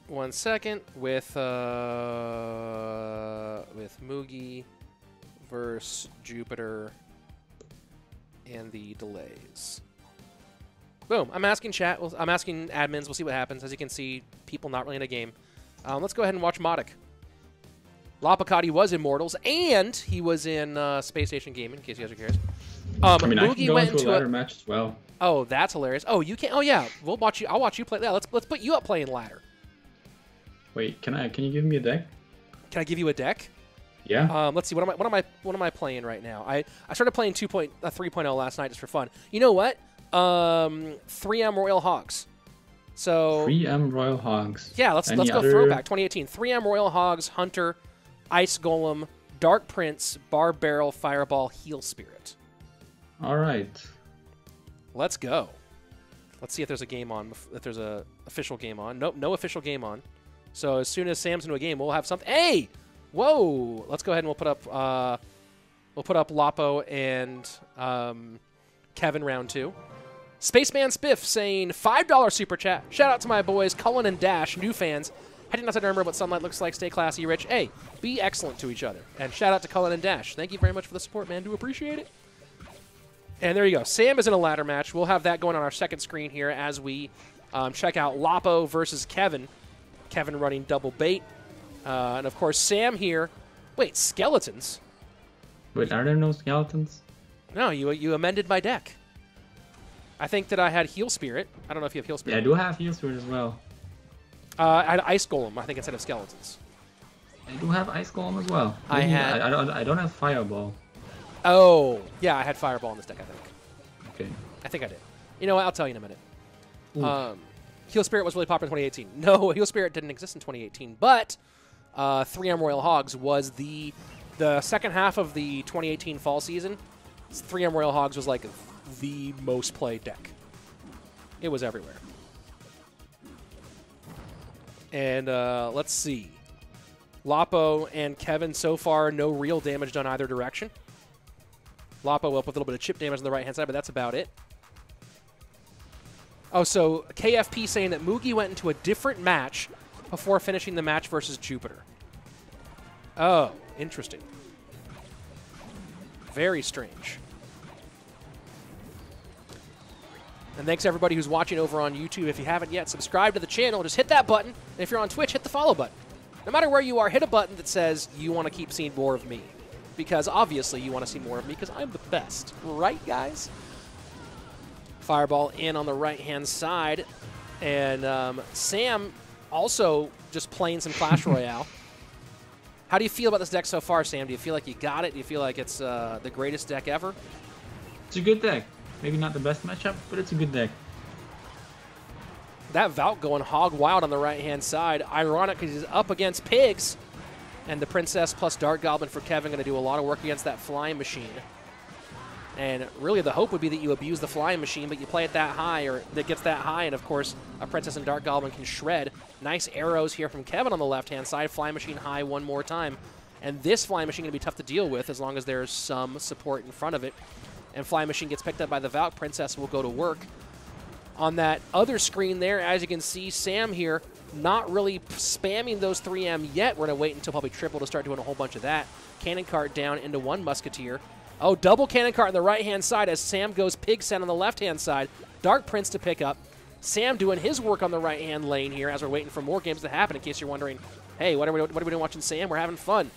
One second with uh, with Mugi versus Jupiter and the delays. Boom. I'm asking chat. I'm asking admins. We'll see what happens. As you can see, people not really in a game. Um, let's go ahead and watch Modic. LaPoKaTi was Immortals, and he was in uh, Space Station Gaming, in case you guys are curious. Um, I mean, Boogie I can go went into a ladder a, match as well. Oh, that's hilarious. Oh, you can't. Oh, yeah. We'll watch you. I'll watch you play. Yeah, let's let's put you up playing ladder. Wait, can I? Can you give me a deck? Can I give you a deck? Yeah. Um, let's see. What am I? What am I? What am I playing right now? I I started playing 2.3.0 uh, 3.0 last night just for fun. You know what? Um, 3M Royal Hogs. So 3M Royal Hogs. Yeah, let's Any let's go other... throwback 2018. 3M Royal Hogs, Hunter, Ice Golem, Dark Prince, Barb Barrel, Fireball, Heal Spirit. All right. Let's go. Let's see if there's a game on. If there's a official game on. Nope, no official game on. So as soon as Sam's into a game, we'll have something. Hey, whoa! Let's go ahead and we'll put up. Uh, we'll put up Lapo and um, Kevin round two. Spaceman Spiff saying $5 super chat. Shout out to my boys Cullen and Dash, new fans. Heading outside to remember what sunlight looks like. Stay classy, rich. Hey, be excellent to each other. And shout out to Cullen and Dash. Thank you very much for the support, man. Do appreciate it. And there you go. Sam is in a ladder match. We'll have that going on our second screen here as we um, check out Lapo versus Kevin. Kevin running double bait. Uh, and of course, Sam here. Wait, skeletons? Wait, are there no skeletons? No, you you amended my deck. I think that I had Heal Spirit. I don't know if you have Heal Spirit. Yeah, I do have Heal Spirit as well. Uh, I had Ice Golem, I think, instead of Skeletons. I do have Ice Golem as well. I had. I, I, don't. I don't have Fireball. Oh, yeah, I had Fireball in this deck. I think. Okay. I think I did. You know what? I'll tell you in a minute. Um, Heal Spirit was really popular in 2018. No, Heal Spirit didn't exist in 2018, but uh, 3M Royal Hogs was the the second half of the 2018 fall season. 3M Royal Hogs was like the most played deck. It was everywhere. And uh, let's see. Lapo and Kevin so far, no real damage done either direction. Lapo up with a little bit of chip damage on the right-hand side, but that's about it. Oh, so KFP saying that Mugi went into a different match before finishing the match versus Jupiter. Oh, interesting. Very strange. And thanks everybody who's watching over on YouTube. If you haven't yet, subscribe to the channel. Just hit that button. And if you're on Twitch, hit the follow button. No matter where you are, hit a button that says you want to keep seeing more of me. Because obviously you want to see more of me because I'm the best. Right, guys? Fireball in on the right-hand side. And um, Sam also just playing some Clash Royale. How do you feel about this deck so far, Sam? Do you feel like you got it? Do you feel like it's uh, the greatest deck ever? It's a good deck. Maybe not the best matchup, but it's a good deck. That Valk going hog wild on the right-hand side. Ironic because he's up against Pigs. And the Princess plus Dart Goblin for Kevin going to do a lot of work against that Flying Machine. And really the hope would be that you abuse the Flying Machine, but you play it that high or that gets that high, and of course a Princess and Dart Goblin can shred. Nice arrows here from Kevin on the left-hand side. Flying Machine high one more time. And this Flying Machine going to be tough to deal with as long as there's some support in front of it and Flying Machine gets picked up by the Valk. Princess will go to work. On that other screen there, as you can see, Sam here not really spamming those 3M yet. We're going to wait until probably triple to start doing a whole bunch of that. Cannon cart down into one Musketeer. Oh, double cannon cart on the right-hand side as Sam goes pig send on the left-hand side. Dark Prince to pick up. Sam doing his work on the right-hand lane here as we're waiting for more games to happen in case you're wondering, hey, what are we, what are we doing watching Sam? We're having fun.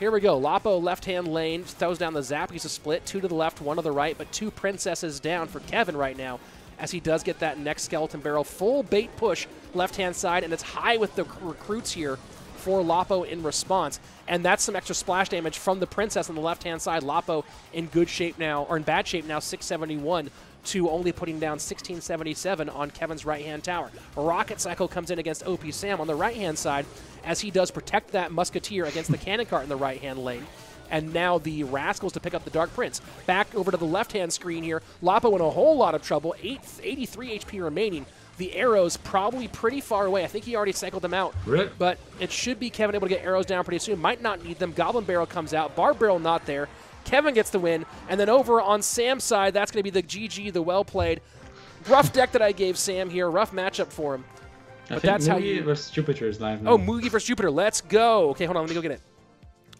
Here we go. Lapo left-hand lane throws down the zap. He's a split. Two to the left, one to the right, but two princesses down for Kevin right now as he does get that next skeleton barrel. Full bait push left-hand side, and it's high with the recruits here for Lapo in response. And that's some extra splash damage from the Princess on the left-hand side. Lapo in good shape now, or in bad shape now, 671 to only putting down 1677 on Kevin's right-hand tower. Rocket Cycle comes in against OP Sam on the right-hand side as he does protect that Musketeer against the Cannon Cart in the right-hand lane and now the Rascals to pick up the Dark Prince. Back over to the left-hand screen here. Lapo in a whole lot of trouble. Eight, 83 HP remaining. The arrows probably pretty far away. I think he already cycled them out. But it should be Kevin able to get arrows down pretty soon. Might not need them. Goblin Barrel comes out. Barb Barrel not there. Kevin gets the win. And then over on Sam's side, that's going to be the GG, the well played. Rough deck that I gave Sam here. Rough matchup for him. I but that's Mugi how you. versus Jupiter is live oh, now. Oh, Mugi versus Jupiter. Let's go. Okay, hold on. Let me go get it.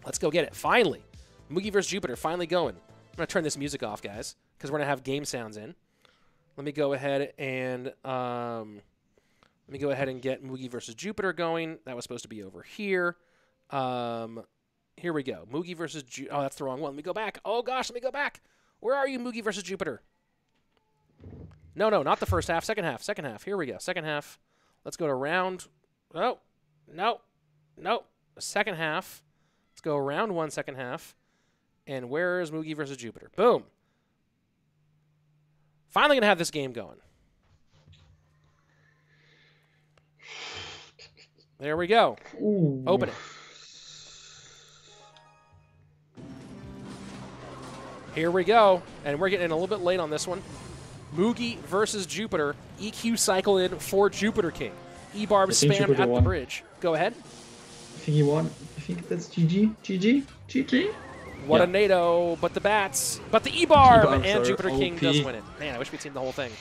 Let's go get it. Finally. Mugi versus Jupiter finally going. I'm going to turn this music off, guys, because we're going to have game sounds in. Let me go ahead and um, let me go ahead and get Mugi versus Jupiter going. That was supposed to be over here. Um, here we go. Mugi versus Ju Oh, that's the wrong one. Let me go back. Oh, gosh, let me go back. Where are you, Mugi versus Jupiter? No, no, not the first half. Second half. Second half. Here we go. Second half. Let's go to round. Oh, no, no. Second half. Let's go round one, second half. And where is Mugi versus Jupiter? Boom. Finally going to have this game going. There we go. Ooh. Open it. Here we go. And we're getting a little bit late on this one. Mugi versus Jupiter. EQ cycle in for Jupiter King. E-Barb spam at won. the bridge. Go ahead. I think he won. I think that's GG. GG. GG. What a NATO, but the bats, but the E-Barb, and Jupiter OP. King does win it. Man, I wish we'd seen the whole thing.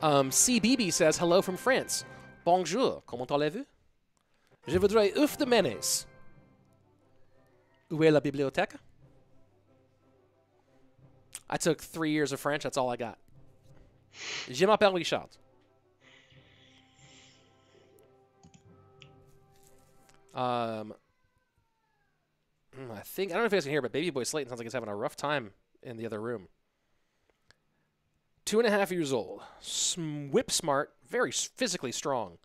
Um, CBB says, hello from France. Bonjour, comment allez-vous? Je voudrais ouf de menes. Où est la bibliothèque? I took three years of French, that's all I got. Je m'appelle Richard. Um, hmm, I think I don't know if you guys can hear, but Baby Boy Slaton sounds like he's having a rough time in the other room. Two and a half years old, whip smart, very physically strong.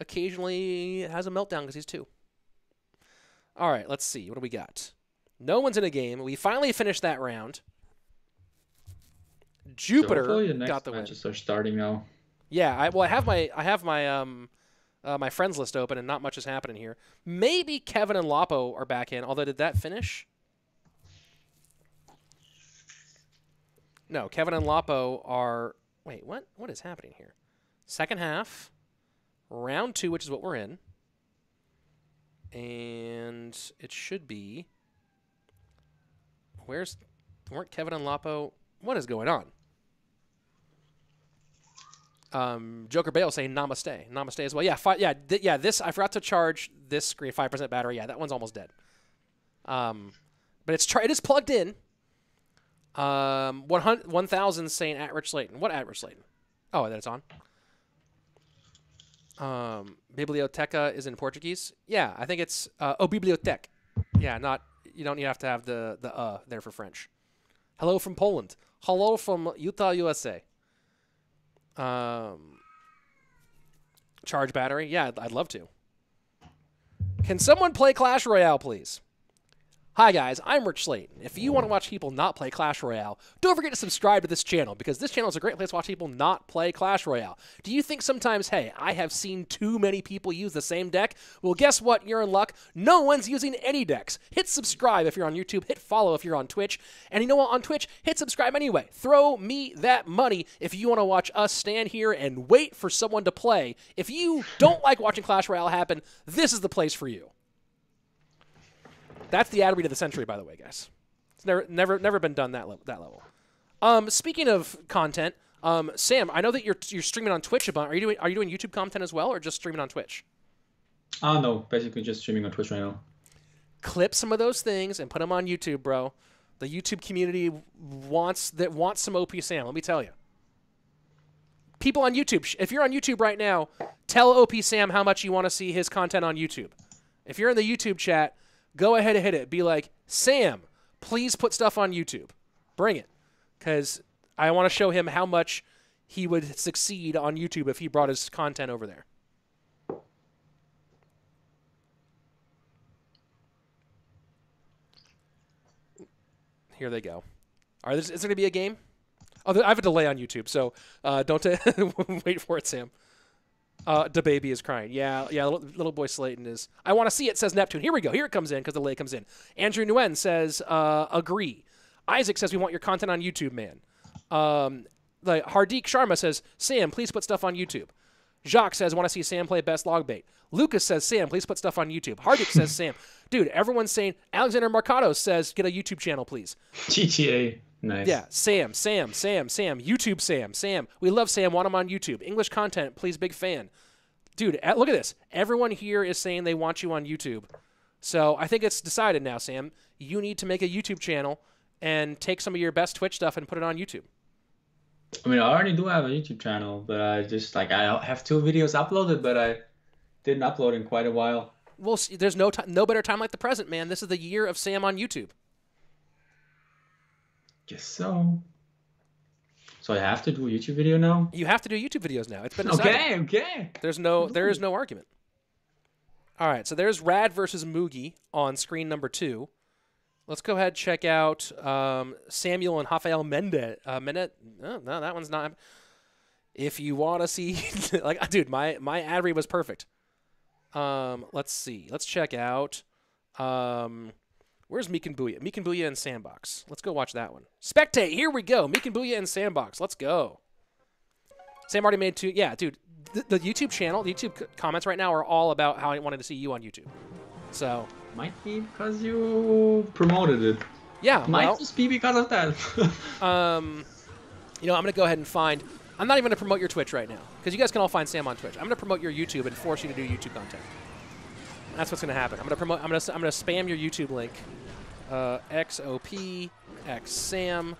Occasionally has a meltdown because he's two. All right, let's see. What do we got? No one's in a game. We finally finished that round. Jupiter so got the matches win. are starting now. Yeah, I, well, I have my I have my um uh, my friends list open, and not much is happening here. Maybe Kevin and Lapo are back in, although did that finish? No, Kevin and Lapo are... Wait, what? What is happening here? Second half, round two, which is what we're in. And it should be... Where's... Weren't Kevin and Lapo... What is going on? Um, Joker Bale saying namaste, namaste as well. Yeah, fi- yeah, th- yeah. This I forgot to charge this screen five percent battery. Yeah, that one's almost dead. Um, but it's it is plugged in. Um, 100, 1,000 saying at Rich Slaton. What at Rich Slaton? Oh, that it's on. Um, biblioteca is in Portuguese. Yeah, I think it's uh, oh bibliothèque. Yeah, not you don't have to have the the uh there for French. Hello from Poland. Hello from Utah, USA. Um, charge battery? Yeah, I'd, I'd love to. Can someone play Clash Royale, please? Hi guys, I'm Rich Slaton. If you want to watch people not play Clash Royale, don't forget to subscribe to this channel because this channel is a great place to watch people not play Clash Royale. Do you think sometimes, hey, I have seen too many people use the same deck? Well, guess what? You're in luck. No one's using any decks. Hit subscribe if you're on YouTube, hit follow if you're on Twitch, and you know what? On Twitch, hit subscribe anyway. Throw me that money if you want to watch us stand here and wait for someone to play. If you don't like watching Clash Royale happen, this is the place for you. That's the ad read of the century, by the way, guys. It's never never never been done that level. That level. Um, speaking of content, um, Sam, I know that you're you're streaming on Twitch a bunch. Are you doing Are you doing YouTube content as well, or just streaming on Twitch? Oh no, basically just streaming on Twitch right now. Clip some of those things and put them on YouTube, bro. The YouTube community wants that wants some OP Sam. Let me tell you. People on YouTube, if you're on YouTube right now, tell OP Sam how much you want to see his content on YouTube. If you're in the YouTube chat, go ahead and hit it. Be like, Sam, please put stuff on YouTube. Bring it. Because I want to show him how much he would succeed on YouTube if he brought his content over there. Here they go. All right, is there going to be a game? Oh, I have a delay on YouTube, so uh, don't wait for it, Sam. Uh, the baby is crying. Yeah, yeah. Little, little boy Slaton is. I want to see it. Says Neptune. Here we go. Here it comes in because the delay comes in. Andrew Nguyen says uh, agree. Isaac says we want your content on YouTube, man. Um, like Hardik Sharma says Sam, please put stuff on YouTube. Jacques says want to see Sam play best log bait. Lucas says Sam, please put stuff on YouTube. Hardik says Sam, dude. Everyone's saying Alexander Mercado says get a YouTube channel, please. GTA. Nice. Yeah, Sam, Sam, Sam, Sam, YouTube Sam, Sam. We love Sam. Want him on YouTube. English content, please. Big fan. Dude, eh, look at this. Everyone here is saying they want you on YouTube. So I think it's decided now, Sam. You need to make a YouTube channel and take some of your best Twitch stuff and put it on YouTube. I mean, I already do have a YouTube channel, but I just like I have two videos uploaded, but I didn't upload in quite a while. Well, there's no time, no better time like the present, man. This is the year of Sam on YouTube. Guess so. So I have to do a YouTube video now. You have to do YouTube videos now. It's been decided. okay. Okay. There's no there is no argument. All right, so there's Rad versus Mugi on screen number two. Let's go ahead and check out um, Samuel and Rafael Mendez. Uh, Mendez? No, no, that one's not. If you want to see, like, dude, my my ad read was perfect. Um, let's see. Let's check out. Um, Where's Mikan Bouya? Meek and Booyah and Sandbox. Let's go watch that one. Spectate, here we go. Mikan Bouya and Sandbox. Let's go. Sam already made two. Yeah, dude. The, the YouTube channel, the YouTube comments right now are all about how I wanted to see you on YouTube. So. Might be because you promoted it. Yeah. Might well, just be because of that. um, you know, I'm going to go ahead and find. I'm not even going to promote your Twitch right now because you guys can all find Sam on Twitch. I'm going to promote your YouTube and force you to do YouTube content. That's what's going to happen. I'm going to promote. I'm going to. I'm going to spam your YouTube link. Uh, XOP, X Sam,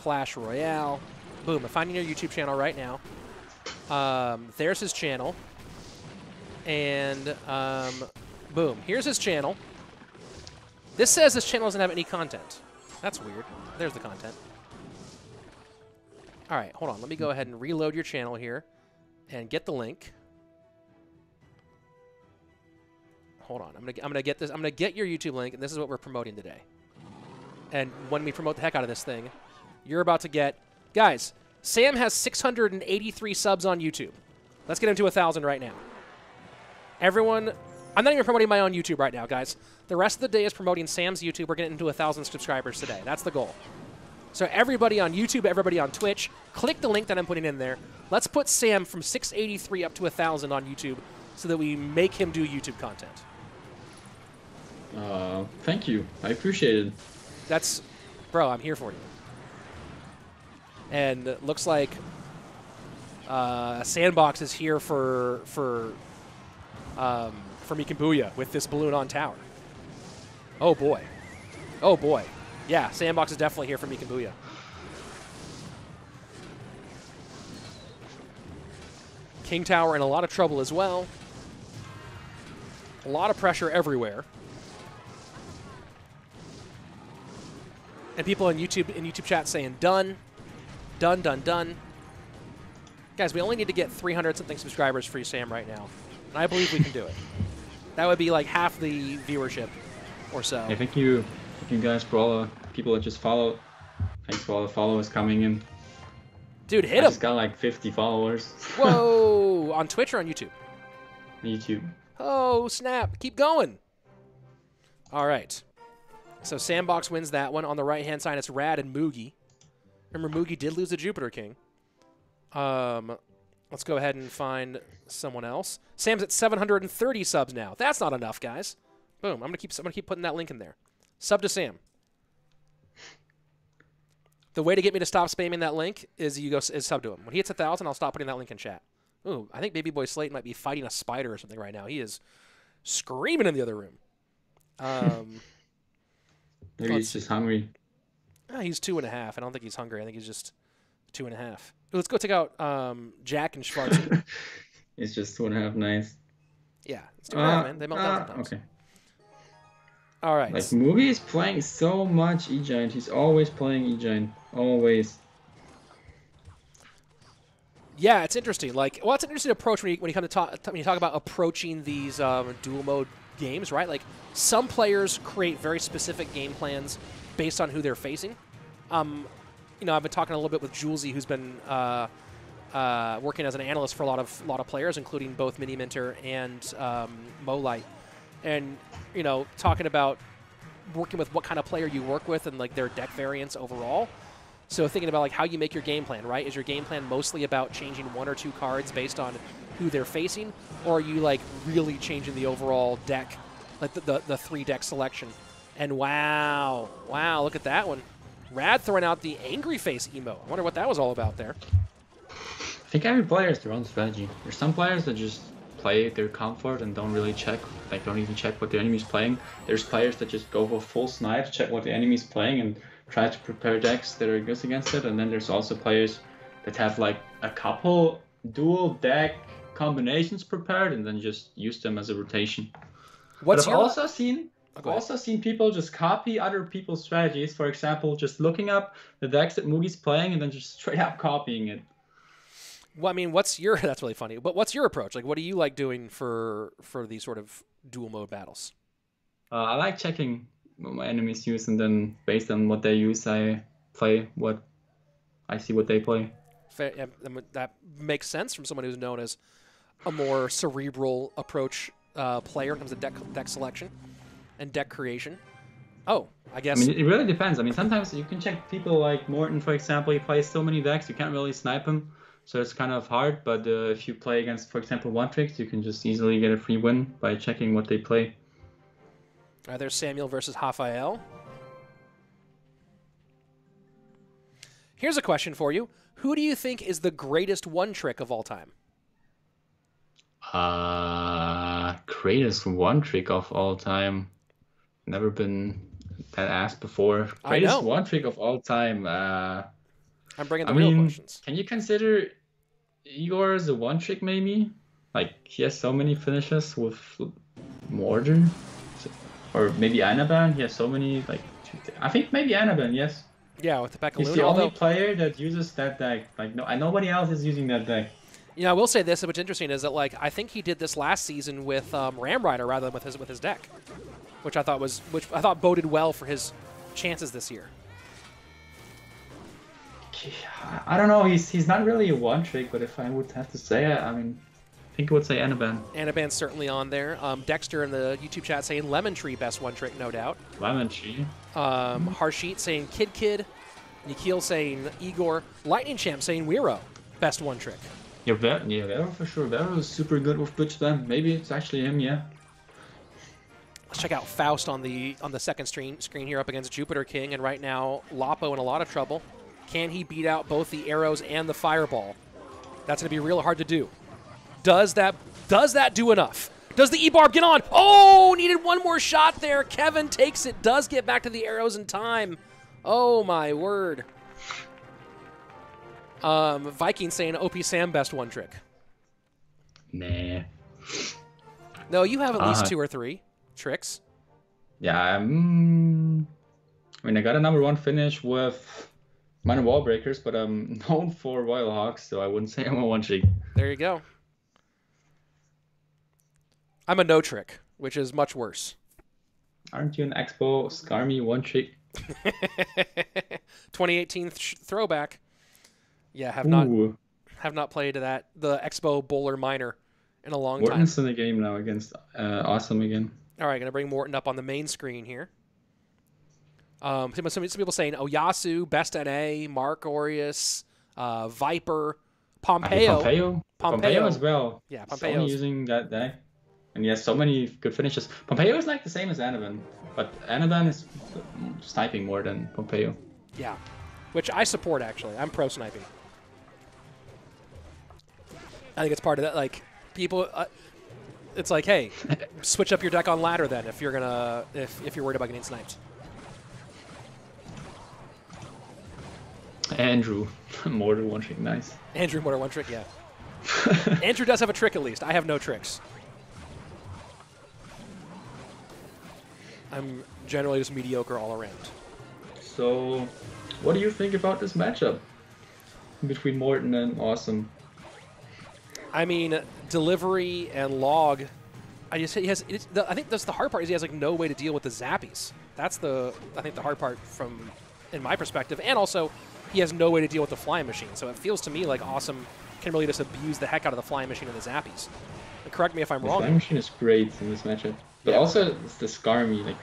Clash Royale. Boom! I'm finding your YouTube channel right now. Um, there's his channel. And um, boom! Here's his channel. This says this channel doesn't have any content. That's weird. There's the content. All right, hold on. Let me go ahead and reload your channel here and get the link. Hold on. I'm gonna I'm gonna get this. I'm gonna get your YouTube link, and this is what we're promoting today. And when we promote the heck out of this thing, you're about to get, guys. Sam has 683 subs on YouTube. Let's get him to a thousand right now. Everyone, I'm not even promoting my own YouTube right now, guys. The rest of the day is promoting Sam's YouTube. We're getting to a thousand subscribers today. That's the goal. So everybody on YouTube, everybody on Twitch, click the link that I'm putting in there. Let's put Sam from 683 up to a thousand on YouTube, so that we make him do YouTube content. Uh, thank you. I appreciate it. That's, bro, I'm here for you. And looks like uh, Sandbox is here for for um, for Meek with this balloon on tower. Oh boy, oh boy, yeah, Sandbox is definitely here for Meek. King Tower in a lot of trouble as well. A lot of pressure everywhere. And people in YouTube in YouTube chat saying done, done, done, done. Guys, we only need to get 300 something subscribers for you, Sam, right now, and I believe we can do it. That would be like half the viewership, or so. Yeah, thank you, thank you guys for all the people that just followed. Thanks for all the followers coming in. Dude, hit I him. just got like 50 followers. Whoa! on Twitch or on YouTube? YouTube. Oh snap! Keep going. All right. So Sandbox wins that one. On the right-hand side, it's Rad and Mugi. Remember, Mugi did lose the Jupiter King. Um, let's go ahead and find someone else. Sam's at 730 subs now. That's not enough, guys. Boom. I'm gonna keep. I'm gonna keep putting that link in there. Sub to Sam. The way to get me to stop spamming that link is you go is sub to him. When he hits a thousand, I'll stop putting that link in chat. Ooh, I think Baby Boy Slate might be fighting a spider or something right now. He is screaming in the other room. Um, Maybe he's just hungry. ah, he's two and a half. I don't think he's hungry. I think he's just two and a half. Let's go take out um, Jack and Schwartz. It's just two and a half nights. yeah, it's two and a half, man. They melt down ah, sometimes. okay. All right. Like Mugi is playing so much E Giant. He's always playing E Giant. Always. Yeah, it's interesting. Like, well, it's an interesting approach when you when you come to talk when you talk about approaching these um, dual mode games, right? Like, some players create very specific game plans based on who they're facing. Um, you know, I've been talking a little bit with Julesy, who's been uh, uh, working as an analyst for a lot of lot of players, including both Mini Minter and um, Molite, and you know, talking about working with what kind of player you work with and like their deck variants overall. So thinking about like how you make your game plan, right? Is your game plan mostly about changing one or two cards based on who they're facing, or are you like really changing the overall deck, like the the, the three deck selection? And wow, wow, look at that one. Rad throwing out the angry face emo. I wonder what that was all about there. I think every player has their own strategy. There's some players that just play their comfort and don't really check, like don't even check what the enemy's playing. There's players that just go for full snipes, check what the enemy's playing, and try to prepare decks that are good against it. And then there's also players that have like a couple dual deck combinations prepared and then just use them as a rotation. What's but I've your also seen I've go also seen people just copy other people's strategies. For example, just looking up the decks that Mugi's playing and then just straight up copying it. well, I mean, what's your that's really funny. But what's your approach? Like, what do you like doing for for these sort of dual mode battles? Uh, I like checking what my enemies use, and then based on what they use, I play what I see what they play. Fa- yeah, that makes sense from someone who's known as a more cerebral approach uh, player in terms of deck deck selection and deck creation. Oh, I guess. I mean, it really depends. I mean, sometimes you can check people like Morten, for example. He plays so many decks, you can't really snipe him, so it's kind of hard. But uh, if you play against, for example, One Tricks, you can just easily get a free win by checking what they play. Uh, there's Samuel versus Rafael. Here's a question for you: Who do you think is the greatest one trick of all time? Uh, greatest one trick of all time. Never been that asked before. Greatest one trick of all time. Uh, I'm bringing the I real mean, questions. can you consider Igor as a one trick maybe? Like he has so many finishes with Mordor, So- or maybe Anabam. He has so many like. I think maybe Anabam. Yes, Yeah, with the back. he's Pekka the only player that uses that deck. Like no, nobody else is using that deck. you know, I will say this, what's interesting is that like I think he did this last season with um, Ram Rider rather than with his with his deck, which I thought was which I thought boded well for his chances this year. I don't know. He's he's not really a one trick, but if I would have to say it, I mean, think I would say Anabam. Anabam's certainly on there. Um, Dexter in the YouTube chat saying Lemon Tree best one trick, no doubt. Lemon Tree. Um, Harshit saying Kid Kid. Nikhil saying Igor. Lightning Champ saying Wiro best one trick. Yeah, Ver- yeah, Vero for sure. Vero is super good with Twitch spam. Maybe it's actually him, yeah. Let's check out Faust on the on the second screen screen here up against Jupiter King, and right now Lapo in a lot of trouble. Can he beat out both the arrows and the fireball? That's going to be real hard to do. Does that does that do enough? Does the E-Barb get on? Oh, needed one more shot there. Kevin takes it. Does get back to the arrows in time. Oh my word. Um, Viking saying OP Sam best one trick. Nah. No, you have at least Uh, two or three tricks. Yeah, um, I mean, I got a number one finish with miner wall breakers, but I'm known for Royal Hogs, so I wouldn't say I'm a one trick. There you go. I'm a no trick, which is much worse. Aren't you an Expo Skarmy one trick? 2018 th- throwback. Yeah, have not Ooh, have not played that the Expo Bowler Miner in a long time. Morten's in the game now against uh, Awesome again. All right, gonna bring Morten up on the main screen here. Um, some, some some people saying Oyasu, Best NA, Mark Aureus, uh, Viper, mean, Pompeo. Pompeo. Pompeo. as well. Yeah, Pompeo using that deck. And he has so many good finishes. Pompeo is like the same as Anabam, but Anabam is sniping more than Pompeo. Yeah. which I support actually. I'm pro sniping. I think it's part of that. Like people, uh, it's like, hey, switch up your deck on ladder then if you're gonna if if you're worried about getting sniped. Andrew, more than one trick, nice. Andrew more than one trick, yeah. Andrew does have a trick at least. I have no tricks. I'm generally just mediocre all around. So, what do you think about this matchup between Morten and Awesome? I mean, delivery and log. I just he has. The, I think that's the hard part is he has like no way to deal with the zappies. That's the I think the hard part from in my perspective, and also he has no way to deal with the flying machine. So it feels to me like Awesome can really just abuse the heck out of the flying machine and the zappies. And correct me if I'm The wrong. flying machine is great in this matchup, but Yeah. also it's the Skarmy. Like,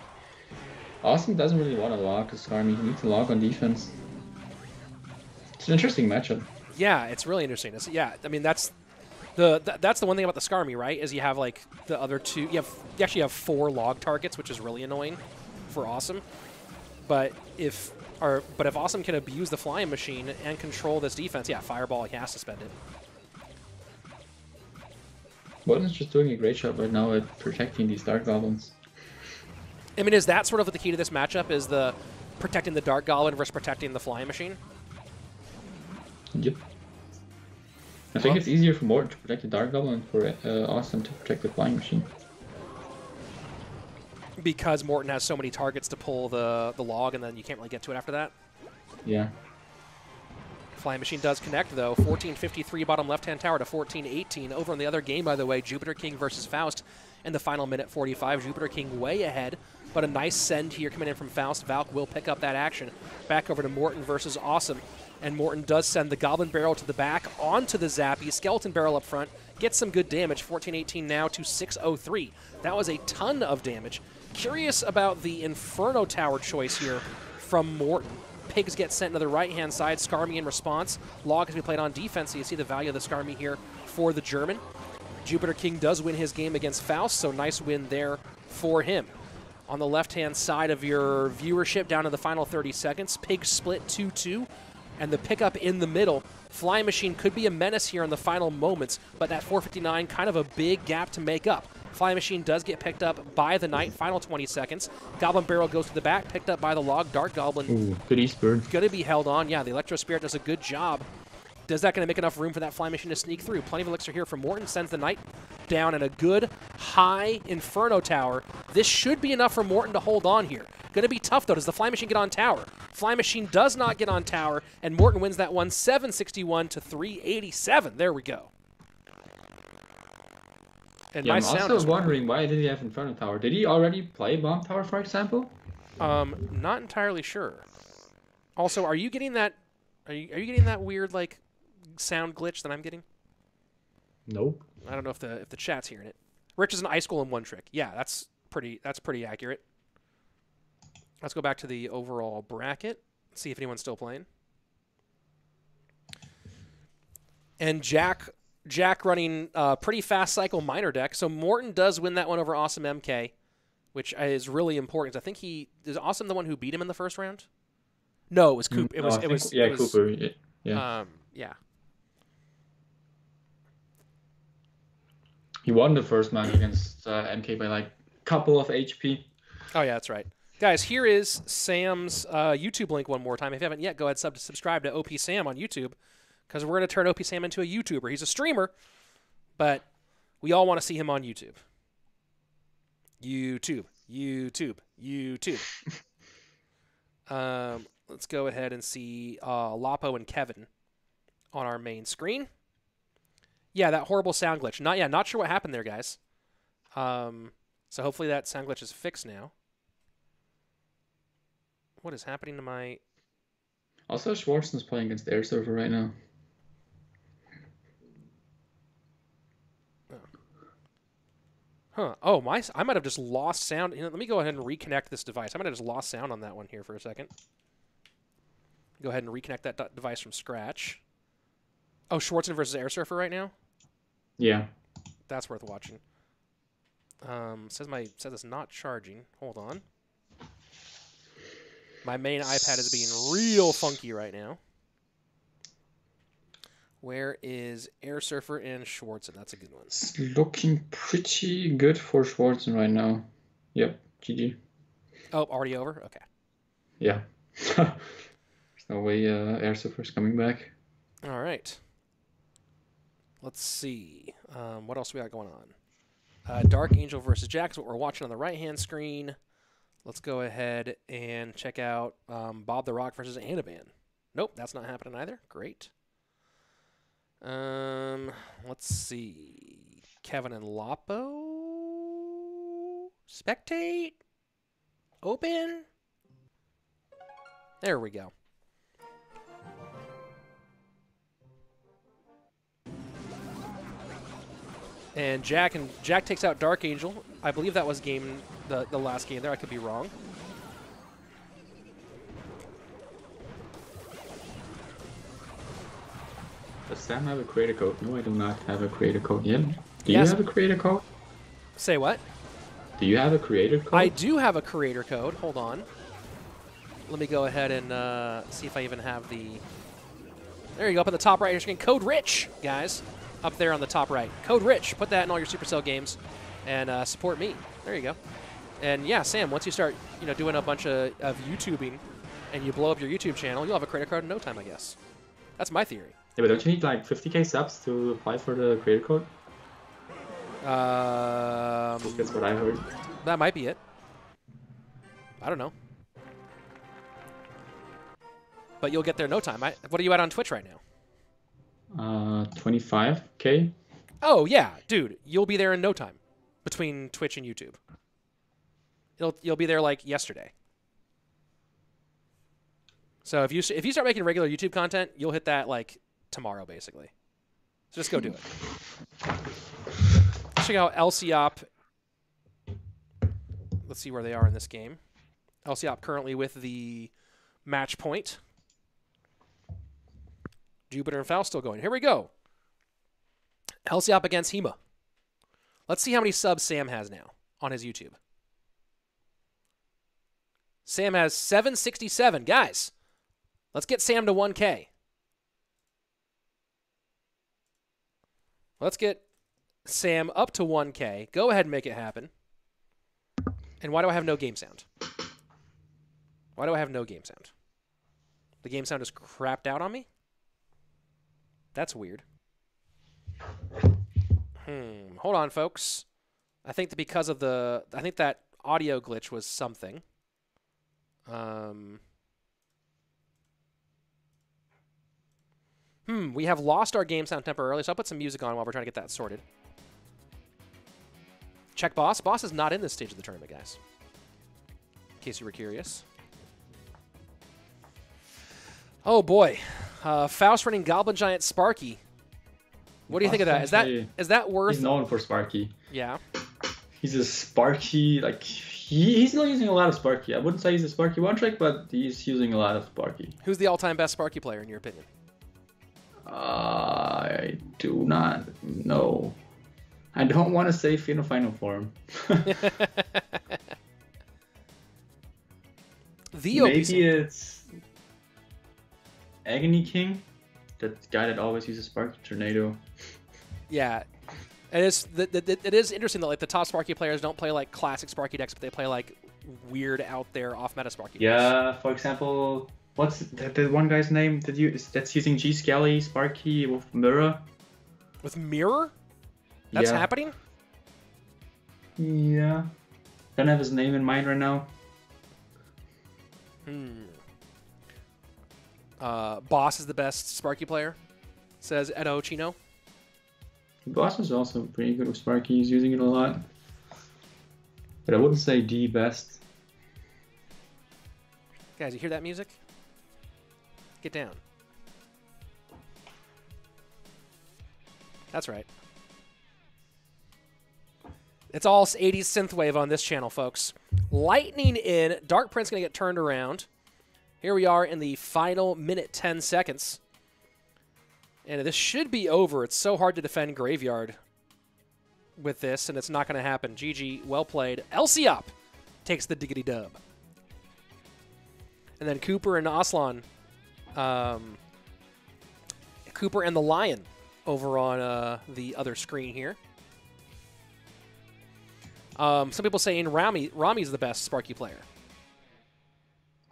Awesome doesn't really want to log the Skarmy. He needs to log on defense. It's an interesting matchup. Yeah, it's really interesting. It's, yeah, I mean that's the th- that's the one thing about the Skarmy, right? Is you have like the other two. You have you actually have four log targets, which is really annoying for Awesome. But if or but if Awesome can abuse the flying machine and control this defense, yeah, Fireball he has to spend it. Morten is just doing a great job right now at protecting these Dart Goblins. I mean, is that sort of the key to this matchup? Is the protecting the Dart Goblin versus protecting the flying machine? Yep. I think Well- it's easier for Morten to protect the Dart Goblin and for uh, Awesome to protect the Flying Machine. Because Morten has so many targets to pull the the log, and then you can't really get to it after that. Yeah. Flying Machine does connect, though. 1453 bottom left-hand tower to 1418. Over in the other game, by the way, Jupiter King versus Faust in the final minute 45. Jupiter King way ahead, but a nice send here coming in from Faust. Valk will pick up that action. Back over to Morten versus Awesome. And Morten does send the Goblin Barrel to the back onto the Zappy. Skeleton Barrel up front. Gets some good damage. 1418 now to 603. That was a ton of damage. Curious about the Inferno Tower choice here from Morten. Pigs get sent to the right-hand side. Skarmy in response. Log has been played on defense, so you see the value of the Skarmy here for the German. Jupiter King does win his game against Faust, so nice win there for him. On the left-hand side of your viewership, down to the final 30 seconds, Pig split 2-2, and the pickup in the middle. Flying Machine could be a menace here in the final moments, but that 459, kind of a big gap to make up. Flying Machine does get picked up by the Knight, final 20 seconds. Goblin Barrel goes to the back, picked up by the Log. Dart Goblin Ooh, good Eastburn. going to be held on. Yeah, the Electro Spirit does a good job. Does that going to make enough room for that Fly Machine to sneak through? Plenty of elixir here from Morten. Sends the Knight down in a good high Inferno Tower. This should be enough for Morten to hold on here. Going to be tough, though. Does the Fly Machine get on tower? Fly Machine does not get on tower, and Morten wins that one 761 to 387. There we go. And Yeah, I'm also wondering why did he have Inferno Tower? Did he already play Bomb Tower, for example? Um, not entirely sure. Also, are you getting that? Are you are you getting that weird like sound glitch that I'm getting? Nope. I don't know if the if the chat's hearing it. Rich is an ice school in one trick. Yeah, that's pretty that's pretty accurate. Let's go back to the overall bracket. See if anyone's still playing. And Jack Jack running a pretty fast cycle miner deck. So Morten does win that one over Awesome MK, which is really important. I think he is Awesome the one who beat him in the first round. No, it was Coop. It was I it think- was yeah, it was, Cooper. Yeah. yeah. Um, yeah. he won the first match against uh, MK by like a couple of HP. Oh yeah, that's right. Guys, here is Sam's uh, YouTube link one more time. If you haven't yet, go ahead sub subscribe to OP Sam on YouTube because we're going to turn OP Sam into a YouTuber. He's a streamer, but we all want to see him on YouTube. YouTube, YouTube, YouTube. um, let's go ahead and see uh, Lapo and Kevin on our main screen. Yeah, that horrible sound glitch. Not yeah, not sure what happened there, guys. Um, so hopefully that sound glitch is fixed now. What is happening to my? Also, Schwarzen's playing against Airsurfer right now. Huh? Oh, my! I might have just lost sound. You know, let me go ahead and reconnect this device. I might have just lost sound on that one here for a second. Go ahead and reconnect that device from scratch. Oh, Schwarzen versus Airsurfer right now. Yeah. That's worth watching. Um, says my says it's not charging. Hold on. My main iPad is being real funky right now. Where is Airsurfer and Schwarzen? That's a good one. It's looking pretty good for Schwarzen right now. Yep, GG. Oh, already over? Okay. Yeah. There's no way uh, Airsurfer's coming back. All right. Let's see. Um, what else we got going on? Uh, Dark Angel versus Jax, what we're watching on the right hand screen. Let's go ahead and check out um, Bob the Rock versus Anabam. Nope, that's not happening either. Great. Um, let's see. Kevin and Lapo. Spectate. Open. There we go. And Jack and Jack takes out Dark Angel. I believe that was game the, the last game there. I could be wrong. Does Sam have a creator code? No, I do not have a creator code yet. Do Yes. you have a creator code? Say what? Do you have a creator code? I do have a creator code. Hold on. Let me go ahead and uh, see if I even have the. There you go, up at the top right of your screen. Code Rich, guys. Up there on the top right. Code Rich. Put that in all your Supercell games and uh, support me. There you go. And yeah, Sam, once you start you know, doing a bunch of, of YouTubing and you blow up your YouTube channel, you'll have a creator card in no time, I guess. That's my theory. Yeah, but don't you need like 50k subs to apply for the creator card? Um, That's what I heard. that might be it. I don't know. But you'll get there in no time. I, what are you at on Twitch right now? Uh, 25k. Oh yeah, dude, you'll be there in no time between Twitch and YouTube. You'll you'll be there like yesterday. So if you if you start making regular YouTube content, you'll hit that like tomorrow basically. So just go do it. Check out Lciop. Let's see where they are in this game. Lciop currently with the match point. Jupiter and Faust still going. Here we go. Lciop against Hema. Let's see how many subs Sam has now on his YouTube. Sam has 767. Guys, let's get Sam to 1K. Let's get Sam up to 1K. Go ahead and make it happen. And why do I have no game sound? Why do I have no game sound? The game sound is crapped out on me? That's weird. Hmm. Hold on, folks. I think that because of the, I think that audio glitch was something. Um. Hmm. We have lost our game sound temporarily, so I'll put some music on while we're trying to get that sorted. Check boss. Boss is not in this stage of the tournament, guys. In case you were curious. Oh boy, uh, Faust running Goblin Giant Sparky. What do you think of that? Is that is that worth? He's known for Sparky. Yeah. He's a Sparky, like, he, he's not using a lot of Sparky. I wouldn't say he's a Sparky one trick, but he's using a lot of Sparky. Who's the all-time best Sparky player in your opinion? I do not know. I don't want to say Final Final Form. The Maybe OPC. it's Agony King, that guy that always uses Sparky Tornado. Yeah. It is th- th- th- it is interesting that like the top Sparky players don't play like classic Sparky decks, but they play like weird out there off meta Sparky. decks. Yeah, for example, what's the, the one guy's name that you that's using G Skelly Sparky with Mirror? With mirror, that's yeah. happening. Yeah. Don't have his name in mind right now. Hmm. Uh, Boss is the best Sparky player, says Edo Chino. Boss is also pretty good with Sparky. He's using it a lot. But I wouldn't say the best. Guys, you hear that music? Get down. That's right. It's all 80s synthwave on this channel, folks. Lightning in. Dark Prince going to get turned around. Here we are in the final minute 10 seconds. And this should be over. It's so hard to defend Graveyard with this, and it's not going to happen. GG, well played. Lciop takes the diggity dub. And then Cooper and Aslan. Um, Cooper and the Lion over on uh, the other screen here. Um, some people saying Rami Rami's the best Sparky player.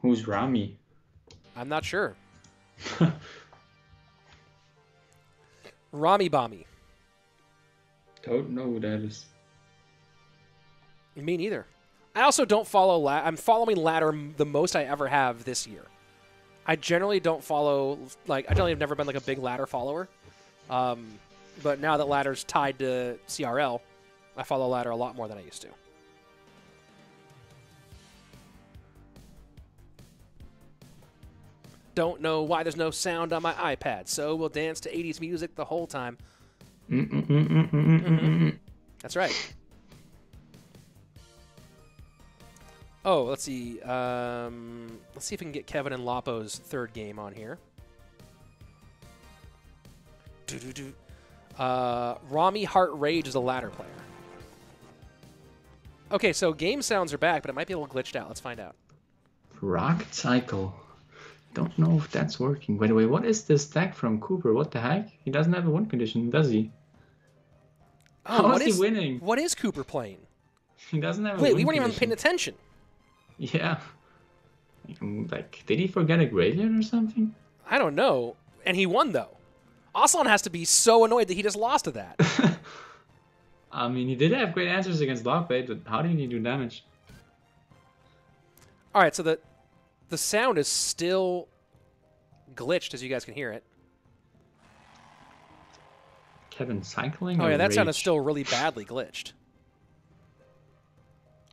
Who's Rami? I'm not sure. Rami Bami. Don't know who that is. Me neither. I also don't follow. La- I'm following ladder m- the most I ever have this year. I generally don't follow like I generally have never been like a big ladder follower. Um, but now that ladder's tied to CRL, I follow ladder a lot more than I used to. Don't know why there's no sound on my iPad, so we'll dance to 80s music the whole time. That's right. Oh, let's see. Um, let's see if we can get Kevin and Lapo's third game on here. Doo-doo-doo. Uh, Rami Heart Rage is a ladder player. Okay, so game sounds are back, but it might be a little glitched out. Let's find out. Rock Cycle. Don't know if that's working. By the way, what is this tag from Cooper? What the heck? He doesn't have a win condition, does he? Oh, How what is he is- winning? What is Cooper playing? He doesn't have a Wait, we weren't even paying attention. Yeah. Like, did he forget a graveyard or something? I don't know. And he won, though. Aslan has to be so annoyed that he just lost to that. I mean, he did have great answers against Logbait, but how did he do damage? All right, so the the sound is still glitched, as you guys can hear it. Kevin cycling? Oh yeah, that sound is still really badly glitched.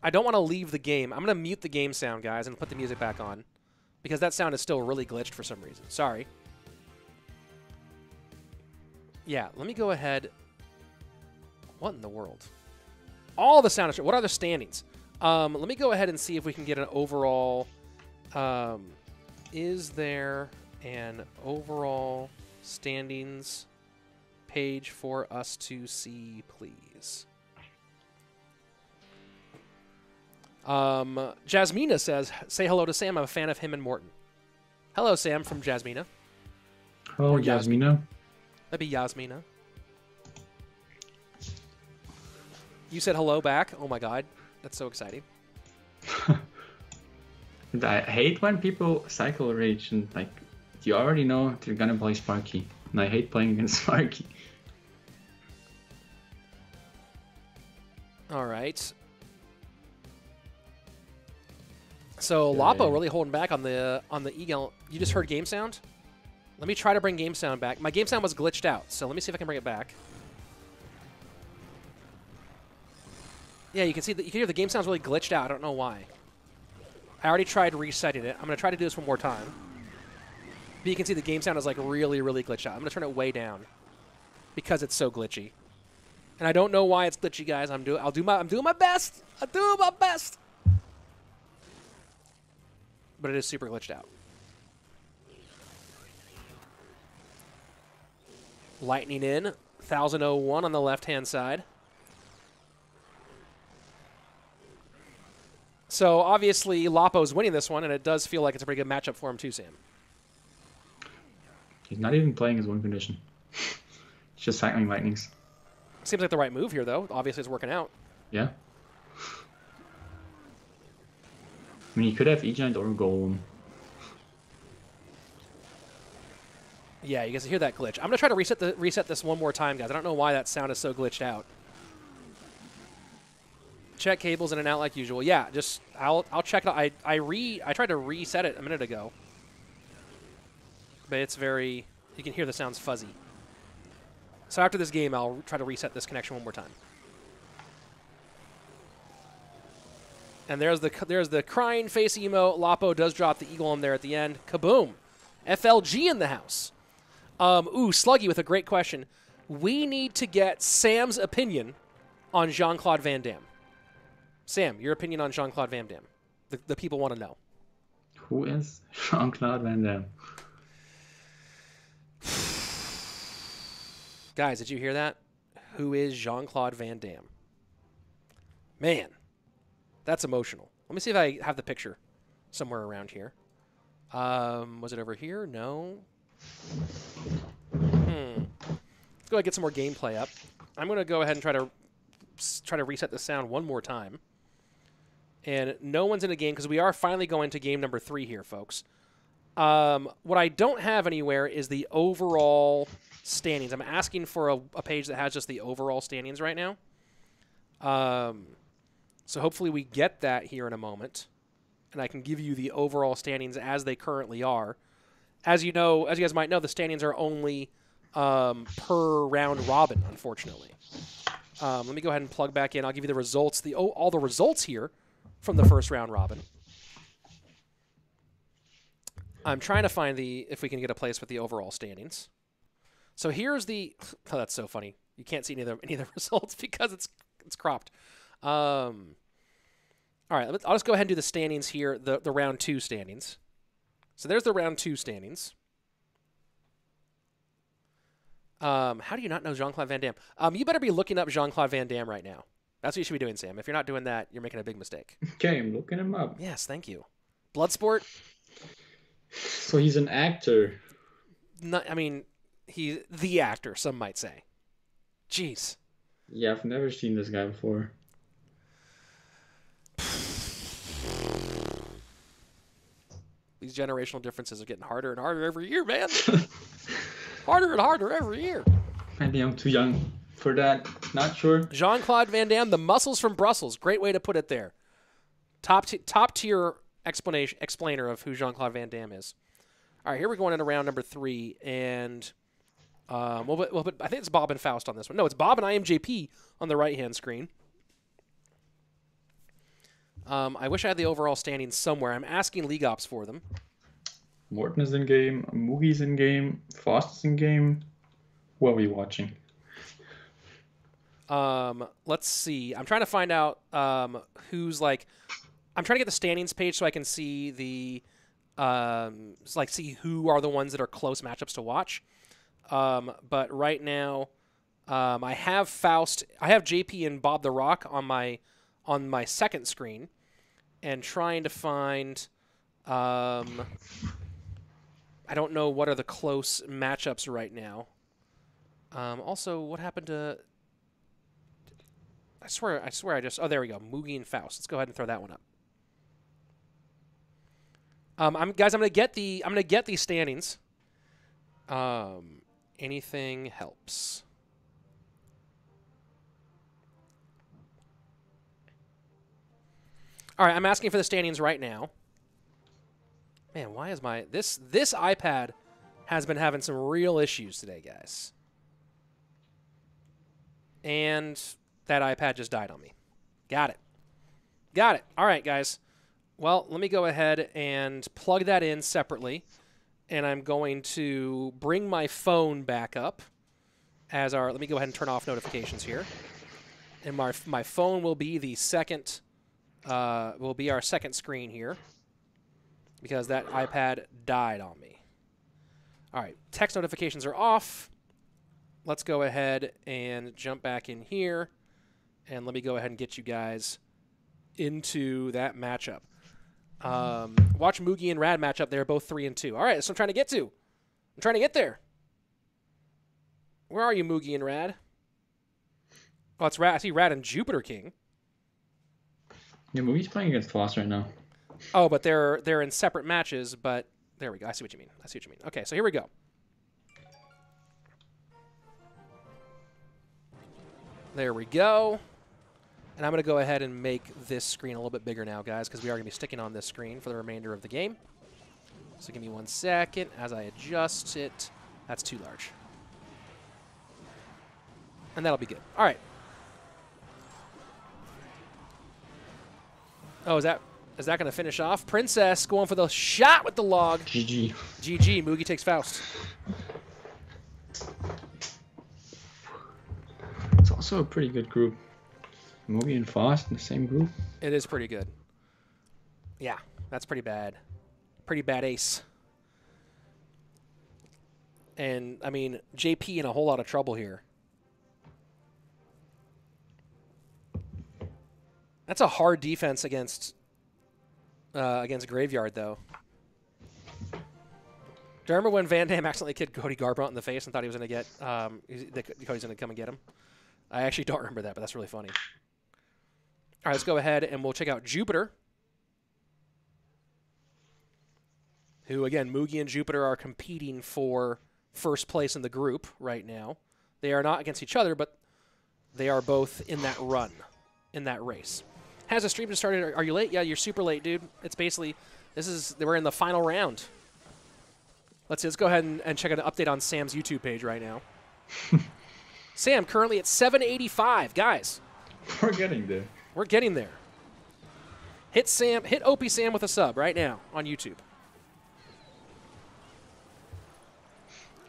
I don't want to leave the game. I'm gonna mute the game sound, guys, and put the music back on, because that sound is still really glitched for some reason. Sorry. Yeah, let me go ahead. What in the world? All the sound. What are the standings? Um, let me go ahead and see if we can get an overall. Um, is there an overall standings page for us to see, please? Um, Jasmina says, "Say hello to Sam. I'm a fan of him and Morten." Hello, Sam from Jasmina. Hello. Yasmina. That'd be Yasmina. You said hello back. Oh my god, that's so exciting. And I hate when people cycle rage and like you already know they're gonna play Sparky. And I hate playing against Sparky. All right. So Lapo Okay. really holding back on the on the eagle. You just heard game sound. Let me try to bring game sound back. My game sound was glitched out, so let me see if I can bring it back. Yeah, you can see that you can hear the game sound's really glitched out. I don't know why. I already tried resetting it. I'm gonna try to do this one more time. But you can see the game sound is like really, really glitched out. I'm gonna turn it way down because it's so glitchy. And I don't know why it's glitchy, guys. I'm doing. I'll do my. I'm doing my best. I'm doing my best. But it is super glitched out. Lightning in, 1001 on the left hand side. So obviously Lapo's winning this one, and it does feel like it's a pretty good matchup for him too, Sam. He's not even playing his win condition. He's just cycling lightnings. Seems like the right move here, though. Obviously, it's working out. Yeah. I mean, he could have E-Giant or Golem. Yeah, you guys hear that glitch. I'm gonna try to reset the reset this one more time, guys. I don't know why that sound is so glitched out. Check cables in and out like usual. Yeah, just I'll I'll check it out. I I re I tried to reset it a minute ago, but it's very you can hear the sounds fuzzy. So after this game, I'll try to reset this connection one more time. And there's the there's the crying face emo. Lapo does drop the eagle in there at the end. Kaboom! FLG in the house. Um, ooh, Sluggy with a great question. We need to get Sam's opinion on Jean Claude Van Damme. Sam, your opinion on Jean Claude Van Damme. The, the people want to know. Who is Jean-Claude Van Damme? Guys, did you hear that? Who is Jean Claude Van Damme? Man, that's emotional. Let me see if I have the picture somewhere around here. Um, was it over here? No. Hmm. Let's go ahead and get some more gameplay up. I'm going to go ahead and try to try to reset the sound one more time. And no one's in a game because we are finally going to game number three here, folks. Um, what I don't have anywhere is the overall standings. I'm asking for a, a page that has just the overall standings right now. Um, so hopefully we get that here in a moment, and I can give you the overall standings as they currently are. As you know, as you guys might know, the standings are only um, per round robin, unfortunately. Um, let me go ahead and plug back in. I'll give you the results, the all the results here from the first round robin. I'm trying to find the if we can get a place with the overall standings. So here's the. Oh, that's so funny. You can't see any of the, any of the results because it's it's cropped. Um, all right, I'll just go ahead and do the standings here. The the round two standings. So there's the round two standings. Um, how do you not know Jean Claude Van Damme? Um, you better be looking up Jean Claude Van Damme right now. That's what you should be doing, Sam. If you're not doing that, you're making a big mistake. Okay, I'm looking him up. Yes, thank you. Bloodsport. So he's an actor. Not, I mean, he's the actor. Some might say. Jeez. Yeah, I've never seen this guy before. These generational differences are getting harder and harder every year, man. harder and harder every year. Maybe I'm too young for that. Not sure. Jean Claude Van Damme, the muscles from Brussels. Great way to put it there. Top t- top tier explanation explainer of who Jean Claude Van Damme is. All right, here we're going into round number three, and um, well, but, well, but I think it's Bob and Faust on this one. No, it's Bob and iAmJP on the right hand screen. Um, I wish I had the overall standings somewhere. I'm asking League Ops for them. Morton is in game. Mugi's in game. Faust is in game. What are we watching? Um, let's see. I'm trying to find out um, who's like. I'm trying to get the standings page so I can see the, um, like see who are the ones that are close matchups to watch. Um, but right now, um, I have Faust. I have JP and Bob the Rock on my on my second screen, and trying to find. Um, I don't know what are the close matchups right now. Um, also, what happened to I swear, I swear, I just. Oh, there we go. Mugi and Faust. Let's go ahead and throw that one up. Um, I'm guys. I'm gonna get the. I'm gonna get these standings. Um, anything helps. All right, I'm asking for the standings right now. Man, why is my this this iPad has been having some real issues today, guys. And that iPad just died on me. Got it. Got it. All right, guys. Well, let me go ahead and plug that in separately. And I'm going to bring my phone back up as our. Let me go ahead and turn off notifications here. And my, my phone will be the second, uh, will be our second screen here because that iPad died on me. All right, text notifications are off. Let's go ahead and jump back in here. And let me go ahead and get you guys into that matchup. Um, watch Mugi and Rad matchup. They're both three and two. All right, that's what I'm trying to get to. I'm trying to get there. Where are you, Mugi and Rad? Oh, it's Rad. I see Rad and Jupiter King. Yeah, Mugi's playing against Faust right now. Oh, but they're they're in separate matches. But there we go. I see what you mean. I see what you mean. Okay, so here we go. There we go. And I'm going to go ahead and make this screen a little bit bigger now, guys, because we are going to be sticking on this screen for the remainder of the game. So give me one second as I adjust it. That's too large. And that'll be good. All right. Oh, is that is that going to finish off? Princess going for the shot with the log. GG. GG. Mugi takes Faust. It's also a pretty good group. Mugi and Faust in the same group. It is pretty good. Yeah, that's pretty bad. Pretty bad ace. And I mean, JP in a whole lot of trouble here. That's a hard defense against uh, against Graveyard, though. Do you remember when Van Damme accidentally kicked Cody Garbrandt in the face and thought he was going to get um, Cody's going to come and get him? I actually don't remember that, but that's really funny. All right, let's go ahead and we'll check out Jupiter. Who again, Mugi and Jupiter are competing for first place in the group right now. They are not against each other, but they are both in that run, in that race. Has a stream just started? Are- Are you late? Yeah, you're super late, dude. It's basically this is we're in the final round. Let's see, let's go ahead and, and check an update on Sam's YouTube page right now. Sam currently at 785, guys. We're getting there. We're getting there. Hit Sam, hit OP Sam with a sub right now on YouTube.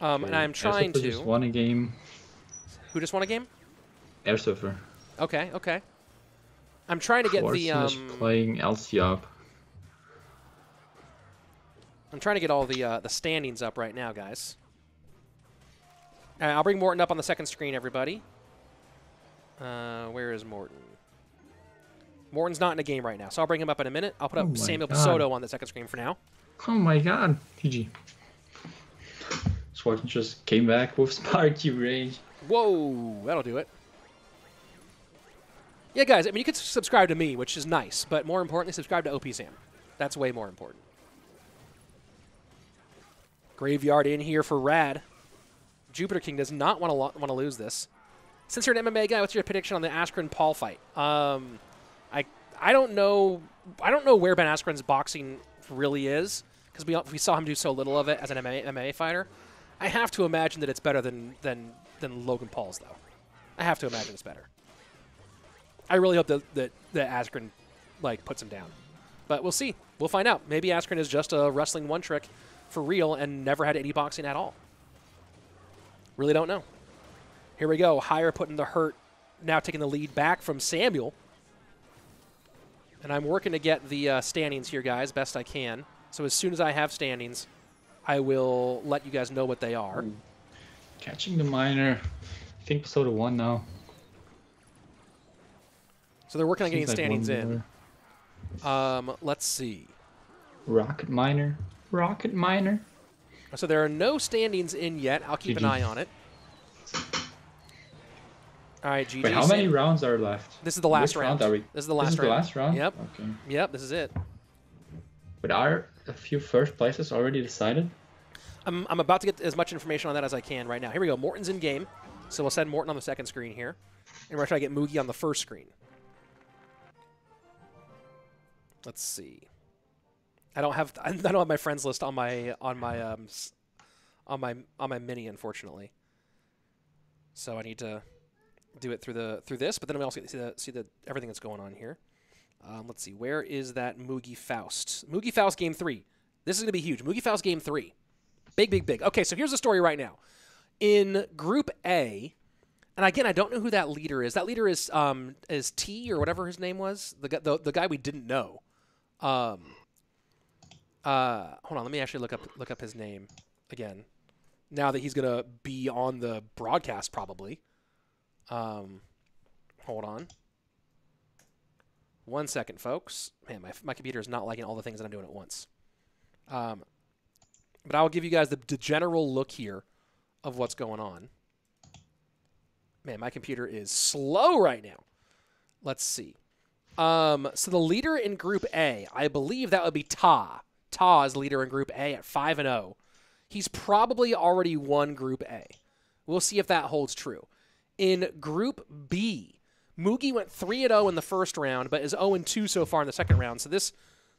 Um, and I'm trying Airsurfer just to. won a game. Who just won a game? Airsurfer. Okay, okay. I'm trying to get the um, playing Lciop. I'm trying to get all the uh, the standings up right now, guys. Uh, I'll bring Morten up on the second screen, everybody. Uh, where is Morten? Morten's not in a game right now, so I'll bring him up in a minute. I'll put Oh up my Samuel God. Pisoto on the second screen for now. Oh my god. GG. Schwarzen just came back with Sparky Rage. Whoa, that'll do it. Yeah, guys, I mean, you could subscribe to me, which is nice, but more importantly, subscribe to OP Sam. That's way more important. Graveyard in here for Rad. Jupiter King does not want to lo- want to lose this. Since you're an MMA guy, what's your prediction on the Askren Paul fight? Um, I I don't know I don't know where Ben Askren's boxing really is because we we saw him do so little of it as an MMA, MMA fighter. I have to imagine that it's better than than than Logan Paul's though. I have to imagine it's better. I really hope that that, that Askren like puts him down, but we'll see. We'll find out. Maybe Askren is just a wrestling one trick for real and never had any boxing at all. Really don't know. Here we go. Higher putting the hurt, now taking the lead back from Samuel. And I'm working to get the uh, standings here, guys, best I can. So as soon as I have standings, I will let you guys know what they are. Catching the miner. I think Soda 1 now. So they're working on getting like standings in. Um, let's see. Rocket miner. Rocket miner. So there are no standings in yet. I'll keep an eye on it. All right, GG. Wait, how many rounds are left? This is the last Which round round. we? This is the last round. this is round. the last round? Yep. Okay. Yep, this is it. But are a few first places already decided? I'm, I'm about to get as much information on that as I can right now. Here we go. Morten's in game. So we'll send Morten on the second screen here. And we're trying to get Mugi on the first screen. Let's see. I don't have I don't have my friends list on my on my um on my on my mini unfortunately. So I need to do it through the through this, but then we also to see the see the everything that's going on here. Um, let's see, where is that Mugi Faust? Mugi Faust game three. This is gonna be huge. Mugi Faust game three. Big, big, big. Okay, so here's the story right now. In Group A, and again, I don't know who that leader is. That leader is um, is T or whatever his name was. The, the the guy we didn't know. Um, uh, hold on, let me actually look up look up his name again. Now that he's gonna be on the broadcast, probably. Um, hold on. One second, folks. Man, my my computer is not liking all the things that I'm doing at once. Um, but I'll give you guys the, the general look here of what's going on. Man, my computer is slow right now. Let's see. Um, so the leader in Group A, I believe that would be Ta. Ta is leader in Group A at five and zero. He's probably already won Group A. We'll see if that holds true. In Group B, Mugi went three and zero in the first round, but is zero and two so far in the second round. So this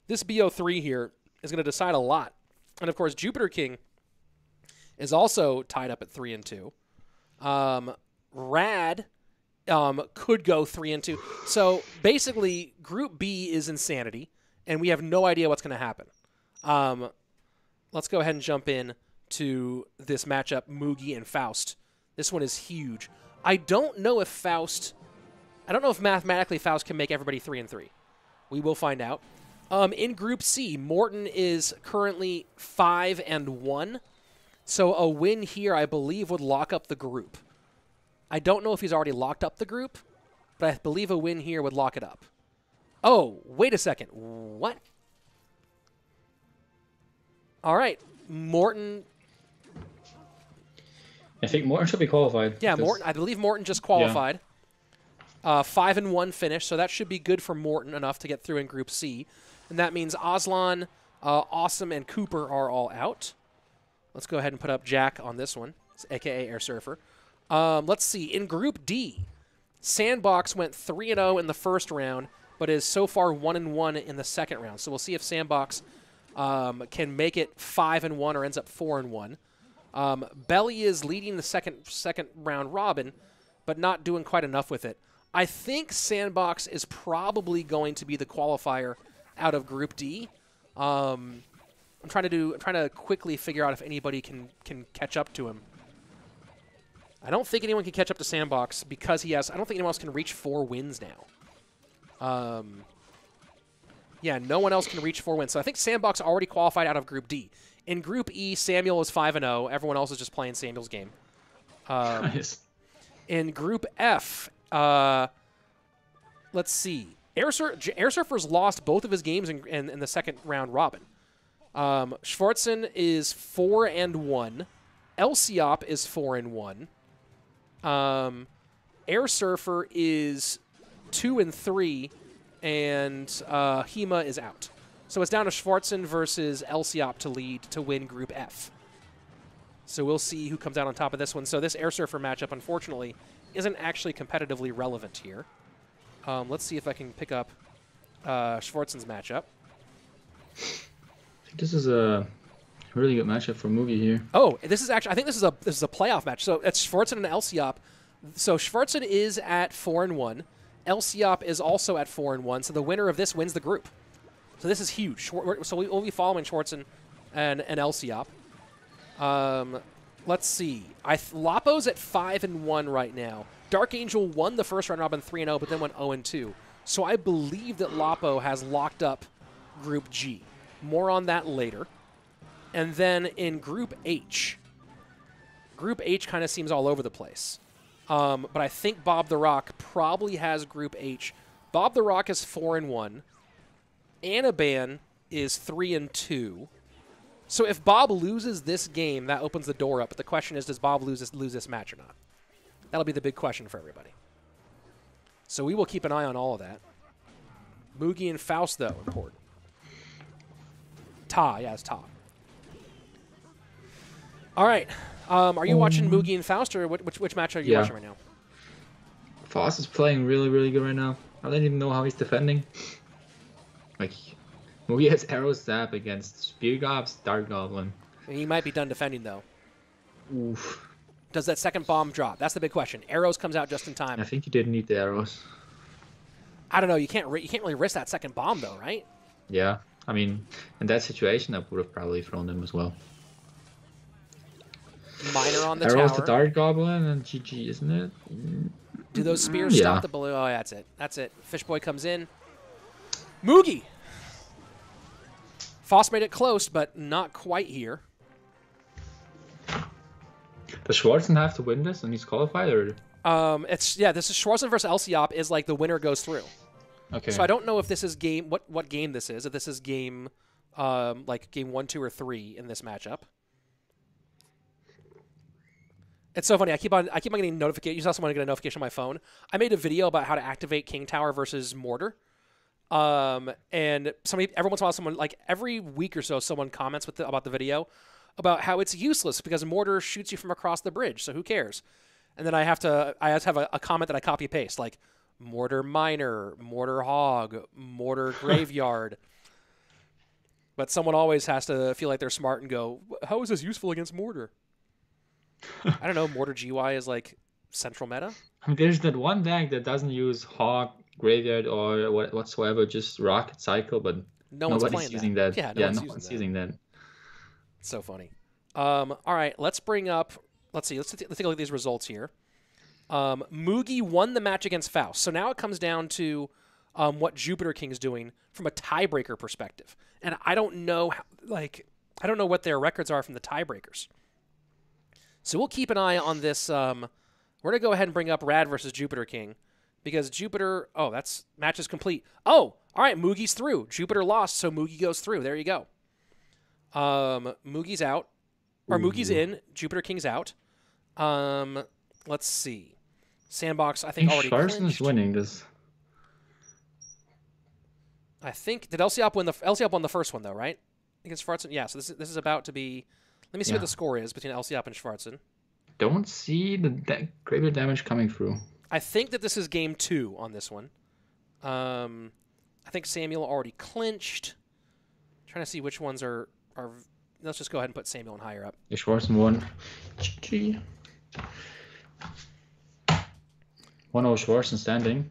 this BO3 here is going to decide a lot. And of course, Jupiter King is also tied up at three and two. Um, Rad um, could go three and two. So basically, Group B is insanity, and we have no idea what's going to happen. Um, let's go ahead and jump in to this matchup, Mugi and Faust. This one is huge. I don't know if Faust. I don't know if mathematically Faust can make everybody three and three. We will find out. Um, in Group C, Morten is currently five and one, so a win here, I believe, would lock up the group. I don't know if he's already locked up the group, but I believe a win here would lock it up. Oh, wait a second. What? All right. Morten. I think Morten should be qualified. Yeah, Morten. I believe Morten just qualified. Uh, five and one finish, so that should be good for Morten enough to get through in Group C, and that means Aslan, uh, Awesome, and Cooper are all out. Let's go ahead and put up Jack on this one, aka Airsurfer. Um, let's see. In Group D, Sandbox went three and zero in the first round, but is so far one and one in the second round. So we'll see if Sandbox um, can make it five and one or ends up four and one. Um, Belly is leading the second second round robin, but not doing quite enough with it. I think Sandbox is probably going to be the qualifier out of Group D. Um, I'm trying to do. I'm trying to quickly figure out if anybody can can catch up to him. I don't think anyone can catch up to Sandbox because he has. I don't think anyone else can reach four wins now. Um, yeah, no one else can reach four wins. So I think Sandbox already qualified out of Group D. In Group E, Samuel is five and zero. Everyone else is just playing Samuel's game. Um, Nice. in Group F, uh, let's see. Air, Sur- Airsurfer's lost both of his games in, in, in the second round robin. Um, Schwarzen is four and one. Lciop is four and one. Um, Airsurfer is two and three, and uh, Hema is out. So it's down to Schwarzen versus Lciop to lead to win Group F. So we'll see who comes out on top of this one. So this Airsurfer matchup, unfortunately, isn't actually competitively relevant here. Um, let's see if I can pick up uh, Schwarzen's matchup. I think this is a really good matchup for Mugi here. Oh, this is actually I think this is a this is a playoff match. So it's Schwarzen and Lciop. So Schwarzen is at four and one. Lciop is also at four and one. So the winner of this wins the group. So this is huge. So we will be following Schwarzen and and Lciop. Um, let's see. I Lapo's at five and one right now. Dark Angel won the first round robin three and zero, but then went zero and two. So I believe that Lapo has locked up Group G. More on that later. And then in Group H, Group H kind of seems all over the place. Um, but I think Bob the Rock probably has Group H. Bob the Rock is four and one. Anabam is three and two. So if Bob loses this game, that opens the door up. But the question is, does Bob lose this, lose this match or not? That'll be the big question for everybody. So we will keep an eye on all of that. Mugi and Faust, though, important. Ta, yeah, it's Ta. All right. Um, are you watching Mugi and Faust, or which, which, which match are you Yeah. watching right now? Faust is playing really, really good right now. I don't even know how he's defending. Like, Mugi has arrow stab against Spear Gobs, Dart Goblin. He might be done defending, though. Oof. Does that second bomb drop? That's the big question. Arrows comes out just in time. I think you didn't need the arrows. I don't know. You can't. You can't really risk that second bomb, though, right? Yeah. I mean, in that situation, I would have probably thrown them as well. Miner on the arrows tower. to Dart Goblin and GG, isn't it? Do those spears mm, Yeah. stop the balloon? Oh, that's it. That's it. Fishboy comes in. Mugi. Faust made it close, but not quite here. Does Schwarzen have to win this and he's qualified, or Um, it's yeah. This is Schwarzen versus Lciop is like the winner goes through. okay? So I don't know if this is game what what game this is. If this is game, um, like game one, two, or three in this matchup. It's so funny. I keep on I keep on getting notification. You saw someone get a notification on my phone. I made a video about how to activate King Tower versus Mortar. Um, and somebody every once in a while, someone like every week or so, someone comments with the, about the video about how it's useless because Mortar shoots you from across the bridge. So who cares? And then I have to I have to have a, a comment that I copy paste like Mortar Miner, Mortar Hog, Mortar Graveyard. but someone always has to feel like they're smart and go, "How is this useful against Mortar?" I don't know. Mortar GY is like central meta. I mean, there's that one deck that doesn't use Hog, Graveyard, or what whatsoever, just Rocket Cycle, but No one's nobody's using that. that. Yeah, no yeah one's no using one's that. using that. It's so funny. Um, all right, let's bring up. Let's see. Let's, t- let's take a look at these results here. Um, Mugi won the match against Faust. So now it comes down to um, what Jupiter King's doing from a tiebreaker perspective. And I don't know, how, like, I don't know what their records are from the tiebreakers. So we'll keep an eye on this. Um, we're gonna go ahead and bring up Rad versus Jupiter King because Jupiter. Oh, that's match is complete. Oh, all right. Mugi's through. Jupiter lost, so Mugi goes through. There you go. Um, Mugi's out, or Mugi's in. Jupiter King's out. Um, let's see. Sandbox, I I think, think already Schwarzen's clinched. winning this. I think did Lciop win the Lciop won the first one though, right? Against Schwarzen. Yeah. So this is, this is about to be. Let me see what the score is between Lciop and Schwarzen. Don't see the da- greater damage coming through. I think that this is game two on this one. Um, I think Samuel already clinched. trying to see which ones are are. Let's just go ahead and put Samuel in higher up. Yeah, Schwarzen won. GG. 1-0 Schwarzen standing.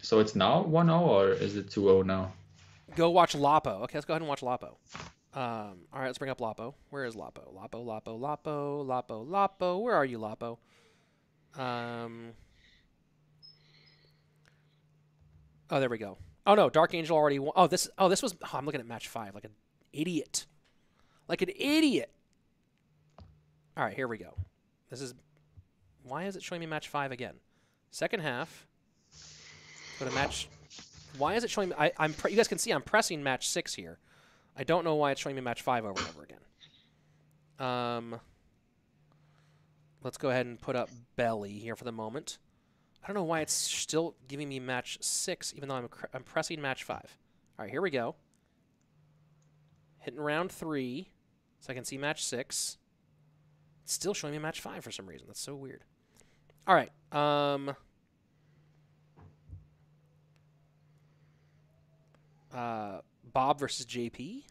So it's now 1-0 or is it 2-0 now? Go watch Lapo. Okay, let's go ahead and watch Lapo. Um, all right, let's bring up Lapo. Where is Lapo? Lapo, Lapo, Lapo, Lapo, Lapo. Where are you, Lapo? Um. Oh, there we go. Oh no, Dark Angel already. Won. Oh, this. Oh, this was. Oh, I'm looking at match five, like an idiot, like an idiot. All right, here we go. This is. Why is it showing me match five again? Second half. Go to match. Why is it showing me? I, I'm. Pre- you guys can see I'm pressing match six here. I don't know why it's showing me match five over and over again. Um. Let's go ahead and put up belly here for the moment. I don't know why it's still giving me match six, even though I'm I'm pressing match five. All right, here we go. Hitting round three, so I can see match six. It's still showing me match five for some reason. That's so weird. All right. Um. Uh, Bob versus JP.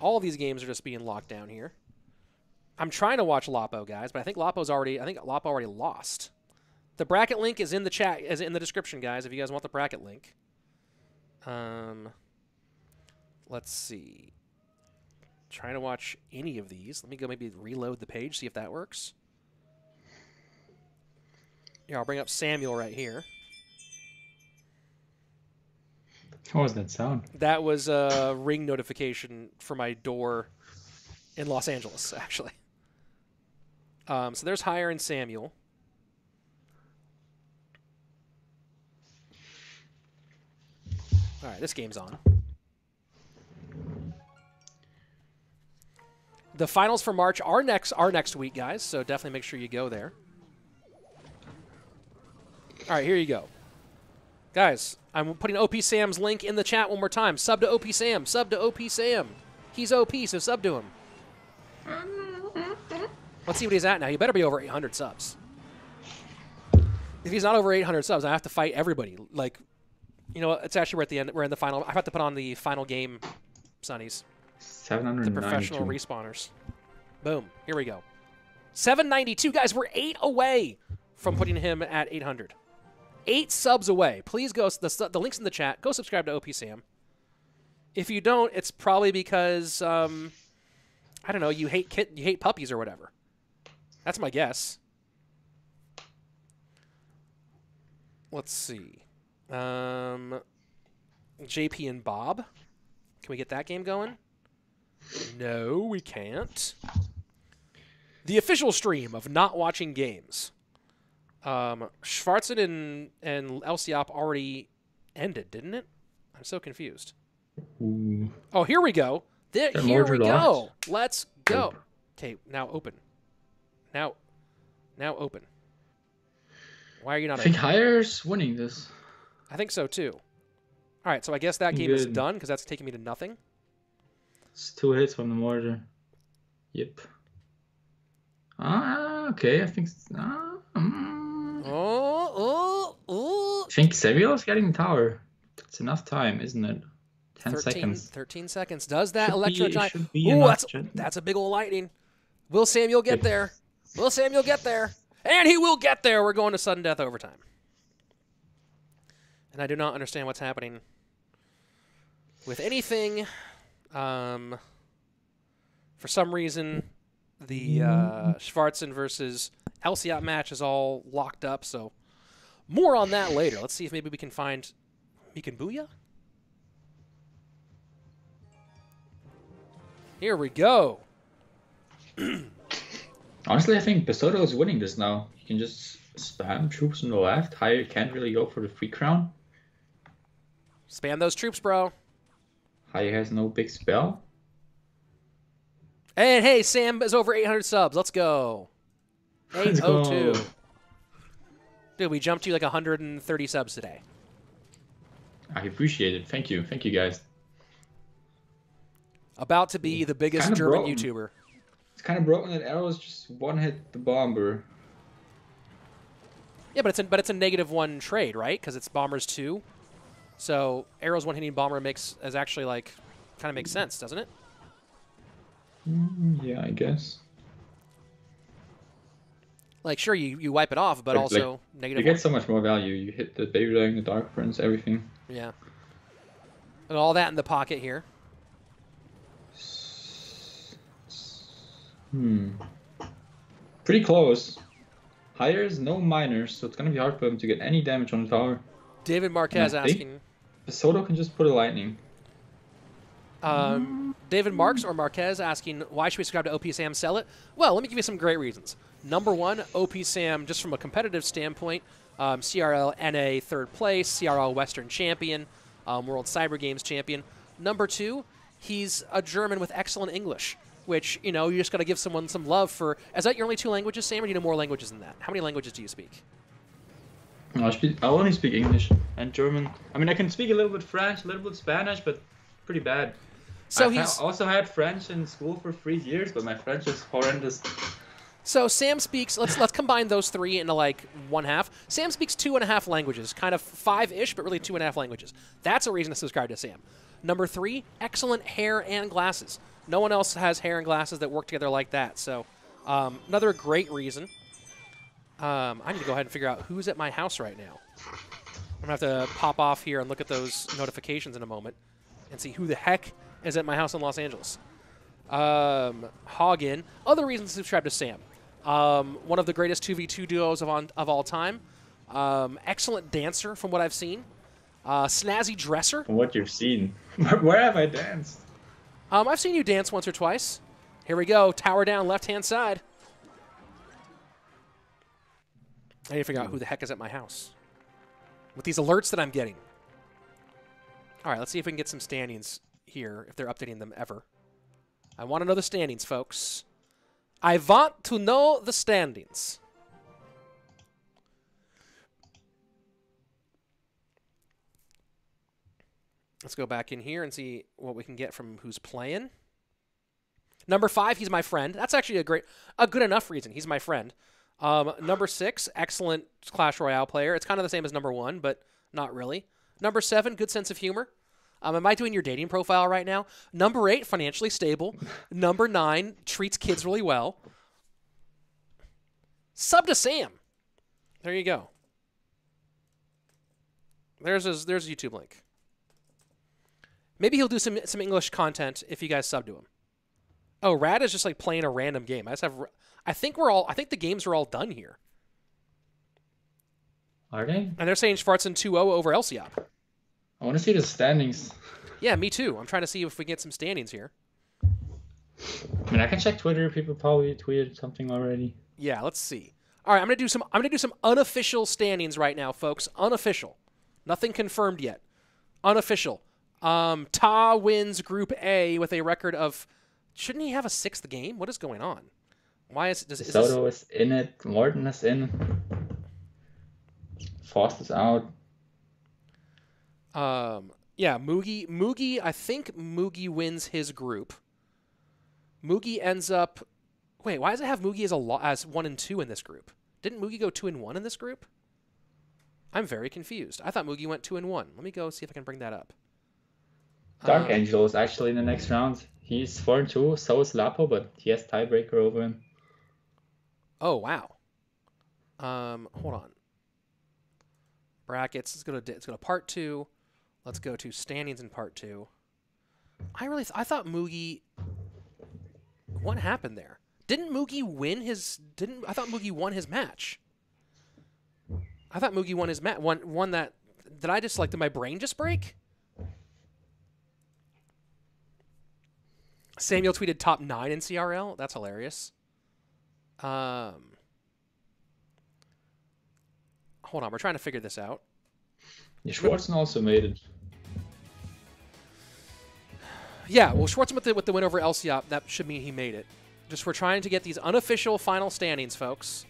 All of these games are just being locked down here. I'm trying to watch Lapo, guys, but I think Lapo's already. I think Lapo already lost. The bracket link is in the chat, is in the description, guys. If you guys want the bracket link. Um. Let's see. Trying to watch any of these. Let me go maybe reload the page, see if that works. Yeah, I'll bring up Samuel right here. What was that sound? That was a ring notification for my door in Los Angeles, actually. Um, so there's Higher and Samuel. All right, this game's on. The finals for March are next are next week, guys. So definitely make sure you go there. All right, here you go. Guys, I'm putting OP Sam's link in the chat one more time. Sub to OP Sam. Sub to OP Sam. He's OP, so sub to him. Let's see what he's at now. He better be over 800 subs. If he's not over 800 subs, I have to fight everybody. Like, you know, it's actually we're at the end. We're in the final. I have to put on the final game, Sonnies. The professional respawners. Boom. Here we go. 792. Guys, we're eight away from putting him at 800. Eight subs away. Please go. The, the link's in the chat. Go subscribe to OP Sam. If you don't, it's probably because um, I don't know. You hate kit. You hate puppies or whatever. That's my guess. Let's see. Um, JP and Bob. Can we get that game going? No, we can't. The official stream of not watching games. Um, Schwarzen and and Lciop already ended, didn't it? I'm so confused. Ooh. Oh, here we go. Here we go. Let's go. Okay, now open. Now, now open. Why are you not? I think open? Higher's winning this. I think so too. All right, so I guess that game is done because that's taking me to nothing. It's two hits from the mortar. Yep. Ah, okay. I think. Ah, mm. Oh, oh, oh. I think Samuel's getting the tower. It's enough time, isn't it? 10 13, seconds. 13 seconds. Does that Should electro be- giant? Ooh, that's that's a big old lightning. Will Samuel get there? Will Samuel get there? And he will get there. We're going to sudden death overtime. And I do not understand what's happening with anything. Um, for some reason, the uh, Schwarzen versus Lciop match is all locked up. So more on that later. Let's see if maybe we can find Mikan Bouya. Here we go. Honestly, I think Bassotto is winning this now. You can just spam troops on the left. Higher can't really go for the free crown. Spam those troops, bro. Higher has no big spell. And hey, Sam is over 800 subs. Let's go. Let's go. 802. Dude, we jumped you like 130 subs today. I appreciate it. Thank you. Thank you guys. About to be the biggest German. YouTuber. It's kind of broken that arrows just one hit the bomber. Yeah, but it's a, but it's a negative one trade, right? Because it's bombers two. So arrows one hitting bomber makes is actually like kind of makes sense, doesn't it? Mm, Yeah, I guess. Like sure you, you wipe it off, but Like- also You negative. get so much more value. You hit the baby dragon, the dark prince, everything. Yeah. And all that in the pocket here. Hmm. Pretty close. Higher is no miners, so it's gonna be hard for him to get any damage on the tower. David Marquez asking, Soto can just put a lightning. um, David Marks or Marquez asking, why should we subscribe to OP Sam sell it? Well, let me give you some great reasons. Number one, OP Sam, just from a competitive standpoint, um, CRL NA third place, CRL Western champion, um, World Cyber Games champion. Number two, he's a German with excellent English, which, you know, you just got to give someone some love for. Is that your only two languages, Sam, or do you know more languages than that? How many languages do you speak? No, I, speak, I only speak English and German. I mean, I can speak a little bit French, a little bit Spanish, but pretty bad. So I he's. also had French in school for three years, but my French is horrendous. So Sam speaks. Let's let's combine those three into like one half. Sam speaks two and a half languages, kind of five-ish, but really two and a half languages. That's a reason to subscribe to Sam. Number three, excellent hair and glasses. No one else has hair and glasses that work together like that. So um, another great reason. Um, I need to go ahead and figure out who's at my house right now. I'm gonna have to pop off here and look at those notifications in a moment and see who the heck is at my house in Los Angeles. Um. Other reasons to subscribe to Sam. Um, one of the greatest 2v2 duos of, on, of all time. Um, excellent dancer from what I've seen. Uh, snazzy dresser. From what you've seen, where have I danced? Um, I've seen you dance once or twice. Here we go. Tower down, left hand side. I need to figure out who the heck is at my house. With these alerts that I'm getting. All right, let's see if we can get some standings here, if they're updating them ever. I want to know the standings, folks. I want to know the standings. Let's go back in here and see what we can get from who's playing. Number five, he's my friend. That's actually a great, a good enough reason. He's my friend. Um, number six, excellent Clash Royale player. It's kind of the same as number one, but not really. Number seven, good sense of humor. Um, am I doing your dating profile right now? Number eight, financially stable. Number nine, treats kids really well. Sub to Sam. There you go. There's his, there's a YouTube link. Maybe he'll do some some English content if you guys sub to him. Oh, Rad is just like playing a random game. I just have. I think we're all. I think the games are all done here, Are they? and they're saying Schwarzen 2-0 over Lciop. I want to see the standings. Yeah, me too. I'm trying to see if we get some standings here. I mean, I can check Twitter. People probably tweeted something already. Yeah, let's see. All right, I'm gonna do some. I'm gonna do some unofficial standings right now, folks. Unofficial, nothing confirmed yet. Unofficial. Um, Ta wins Group A with a record of. Shouldn't he have a sixth game? What is going on? Why is does is this, Soto is in it. Morten is in. Is out. Um, yeah, Mugi. Mugi. I think Mugi wins his group. Mugi ends up. Wait, why does it have Mugi as a lo- as one and two in this group? Didn't Mugi go two and one in this group? I'm very confused. I thought Mugi went two and one. Let me go see if I can bring that up. Dark Uh, Angel is actually in the next round. He's 4 and 2, so is Lapo, but he has tiebreaker over him. Oh wow. Um, hold on. Brackets. Let's go to let's go to part two. Let's go to standings in part two. I really th- I thought Mugi. What happened there? Didn't Mugi win his? Didn't I thought Mugi won his match? I thought Mugi won his match. Won won that. Did I just like? Did my brain just break? Samuel tweeted top nine in CRL. That's hilarious. Um, hold on, we're trying to figure this out. Yeah, Schwarzen also made it. Yeah, well, Schwarzen with the, with the win over Lciop, that should mean he made it. Just we're trying to get these unofficial final standings, folks.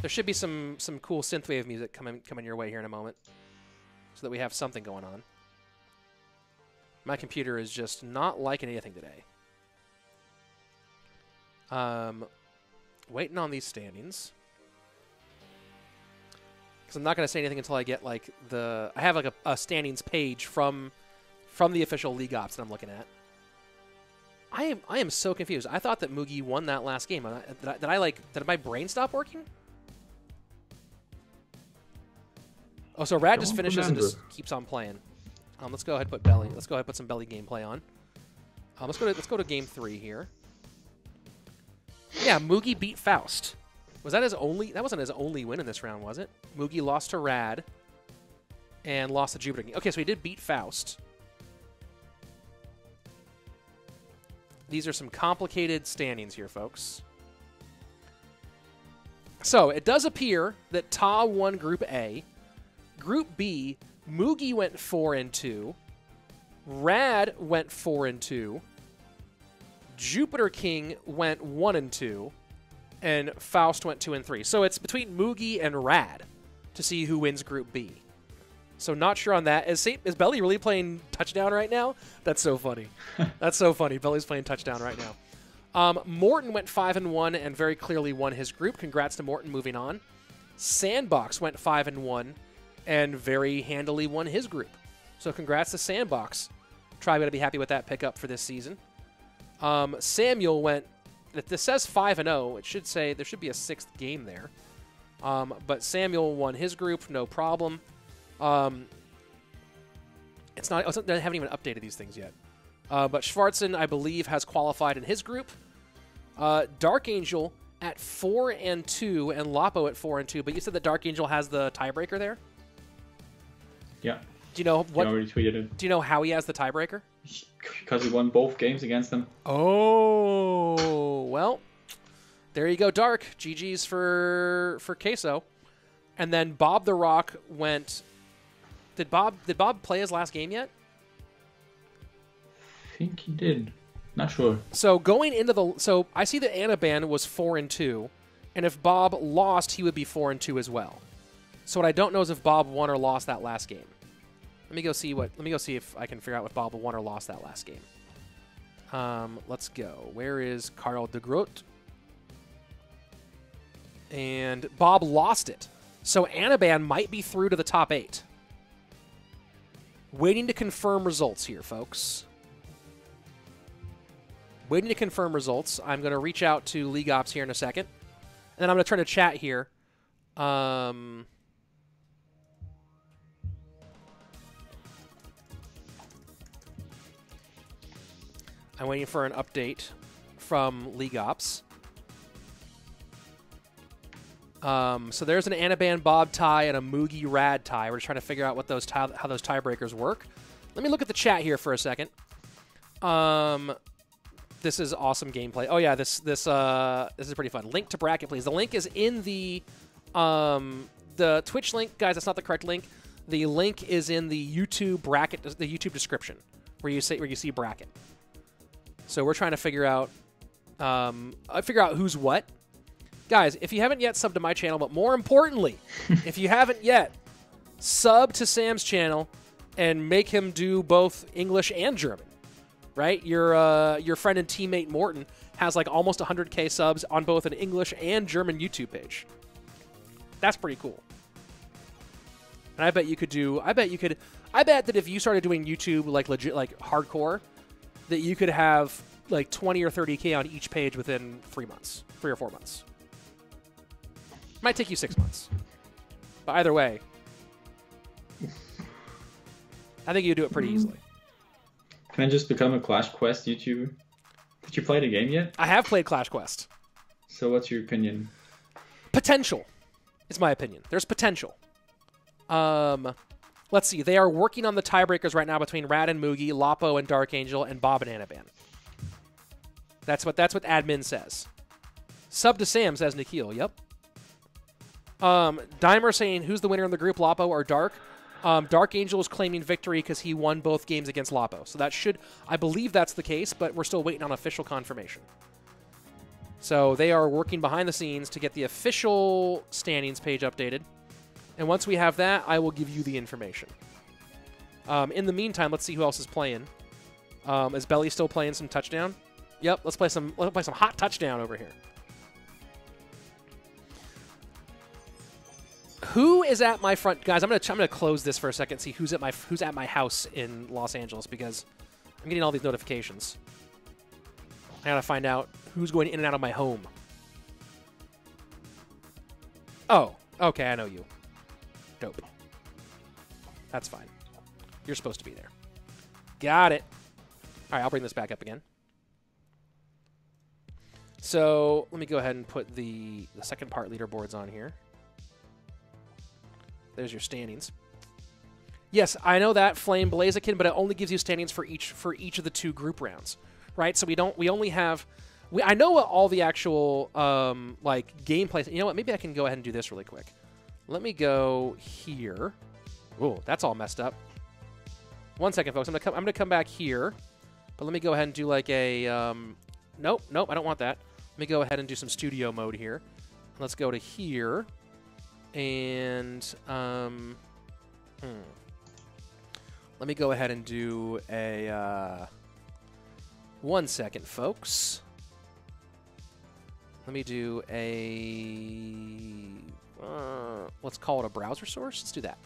There should be some some cool synthwave music coming coming your way here in a moment, so that we have something going on. My computer is just not liking anything today. Um, waiting on these standings because I'm not going to say anything until I get like the I have like a, a standings page from from the official league ops that I'm looking at. I am I am so confused. I thought that Mugi won that last game. Did I, did I like did my brain stop working? Oh, so Rad just finishes and just keeps on playing. Um, let's go ahead and put belly. Let's go ahead and put some belly gameplay on. Um, let's go to let's go to game three here. Yeah, Mugi beat Faust. Was that his only? That wasn't his only win in this round, was it? Mugi lost to Rad and lost to Jupiter. Okay, so he did beat Faust. These are some complicated standings here, folks. So it does appear that Ta won Group A. Group B, Mugi went four and two. Rad went four and two. Jupiter King went one and two, and Faust went two and three. So it's between Mugi and Rad to see who wins Group B. So not sure on that. Is Saint, is Belly really playing touchdown right now? That's so funny. That's so funny. Belly's playing touchdown right now. Um, Morten went five and one and very clearly won his group. Congrats to Morten. Moving on. Sandbox went five and one and very handily won his group. So congrats to Sandbox. Tribe to be happy with that pickup for this season. Um, Samuel went. This says five and zero. It should say there should be a sixth game there. Um, but Samuel won his group, no problem. Um, it's not. oh, They haven't even updated these things yet. Uh, but Schwarzen, I believe, has qualified in his group. Uh, Dark Angel at four and two, and Lapo at four and two. But you said that Dark Angel has the tiebreaker there. Yeah, Do you know what? already tweeted it Do you know how he has the tiebreaker? because he won both games against them. Oh well, there you go, Dark. GG's for for Queso, and then Bob the Rock went. Did Bob did Bob play his last game yet? I think he did. Not sure. So going into the so I see that Anabam was four and two, and if Bob lost, he would be four and two as well. So what I don't know is if Bob won or lost that last game. Let me go see what. Let me go see if I can figure out if Bob won or lost that last game. Um, let's go. Where is Carl de Groot? And Bob lost it. So Anabam might be through to the top eight. Waiting to confirm results here, folks waiting to confirm results. I'm going to reach out to League Ops here in a second. And then I'm going to turn to chat here. Um, I'm waiting for an update from League Ops. Um, so there's an Anabam Bob tie and a Mugi Rad tie. We're just trying to figure out what those tie, how those tiebreakers work. Let me look at the chat here for a second. Um, this is awesome gameplay. Oh yeah, this this uh this is pretty fun. Link to bracket, please. The link is in the um the Twitch link, guys. That's not the correct link. The link is in the YouTube bracket, the YouTube description, where you say where you see bracket. So we're trying to figure out um uh, figure out who's what. Guys, if you haven't yet subbed to my channel, but more importantly, if you haven't yet, sub to Sam's channel and make him do both English and German right? Your uh, your friend and teammate Morten has like almost 100k subs on both an English and German YouTube page. That's pretty cool. And I bet you could do. I bet you could. I bet that if you started doing YouTube like legit, like hardcore, that you could have like 20 or 30k on each page within three months, three or four months. Might take you six months, but either way, I think you do it pretty easily. Can I just become a Clash Quest YouTuber? Did you play the game yet? I have played Clash Quest. So what's your opinion? potential is my opinion there's potential um let's see they are working on the tiebreakers right now between rad and Mugi, lapo and dark angel and bob and anabam that's what that's what admin says sub to sam says nikhil yep um dimer saying who's the winner in the group lapo or dark Um, Dark Angel is claiming victory because he won both games against Lapo. So that should, I believe that's the case, but we're still waiting on official confirmation. So they are working behind the scenes to get the official standings page updated. And once we have that, I will give you the information. Um, in the meantime, let's see who else is playing. Um, is Belly still playing some touchdown? Yep, let's play some let's play some hot touchdown over here. Who is at my front, guys? I'm gonna I'm gonna close this for a second. See who's at my who's at my house in Los Angeles because I'm getting all these notifications. I gotta find out who's going in and out of my home. Oh, okay, I know you. Dope. That's fine. You're supposed to be there. Got it. All right, I'll bring this back up again. So let me go ahead and put the, the second part leaderboards on here. There's your standings. Yes, I know that Flame Blaziken, but it only gives you standings for each for each of the two group rounds, right? So we don't we only have we I know all the actual um, like gameplay. You know what? Maybe I can go ahead and do this really quick. Let me go here. Oh, that's all messed up. One second, folks. I'm gonna come. I'm gonna come back here, but let me go ahead and do like a. Um, nope, nope. I don't want that. Let me go ahead and do some studio mode here. Let's go to here, and um, hmm. Let me go ahead and do a. Uh, one second, folks. Let me do a. Uh, let's call it a browser source. Let's do that.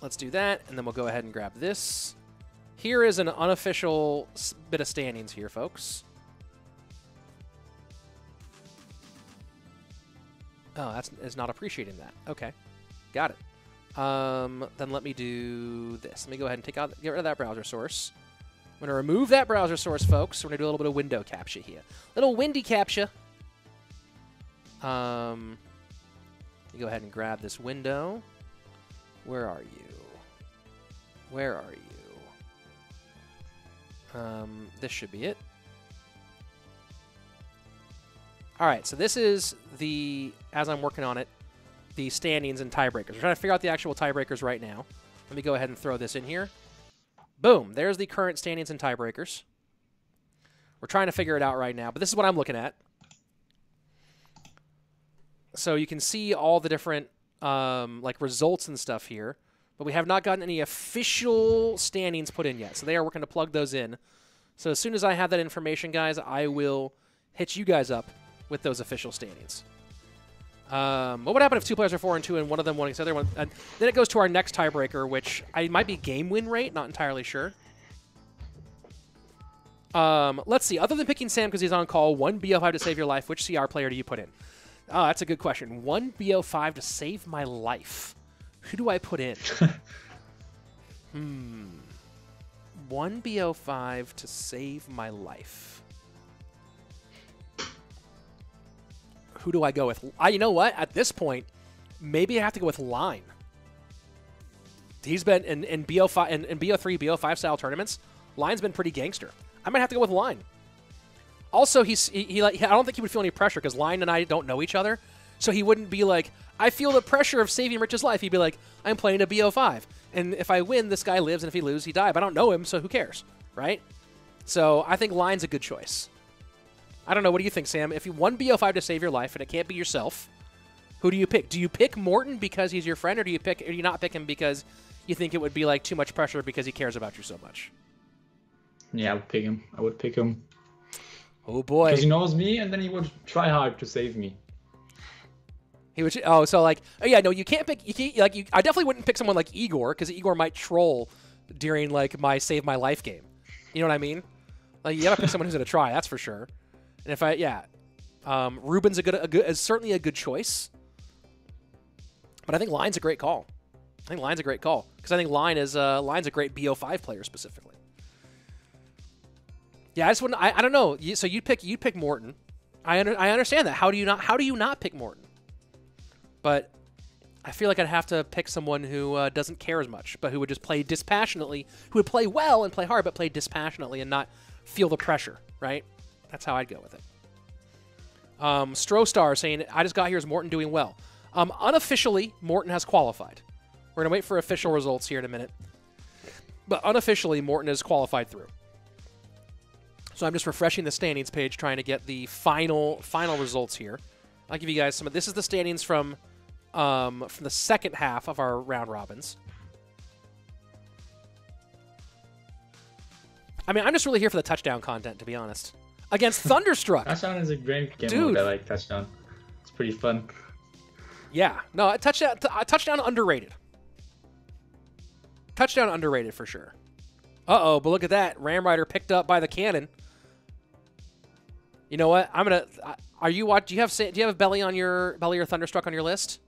Let's do that, and then we'll go ahead and grab this. Here is an unofficial bit of standings here, folks. Oh, that's is not appreciating that. Okay, got it. Um, then let me do this. Let me go ahead and take out, get rid of that browser source. I'm going to remove that browser source, folks. We're going to do a little bit of window capture here. Little windy capture. Um, go ahead and grab this window. Where are you? Where are you? Um, this should be it. All right, so this is the, as I'm working on it, the standings and tiebreakers. We're trying to figure out the actual tiebreakers right now. Let me go ahead and throw this in here. Boom, there's the current standings and tiebreakers. We're trying to figure it out right now, but this is what I'm looking at. So you can see all the different um, like results and stuff here, but we have not gotten any official standings put in yet. So they are working to plug those in. So as soon as I have that information, guys, I will hit you guys up with those official standings. Um, what would happen if two players are four and two and one of them won against the other one? And then it goes to our next tiebreaker, which I might be game win rate, not entirely sure. Um, let's see. Other than picking Sam because he's on call, one BO5 to save your life, which CR player do you put in? Oh, that's a good question. One BO5 to save my life. Who do I put in? hmm. One BO5 to save my life. who do I go with? I, you know what? At this point, maybe I have to go with Line. He's been in, in BO5 in, in BO3, BO5 style tournaments. Line's been pretty gangster. I might have to go with Line. Also, he's he, he I don't think he would feel any pressure because Line and I don't know each other, so he wouldn't be like, I feel the pressure of saving Rich's life. He'd be like, I'm playing a BO5, and if I win, this guy lives, and if he loses, he dies. I don't know him, so who cares, right? So I think Line's a good choice. I don't know. What do you think, Sam? If you one BO5 to save your life and it can't be yourself, who do you pick? Do you pick Morten because he's your friend, or do you pick? Or do you not pick him because you think it would be like too much pressure because he cares about you so much? Yeah, I would pick him. I would pick him. Oh boy, because he knows me, and then he would try hard to save me. He would. Oh, so like, oh yeah, no, you can't pick. You can't, like, you, I definitely wouldn't pick someone like Igor because Igor might troll during like my save my life game. You know what I mean? Like, you gotta pick someone who's gonna try. That's for sure. And if I, yeah, um, Ruben's a good, a good, is certainly a good choice. But I think Line's a great call. I think Line's a great call because I think Line is uh, Line's a great BO5 player specifically. Yeah, I just wouldn't. I, I don't know. So you pick you pick Morten. I under, I understand that. How do you not? How do you not pick Morten? But I feel like I'd have to pick someone who uh, doesn't care as much, but who would just play dispassionately, who would play well and play hard, but play dispassionately and not feel the pressure, right? That's how I'd go with it. Um, Strostar saying, I just got here. Is Morten doing well? Um, unofficially, Morten has qualified. We're to wait for official results here in a minute. But unofficially, Morten has qualified through. So I'm just refreshing the standings page, trying to get the final final results here. I'll give you guys some of this is the standings from um, from the second half of our round robins. I mean, I'm just really here for the touchdown content, to be honest. Against Thunderstruck. Touchdown is a great game Dude. I like touchdown. It's pretty fun. Yeah, no, touchdown, touchdown underrated. Touchdown underrated for sure. Uh oh, but look at that, Ram Rider picked up by the cannon. You know what? I'm gonna. Are you watch? Do you have Sa- do you have belly on your belly or thunderstruck on your list?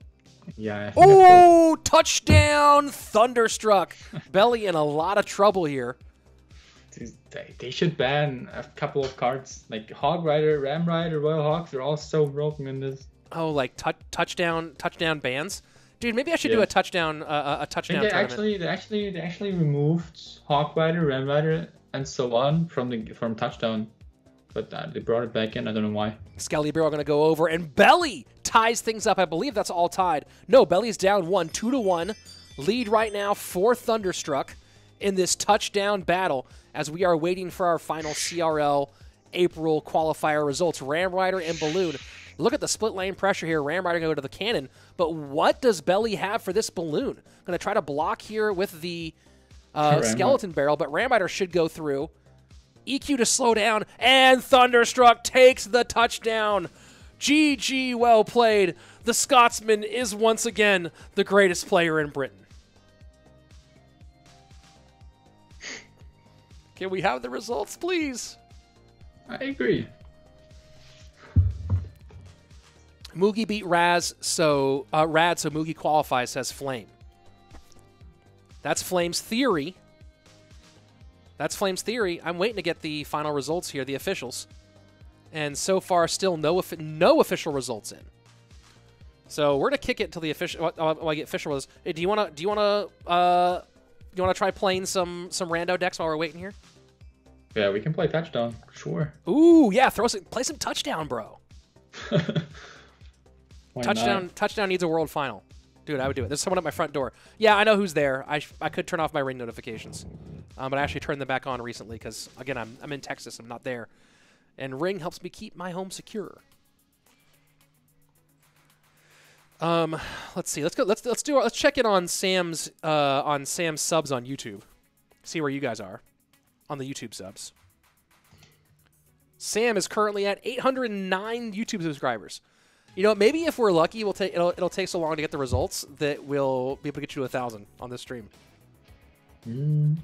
Yeah. I think I Oh, touchdown, thunderstruck. belly in a lot of trouble here. They, they should ban a couple of cards like Hog Rider, Ram Rider, Royal Hogs. They're all so broken in this. Oh, like tou- touchdown touchdown bans. Dude, maybe I should do a touchdown uh, a I think touchdown they tournament. actually they actually they actually removed Hog Rider, Ram Rider, and so on from the from touchdown, but uh, they brought it back in. I don't know why. Skelly Bear are going to go over, and Belly ties things up. I believe that's all tied. No, Belly's down one, two to one. Lead right now for Thunderstruck in this touchdown battle as we are waiting for our final CRL April qualifier results. Ram Rider and Balloon. Look at the split lane pressure here. Ram Rider going to go to the cannon, but what does Belly have for this balloon? Going to try to block here with the uh, skeleton barrel, but Ram Rider should go through. EQ to slow down, and Thunderstruck takes the touchdown. GG, well played. The Scotsman is once again the greatest player in Britain. Can we have the results, please? I agree. Mugi beat Raz, so uh, Rad, so Mugi qualifies, says Flame. That's Flame's theory. That's Flame's theory. I'm waiting to get the final results here, the officials, and so far still no no official results in. So we're gonna kick it until the official. Uh, while I get official results. Hey, do you wanna do you wanna uh, you wanna try playing some some rando decks while we're waiting here? Yeah, we can play touchdown. Sure. Ooh, yeah, throw some play some touchdown, bro. Why Touchdown! Not? Touchdown needs a world final, dude. I would do it. There's someone at my front door. Yeah, I know who's there. I, I could turn off my ring notifications, um, but I actually turned them back on recently because again, I'm I'm in Texas. I'm not there, and Ring helps me keep my home secure. Um, let's see. Let's go. Let's let's do. Let's check in on Sam's uh on Sam's subs on YouTube. See where you guys are on the YouTube subs. Sam is currently at 809 YouTube subscribers. You know, maybe if we're lucky, we'll take it'll, it'll take so long to get the results that we'll be able to get you to a thousand on this stream. Mm.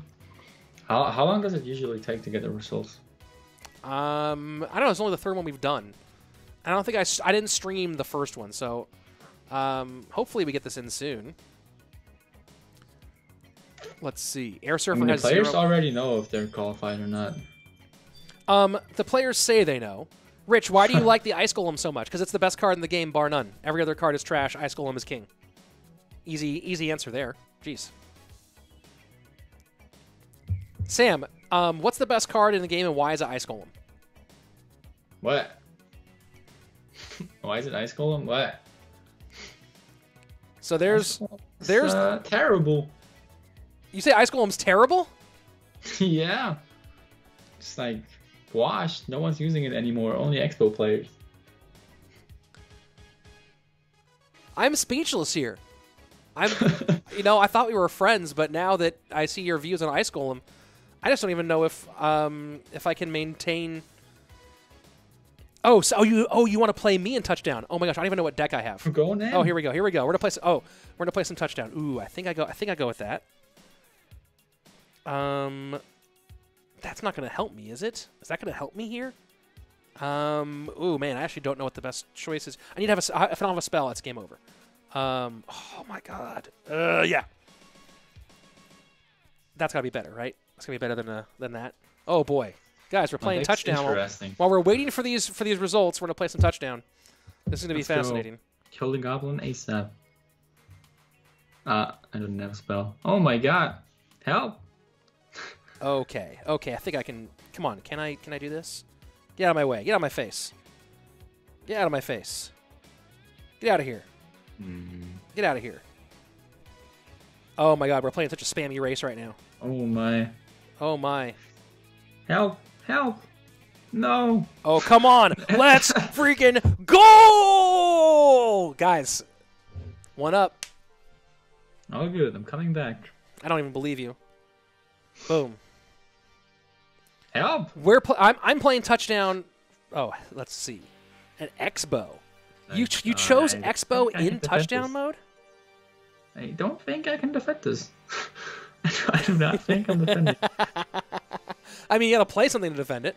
How, how long does it usually take to get the results? Um, I don't know. It's only the third one we've done. I don't think I I didn't stream the first one, so um, hopefully we get this in soon. Let's see. Air I Surfer mean, the has players zero. already know if they're qualified or not. Um, the players say they know. Rich, why do you like the Ice Golem so much? Because it's the best card in the game, bar none. Every other card is trash. Ice Golem is king. Easy, easy answer there. Jeez. Sam, um, what's the best card in the game, and why is it Ice Golem? What? Why is it Ice Golem? What? So there's, It's, there's- uh, terrible. you say Ice Golem's terrible? yeah. It's like washed. No one's using it anymore. Only X-Bow players. I'm speechless here. I'm, you know, I thought we were friends, but now that I see your views on Ice Golem, I just don't even know if, um, if I can maintain. Oh, so oh, you oh you want to play me in touchdown? Oh my gosh, I don't even know what deck I have. I'm going in. Oh, here we go. Here we go. We're gonna play. Some, oh, we're gonna play some touchdown. Ooh, I think I go. I think I go with that. Um, that's not gonna help me, is it? Is that gonna help me here? Um, ooh man, I actually don't know what the best choice is. I need to have a. If I don't have a spell, it's game over. Um, oh my god. Uh, yeah. That's gotta be better, right? It's gonna be better than uh, than that. Oh boy, guys, we're Oh, playing that's touchdown. While, while we're waiting for these for these results, we're gonna play some touchdown. This is gonna be Let's go. fascinating. Kill the goblin ASAP. Uh, I don't have a spell. Oh my god. Help. Okay, okay. I think I can. Come on, can I? Can I do this? Get out of my way. Get out of my face. Get out of my face. Get out of here. Hmm. Get out of here. Oh my god, we're playing such a spammy race right now. Oh my. Oh my. Help! Help! No! Oh, come on. Let's freaking go! Guys, one up. Oh, good. I'm coming back. I don't even believe you. Boom. Help! We're pl- I'm, I'm playing touchdown. Oh, let's see. An X-Bow. You, ch- you chose I X-Bow think I can in touchdown this. mode? I don't think I can defend this. I do not think I'm defending. I mean, you gotta play something to defend it.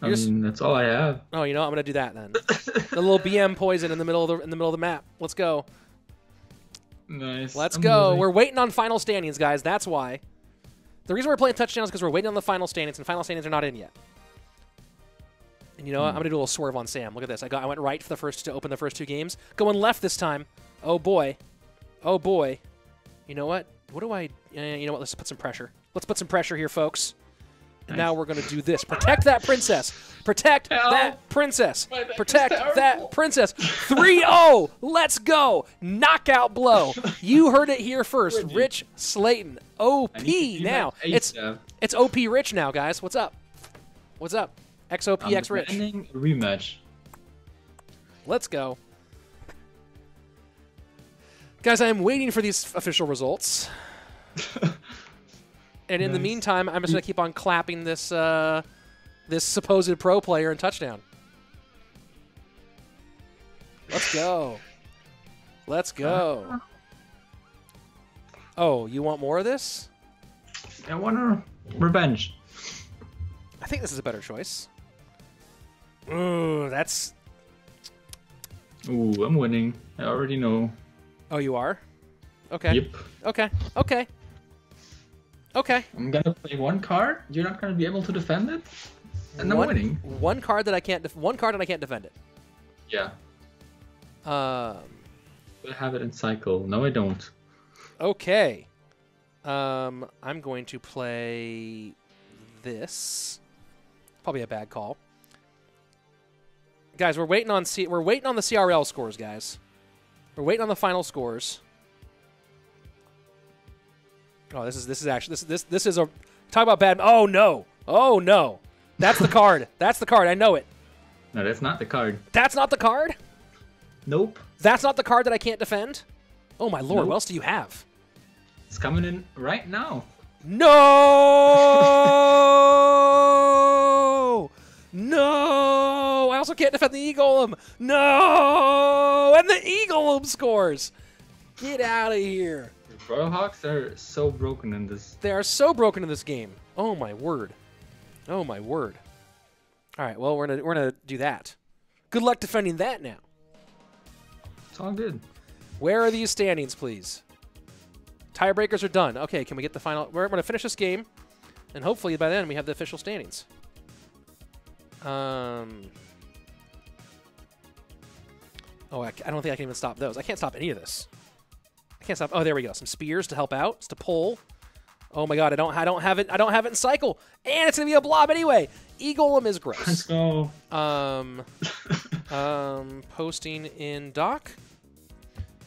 I You're mean, that's all I have. Oh, you know. I'm gonna do that then. the little BM poison in the middle of the in the middle of the map. Let's go. Nice. Let's I'm go. We're waiting on final standings, guys. That's why. The reason we're playing touchdowns is because we're waiting on the final standings, and final standings are not in yet. And you know what? I'm gonna do a little swerve on Sam. Look at this. I got. I went right for the first to open the first two games. Going left this time. Oh boy. Oh boy. You know what? What do I? eh, you know what? Let's put some pressure. Let's put some pressure here, folks. And now we're gonna do this. Protect that princess. Protect that princess. Protect that princess. 3-0. Let's go. Knockout blow. You heard it here first. Rich Slaton. OP I need to do now. It's ASAP. it's OP Rich now, guys. What's up? What's up? XOP I'm X Rich. rematch. Let's go. Guys, I am waiting for these official results. and in the meantime, I'm just gonna keep on clapping this uh, this supposed pro player in touchdown. Let's go. Let's go. Oh, you want more of this? I want a revenge. I think this is a better choice. Ooh, that's. Ooh, I'm winning. I already know. Oh, you are. Okay. Yep. Okay. Okay. Okay. I'm gonna play one card. You're not gonna be able to defend it, and I'm one, winning. One card that I can't. Def- one card and I can't defend it. Yeah. Um. I have it in cycle. No, I don't. Okay. Um. I'm going to play this. Probably a bad call. Guys, we're waiting on C- we're waiting on the CRL scores, guys. We're waiting on the final scores. Oh, this is this is actually this this this is a talk about bad. Oh no! Oh no! That's the card. That's the card. I know it. No, that's not the card. That's not the card. Nope. That's not the card that I can't defend. Oh my lord! Nope. What else do you have? It's coming in right now. No! No! I also can't defend the E-Golem. No! And the E-Golem scores. Get out of here. Royal Hogs are so broken in this. They are so broken in this game. Oh my word. Oh my word. All right, well we're gonna we're gonna do that. Good luck defending that now. It's all good. Where are these standings, please? Tiebreakers are done. Okay, can we get the final? We're going to finish this game, and hopefully by then we have the official standings. Um. Oh, I, I don't think I can even stop those. I can't stop any of this. I can't stop. Oh, there we go. Some spears to help out. It's to pull. Oh my god, I don't I don't have it I don't have it in cycle. And it's gonna be a blob anyway. E-Golem is gross. Let's go. Um um posting in doc.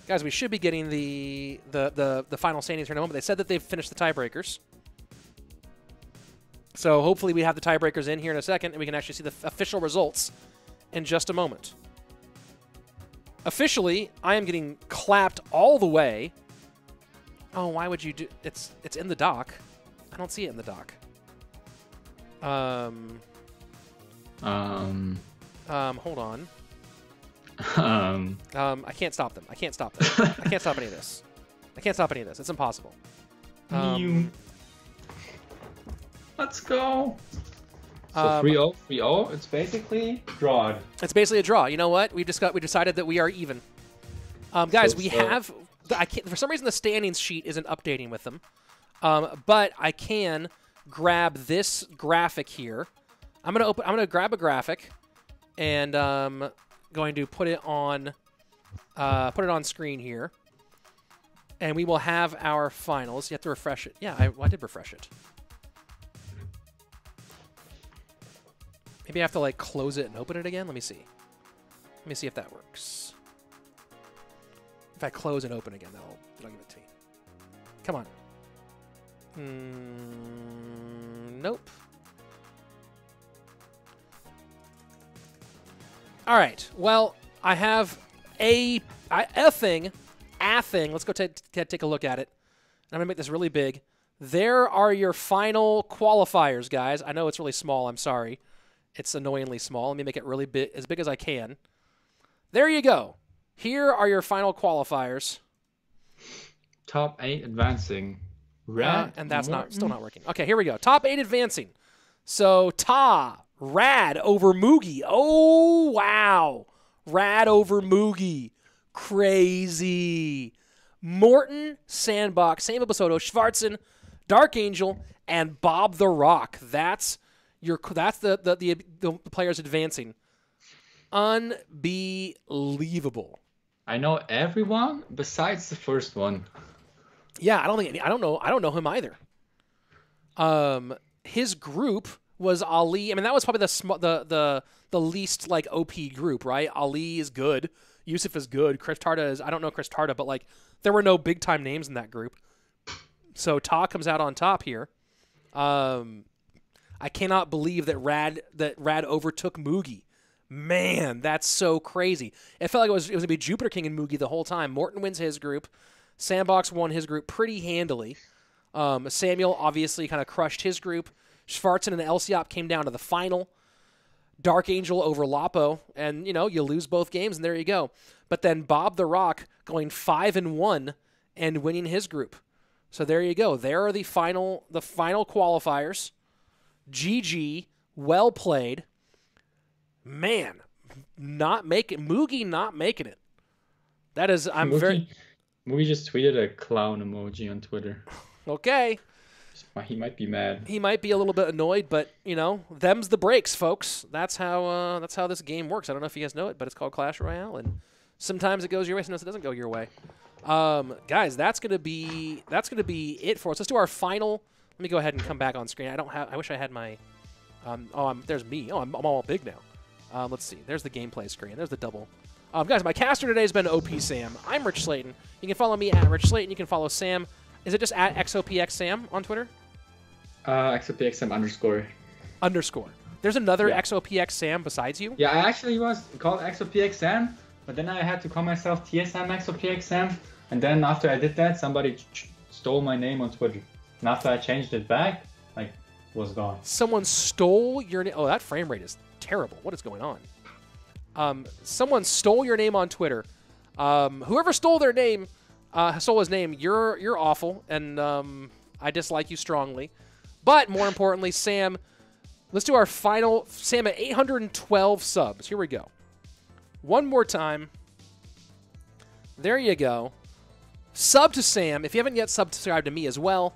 Guys, we should be getting the the the, the final standings here in a moment. They said that they've finished the tiebreakers. So hopefully we have the tiebreakers in here in a second and we can actually see the official results in just a moment. Officially, I am getting clapped all the way. Oh, why would you do it's it's in the dock. I don't see it in the dock. Um Um. um hold on. Um. Um, I can't stop them. I can't stop them. I can't stop any of this. I can't stop any of this. It's impossible. Um, you. Let's go. So Um, 3-0, 3-0. It's basically drawed. It's basically a draw. You know what? We just got we decided that we are even. Um, guys, So- we so- have. I can't, for some reason, the standings sheet isn't updating with them. Um, but I can grab this graphic here. I'm gonna open. I'm gonna grab a graphic, and um, going to put it on. Uh, put it on screen here, and we will have our finals. You have to refresh it. Yeah, I, well, I did refresh it. Maybe I have to like close it and open it again. Let me see. Let me see if that works. If I close and open again, that'll, that'll give it to you. Come on. Mm, nope. All right. Well, I have a I- a thing, a thing. Let's go ta- ta- take a look at it. I'm gonna make this really big. There are your final qualifiers, guys. I know it's really small. I'm sorry. It's annoyingly small. Let me make it really big, as big as I can. There you go. Here are your final qualifiers. Top eight advancing. Red. Uh, and that's not still not working. Okay, here we go. Top eight advancing. So Taa, Rad over Mugi. Oh wow. Rad over Mugi. Crazy. Morten, Sandbox, Sam Bassotto, Schwarzen, Dark Angel, and Bob the Rock. That's your that's the the, the, the players advancing. Unbelievable. I know everyone besides the first one. Yeah, I don't think any, I don't know I don't know him either. Um, his group was Alee. I mean, that was probably the sm- the the the least like OP group, right? Alee is good. Youssef is good. Crisp Tarta is. I don't know Crisp Tarta, but like there were no big time names in that group. So Taa comes out on top here. Um, I cannot believe that Rad that Rad overtook Mugi. Man, that's so crazy. It felt like it was it was gonna be Jupiter King and Mugi the whole time. Morten wins his group. Sandbox won his group pretty handily. Um, Samuel obviously kind of crushed his group. Schwarzen and Lciop came down to the final. Dark Angel over Lapo, and you know you lose both games, and there you go. But then Bob the Rock going five and one and winning his group. So there you go. There are the final the final qualifiers. GG, well played. Man, not making Mugi not making it. That is I'm Mugi, very Mugi just tweeted a clown emoji on Twitter. okay. He might be mad. he might be a little bit annoyed, but you know, them's the breaks, folks. That's how uh, that's how this game works. I don't know if you guys know it, but it's called Clash Royale, and sometimes it goes your way, sometimes it doesn't go your way. Um, guys, that's gonna be that's gonna be it for us. Let's do our final. Let me go ahead and come back on screen. I don't have. I wish I had my. Um, oh, I'm, there's me. Oh, I'm, I'm all big now. Um, let's see. There's the gameplay screen. There's the double. Um, guys, my caster today has been OP Sam. I'm Rich Slaton. You can follow me at Rich Slaton. You can follow Sam. Is it just at XOPX Sam on Twitter? Uh, XOPXM underscore. underscore. There's another Yeah. XOPX Sam besides you. Yeah, I actually was called XOPX Sam, but then I had to call myself TSM XOPXM, and then after I did that, somebody stole my name on Twitter. And after I changed it back, like, was gone. Someone stole your name. Oh, that frame rate is terrible. What is going on? Um, someone stole your name on Twitter. Um, whoever stole their name, uh, stole his name. You're you're awful, and um, I dislike you strongly. But more importantly, Sam, let's do our final. Sam at 812 subs. Here we go. One more time. There you go. Sub to Sam. If you haven't yet subscribed to me as well,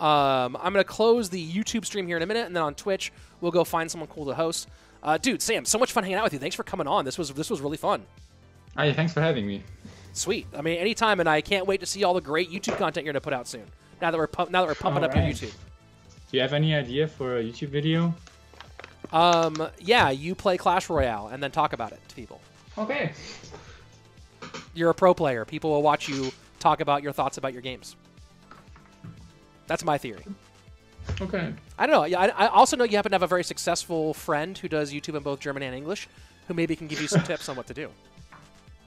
um, I'm going to close the YouTube stream here in a minute, and then on Twitch, we'll go find someone cool to host. Uh, dude, Sam, so much fun hanging out with you. Thanks for coming on. This was this was really fun. Hey, thanks for having me. Sweet. I mean, anytime, and I can't wait to see all the great YouTube content you're going to put out soon. Now that we're pump- now that we're pumping up your YouTube. Do you have any idea for a YouTube video? Um, yeah, you play Clash Royale and then talk about it to people. Okay. You're a pro player. People will watch you talk about your thoughts about your games. That's my theory. Okay. I don't know. Yeah, I, I also know you happen to have a very successful friend who does YouTube in both German and English, who maybe can give you some tips on what to do.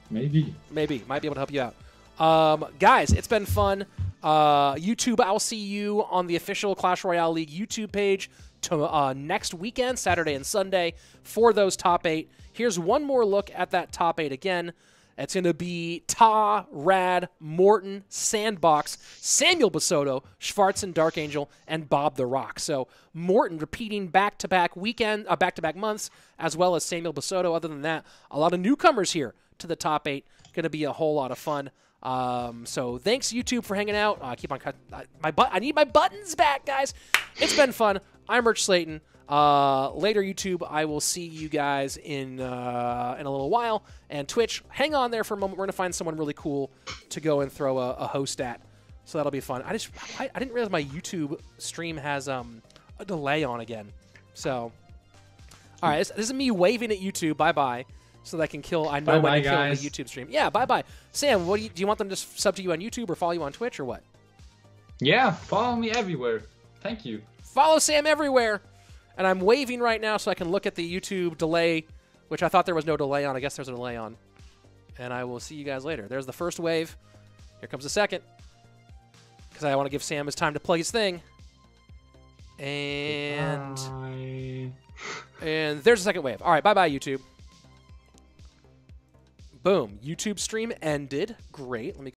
Maybe. Maybe might be able to help you out. Um, guys, it's been fun. Uh, YouTube, I'll see you on the official Clash Royale League YouTube page to, uh, next weekend, Saturday and Sunday, for those top eight. Here's one more look at that top eight again. It's going to be Taa, Rad, Morten, Sandbox, Samuel Bassotto, Schwarzen, Dark Angel, and Bob the Rock. So Morten repeating back-to-back weekend, uh, back-to-back months, as well as Samuel Bassotto. Other than that, a lot of newcomers here to the top eight. Going to be a whole lot of fun. Um, so thanks YouTube for hanging out. Uh, keep on cut uh, my butt. I need my buttons back, guys. It's been fun. I'm Rich Slaton. Uh, later YouTube, I will see you guys in uh, in a little while. And Twitch, hang on there for a moment. We're gonna find someone really cool to go and throw a, a host at. So that'll be fun. I just I, I didn't realize my YouTube stream has um a delay on again. So all right, this, this is me waving at YouTube. Bye bye. so that I can kill. I know Bye-bye, when to kill guys. the YouTube stream. Yeah, bye bye. Sam, what do you, do you want them to sub to you on YouTube or follow you on Twitch or what? Yeah, follow me everywhere. Thank you. Follow Sam everywhere. And I'm waving right now so I can look at the YouTube delay, which I thought there was no delay on. I guess there's a delay on. And I will see you guys later. There's the first wave. Here comes the second. Because I want to give Sam his time to plug his thing. And Bye. and there's the second wave. All right, bye bye YouTube. Boom. YouTube stream ended. Great. Let me